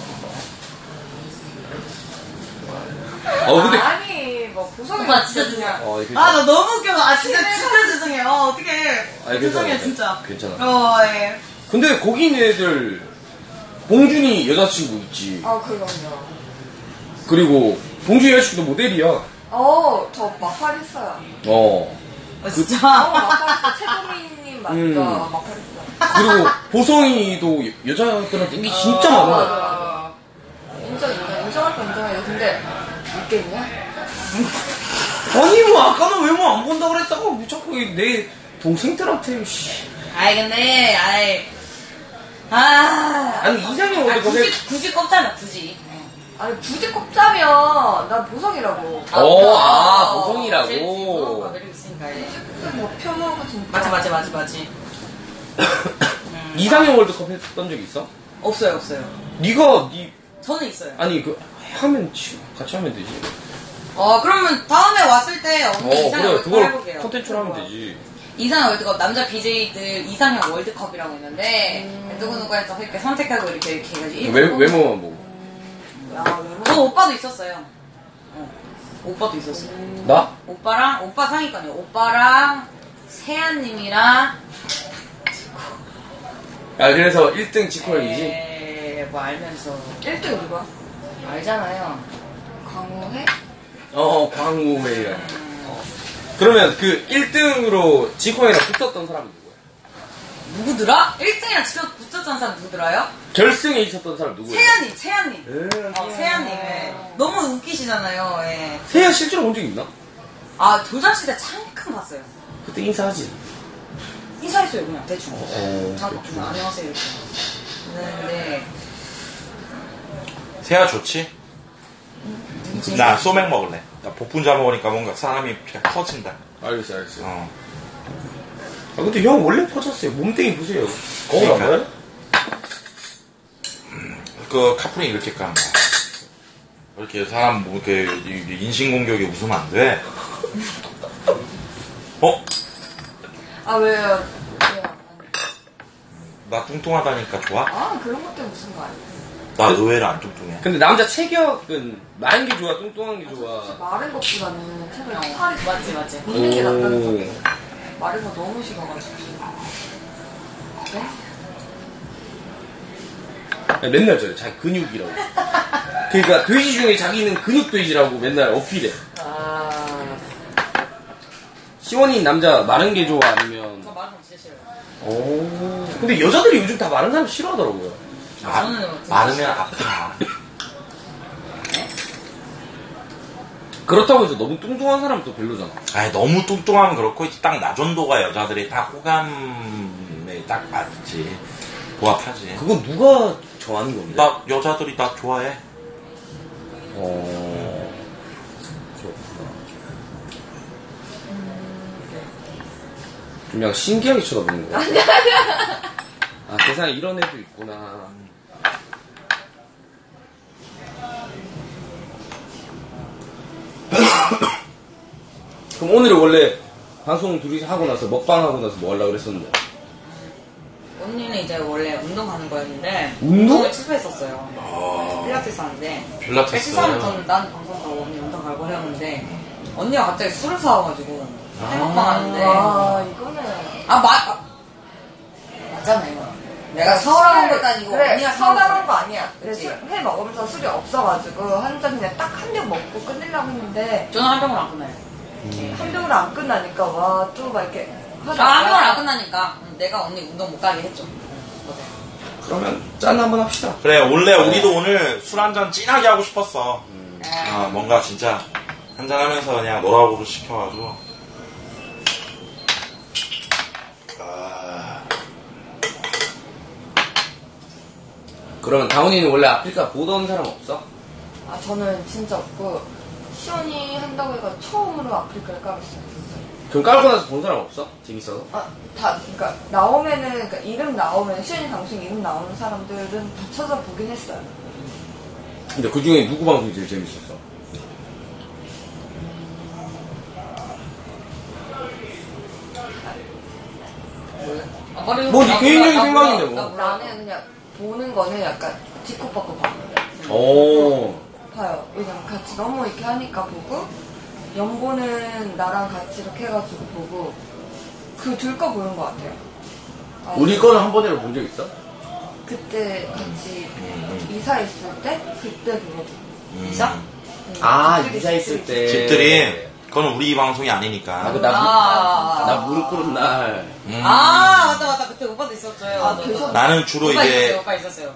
어, 근데. 아니, 뭐, 구성이 오빠 진짜 그냥. 어, 이거 아, 나 너무 웃겨. 여러분, 아, 진짜, 진짜 죄송해요. 어, 어떡해. 아니, 죄송해요, 괜찮아. 진짜. 괜찮아. 어, 예. 근데 거기 있는 애들 봉준이 여자친구 있지. 아, 그럼요. 그리고 봉준이 여자친구도 모델이야. 어, 저 막팔 했어요. 어. 아, 진짜. 어, 막팔 했어요. 최고민님 맞죠? 음. 막팔 했어요. 그리고 보성이도 여자들한테 인기 진짜 아, 많아. 맞아, 맞아. 인정, 인정. 인정할 거 인정해요. 근데, 있겠냐? 아니 뭐 아까는 외모 안 본다 그랬다고 뭐 자꾸 내 동생들한테 씨. 아이, 근데, 아이. 아. 아니, 이상형 아, 월드컵에- 굳이, 굳이 꼽자면 굳이. 아니, 굳이 꼽자면, 난 보성이라고. 어, 아, 어, 보성이라고. 매력 있으니까. 예. 뭐, 표모가 진짜. 맞지, 맞지, 맞지, 맞지. 이상형 월드컵 했던 적 있어? 없어요, 없어요. 네가 네 저는 있어요. 아니 그 하면 치- 같이 하면 되지. 어, 그러면 다음에 왔을 때 언니 어 이상형 그래 그걸 해볼게요. 콘텐츠로 하면 되지. 이상형 월드컵 남자 BJ들 이상형 월드컵이라고 있는데 음. 누구누구 해서 이렇게 선택하고 이렇게 이렇게 해가지고 외 외모만 보고. 야, 외모. 저 오빠도 있었어요. 어, 오빠도 있었어요. 나? 오빠랑 오빠 상위권이요. 오빠랑 세아님이랑 아 그래서 1등 지코 형이지. 에, 뭐 알면서 1등 누가? 알잖아요. 강호해? 어 광우회랑. 그러면 그 1등으로 지코형이랑 붙었던 사람이 누구야? 누구더라? 1등이랑 지금 붙었던 사람 누구더라요? 결승에 있었던 사람 누구야? 세아님, 세아님. 음. 어, 세아님. 예. 너무 웃기시잖아요. 예. 세야 실제로 본 적 있나? 아, 도전시대 창큼 봤어요. 그때 인사하지. 인사했어요, 그냥, 대충. 어, 아, 그냥 안녕하세요, 이렇게. 네, 네. 세아 좋지? 나 소맥 먹을래. 나 복분자 먹으니까 뭔가 사람이 그냥 커진다. 알겠어 알겠어. 어. 아 근데 형 원래 퍼졌어요. 몸뚱이 보세요. 거울 안 그러니까. 봐요? 그 카프링 이렇게 까는 거야. 이렇게 사람 뭐 이렇게 인신공격에 웃으면 안 돼. 어? 아, 왜요? 왜요? 나 뚱뚱하다니까 좋아? 아, 그런 것 때문에 무슨 거 아니야? 나 의외로 안 뚱뚱해. 근데 남자 체격은 마른 게 좋아, 뚱뚱한 게 좋아. 마른 것보다는 체력이 어, 살이 맞지, 맞지. 있는 게 낫다는 오. 거지. 마른 거 너무 식어가지고. 네? 맨날 저래, 자기 근육이라고. 그러니까 돼지 중에 자기는 근육 돼지라고 맨날 어필해. 아. 시원이 남자 마른 게 좋아 아니면? 저 마라톤 진짜 싫어요. 오. 근데 여자들이 요즘 다 마른 사람 싫어하더라고요. 마르면 싫어요. 아파. 그렇다고 해서 너무 뚱뚱한 사람은 또 별로잖아. 아니 너무 뚱뚱하면 그렇고 딱나 정도가 여자들이 딱 호감에 딱 맞지. 부합하지. 그건 누가 정하는 건데? 나 여자들이 나 좋아해. 어. 그렇구나. 좀 약간 신기하게 쳐다보는 거야. 아, 세상에 이런 애도 있구나. 그럼 오늘은 원래 방송 둘이서 하고 나서 먹방 하고 나서 뭐 하려고 그랬었는데? 언니는 이제 원래 운동하는 거였는데 운동? 운동을 취소했었어요. 필라테스 하는데 필라테스. 시사는 저는 난 방송 가고 언니 운동 가고 해왔는데 언니가 갑자기 술을 사와가지고 해먹방 하는데 아, 이거는. 아, 마, 아, 맞잖아요. 내가 사오라는 것도 아니고 그래, 언니가 사오라는 거 아니야. 근데 그치? 술, 회 먹으면서 술이 없어가지고 한 잔 그냥 딱 한 병 먹고 끝내려고 했는데 저는 한 병을 안 끝나요. 한 병을 안 끝나니까 와 또 막 이렇게 아, 한 병을 하다가 안 끝나니까 음, 내가 언니 운동 못 가게 했죠. 그러면 짠 한번 합시다. 그래 원래 우리도 오늘 술 한 잔 진하게 하고 싶었어. 아, 뭔가 진짜 한잔 하면서 그냥 노라고를 시켜가지고. 그러면 다운이는 원래 아프리카 보던 사람 없어? 아 저는 진짜 없고 시원이 한다고 해가 처음으로 아프리카를 까봤어요. 그럼 깔고 나서 본 사람 없어? 재밌어서? 아, 다, 그니까, 나오면은, 그러니까 이름 나오면, 시연이 방송 이름 나오는 사람들은 다 찾아보긴 했어요. 근데 그 중에 누구 방송이 제일 재밌었어? 아, 뭐, 나- 네 개인적인 생각인데 뭐. 나는 그냥 보는 거는 약간 뒷코박고 봤는데. 오. 봐요. 왜냐면 같이 너무 이렇게 하니까 보고, 연보는 나랑 같이 이렇게 해가지고 보고 그 둘 거 보는 것 같아요. 아, 우리 거는 한 번이라도 본 적 있어? 그때 같이 음, 이사했을 때 그때 그거 음. 이사? 네, 아, 집들이, 이사했을. 때. 집들이 그건 우리 방송이 아니니까. 아, 그 나, 아, 나 무릎 꿇은 날. 음. 아, 맞다, 맞다. 그때 오빠도 있었죠. 아, 나는 주로 오빠 있었어요, 이제 오빠 있었어요.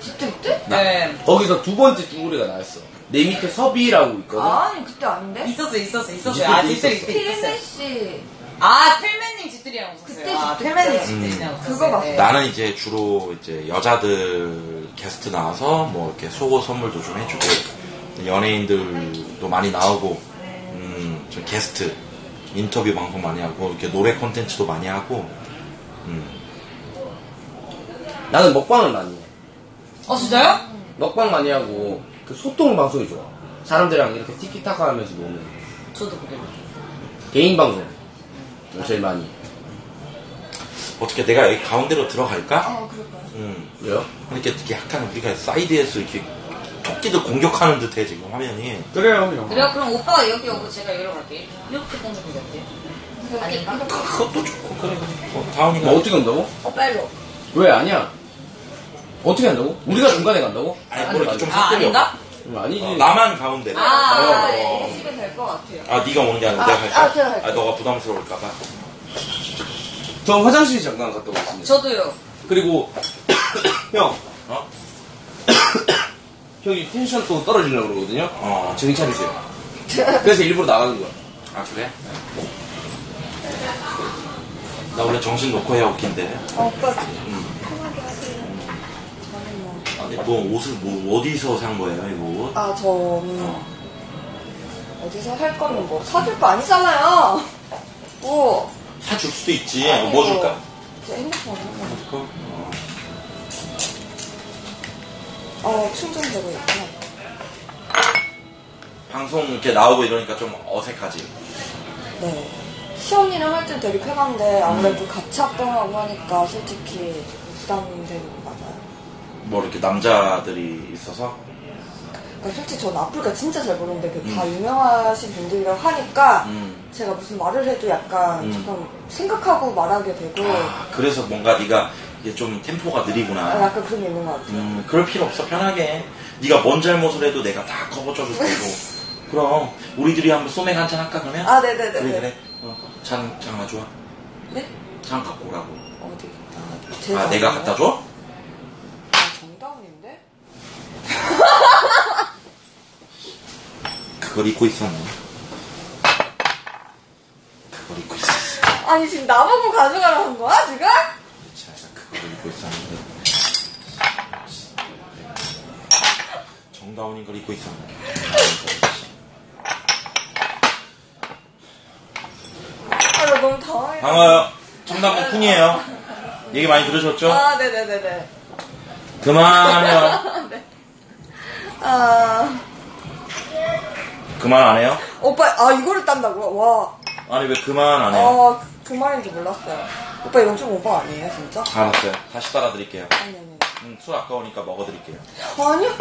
집들이 때? 네. 거기서 두 번째 쭈구리가 나왔어. 내 밑에 섭이라고 있거든? 아니 그때 아닌데? 있었어, 있었어, 있었어요. 집들이 아, 집들이 있었어. 그때 있었어요. 필메 씨 아, 필맨님 집들이랑 오셨어요. 그때 아, 집들 때. 집들이랑 오셨어요. 그거 봤어요. 네. 나는 이제 주로 이제 여자들 게스트 나와서 뭐 이렇게 속옷 선물도 좀 해주고 연예인들도 많이 나오고 음, 좀 게스트 인터뷰 방송 많이 하고 이렇게 노래 콘텐츠도 많이 하고 음. 나는 먹방을 많이 해. 어, 진짜요? 먹방 많이 하고, 그 소통 방송이 좋아. 사람들이랑 이렇게 티키타카 하면서 노는. 저도 그래요. 개인 방송. 제일 많이. 해. 어떻게 내가 여기 가운데로 들어갈까? 아 그럴까요? 음. 왜요? 이렇게 이렇게 약간 우리가 사이드에서 이렇게 토끼들 공격하는 듯해 지금 화면이 그래요, 형. 그래요? 그럼 오빠가 여기 오고 제가 여기로 갈게요. 이렇게 게 어때요? 아닌가? 그것도 좋고 그래 어, 다운이가 뭐 어떻게 한다고? 어 빨로 왜 아니야? 어떻게 한다고? 우리가 중간에 간다고? 아니 뭐 이렇게 좀 아, 아닌가? 음, 아니지. 어, 나만 가운데 아, 아, 어. 네, 시면 될것 같아요. 아 네가 오는 게 아니라 아, 내가 갈게 아, 제가 갈게요. 아 너가 부담스러울까봐 저 화장실 잠깐 갔다 오겠습니다. 저도요. 그리고, 형. 어? 형이 텐션 또 떨어지려고 그러거든요? 어. 정신 차리세요. 그래서 일부러 나가는 거야. 아 그래? 나 원래 정신 놓고 해야 웃긴데 어, 오빠 음. 편하게 하세요. 저는 뭐. 아니 뭐 옷을 뭐 어디서 산 거예요 이거 옷? 아, 저는 어디서 할 거면 뭐 사줄 거 아니잖아요. 뭐. 사줄 수도 있지 뭐 줄까? 제 핸드폰. 그 어. 어, 충전되고 있구나. 방송 이렇게 나오고 이러니까 좀 어색하지 네. 시언니랑 할땐 되게 편한데 아무래도 같이 합동하고 하니까 솔직히 부담되는 거 맞아요. 뭐 이렇게 남자들이 있어서 그러니까 솔직히 저는 아프리카 진짜 잘 모르는데 그다 음. 유명하신 분들이라고 하니까 음. 제가 무슨 말을 해도 약간 음. 조금 생각하고 말하게 되고 아, 그래서 뭔가 네가 이게 좀 템포가 아, 느리구나 약간 그런 게 있는 것 같아요. 음, 그럴 필요 없어 편하게 네가 뭔 잘못을 해도 내가 다 커버쳐줄 거고 그럼 우리들이 한번 소맥 한잔 할까 그러면? 아, 네네네. 그래 그래 어, 잔, 잔 가져와 네? 잔 갖고 오라고 어디? 아, 제가 아 내가 갖다 줘? 아, 정다운인데? 그걸 잊고 있었네 그걸 잊고 있었어 아니 지금 나보고 가져가라는 거야 지금? 자, 그걸 잊고 있었는데 정다운인 걸 잊고 있었네 아, 나 너무 당황해. 반가워요 정답은 쿤이에요 얘기 많이 들으셨죠? 아, 네네네네. 그만해요 아, 그만 안 해요? 오빠, 아, 이거를 딴다고요? 와. 아니 왜 그만 안 해요? 아, 그 말인지 몰랐어요. 오빠 이건 좀 오버 아니에요, 진짜? 알았어요 다시 따라드릴게요 아니, 아니. 음, 술 아까우니까 먹어드릴게요 아니요.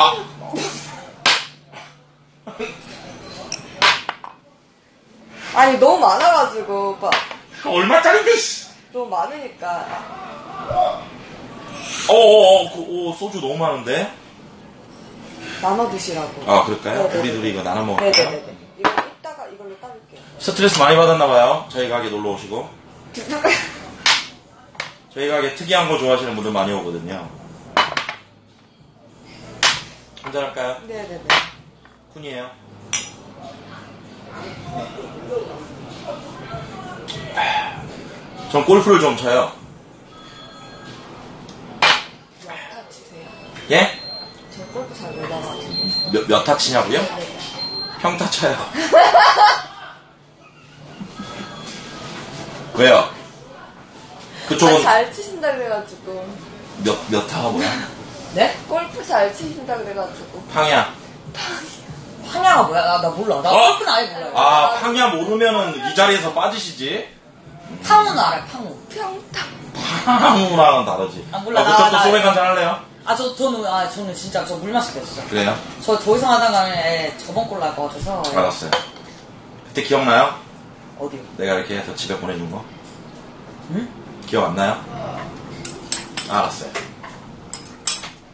아 니, 너무 많아가지고, 오빠. 얼마짜린데 씨 너무 많으니까. 어어어 그, 오, 소주 너무 많은데 나눠 드시라고. 아 그럴까요? 네네네. 우리 둘이 이거 나눠 먹을까요? 네네네네. 이거 이따가 이걸로 따를게요. 스트레스 많이 받았나봐요 저희 가게 놀러 오시고 저희 가게 특이한 거 좋아하시는 분들 많이 오거든요 한잔 할까요? 네네네. 쿤이에요 전 골프를 좀 쳐요 치세요? 예? 저 골프 잘 몰라가지고. 몇, 몇타 치냐고요? 네. 평타 쳐요 왜요? 그쪽은 아, 잘 치신다 그래가지고. 몇, 몇 타가 뭐야? 네? 골프 잘 치신다 그래가지고. 팡야 황야가 뭐야? 나, 나 몰라. 나 어? 골프는 아예 몰라요. 아 팡야 모르면은 이 자리에서 빠지시지 팡우는 알아요, 팡우. 평타. 팡우랑은 다르지 아, 몰라. 아, 나- 그쪽도 나- 소맥 한잔 할래요? 아, 저, 저는, 아, 저는 진짜, 저 물 마실게요, 진짜. 그래요? 저 더 이상 하다가 에, 저번 꼴 날 것 같아서. 알았어요 그때 기억나요? 어디요? 내가 이렇게 해서 집에 보내준 거? 응? 기억 안 나요? 알았어요.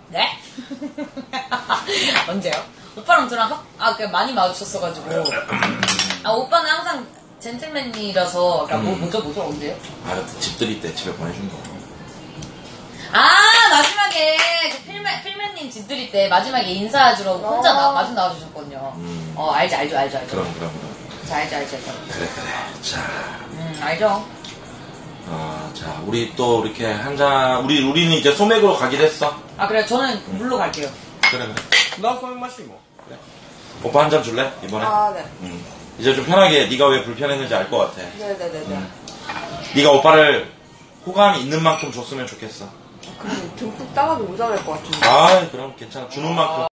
네? 언제요? 오빠랑 저랑 합, 아, 그 많이 마주쳤어가지고. 아, 오빠는 항상 젠틀맨이라서, 그러니까 뭐, 음. 뭐죠, 뭐죠, 언제요? 아, 집들이 때 집에 보내준 거. 아, 마지막에 그 필맨, 필맨님 집들이 때 마지막에 인사해주러 혼자 나, 어. 마중 나와주셨거든요. 음. 어, 알죠, 알죠, 알죠, 알죠. 그럼, 그럼, 그럼. 자, 알죠, 알죠, 알죠. 그래, 그래. 자, 음, 알죠. 어, 자, 우리 또 이렇게 한 잔, 우리, 우리는 이제 소맥으로 가기로 했어. 아, 그래, 저는 물로 갈게요. 그래, 그래. 나 소맥 마시 뭐. 오빠 한 잔 줄래? 이번에? 아, 네. 음. 이제 좀 편하게 네가 왜 불편했는지 알 것 같아. 네네네네. 음. 네가 오빠를 호감이 있는 만큼 줬으면 좋겠어. 그럼 듬뿍 따가도 모자랄 것 같은데. 아, 그럼 괜찮아. 주는 만큼.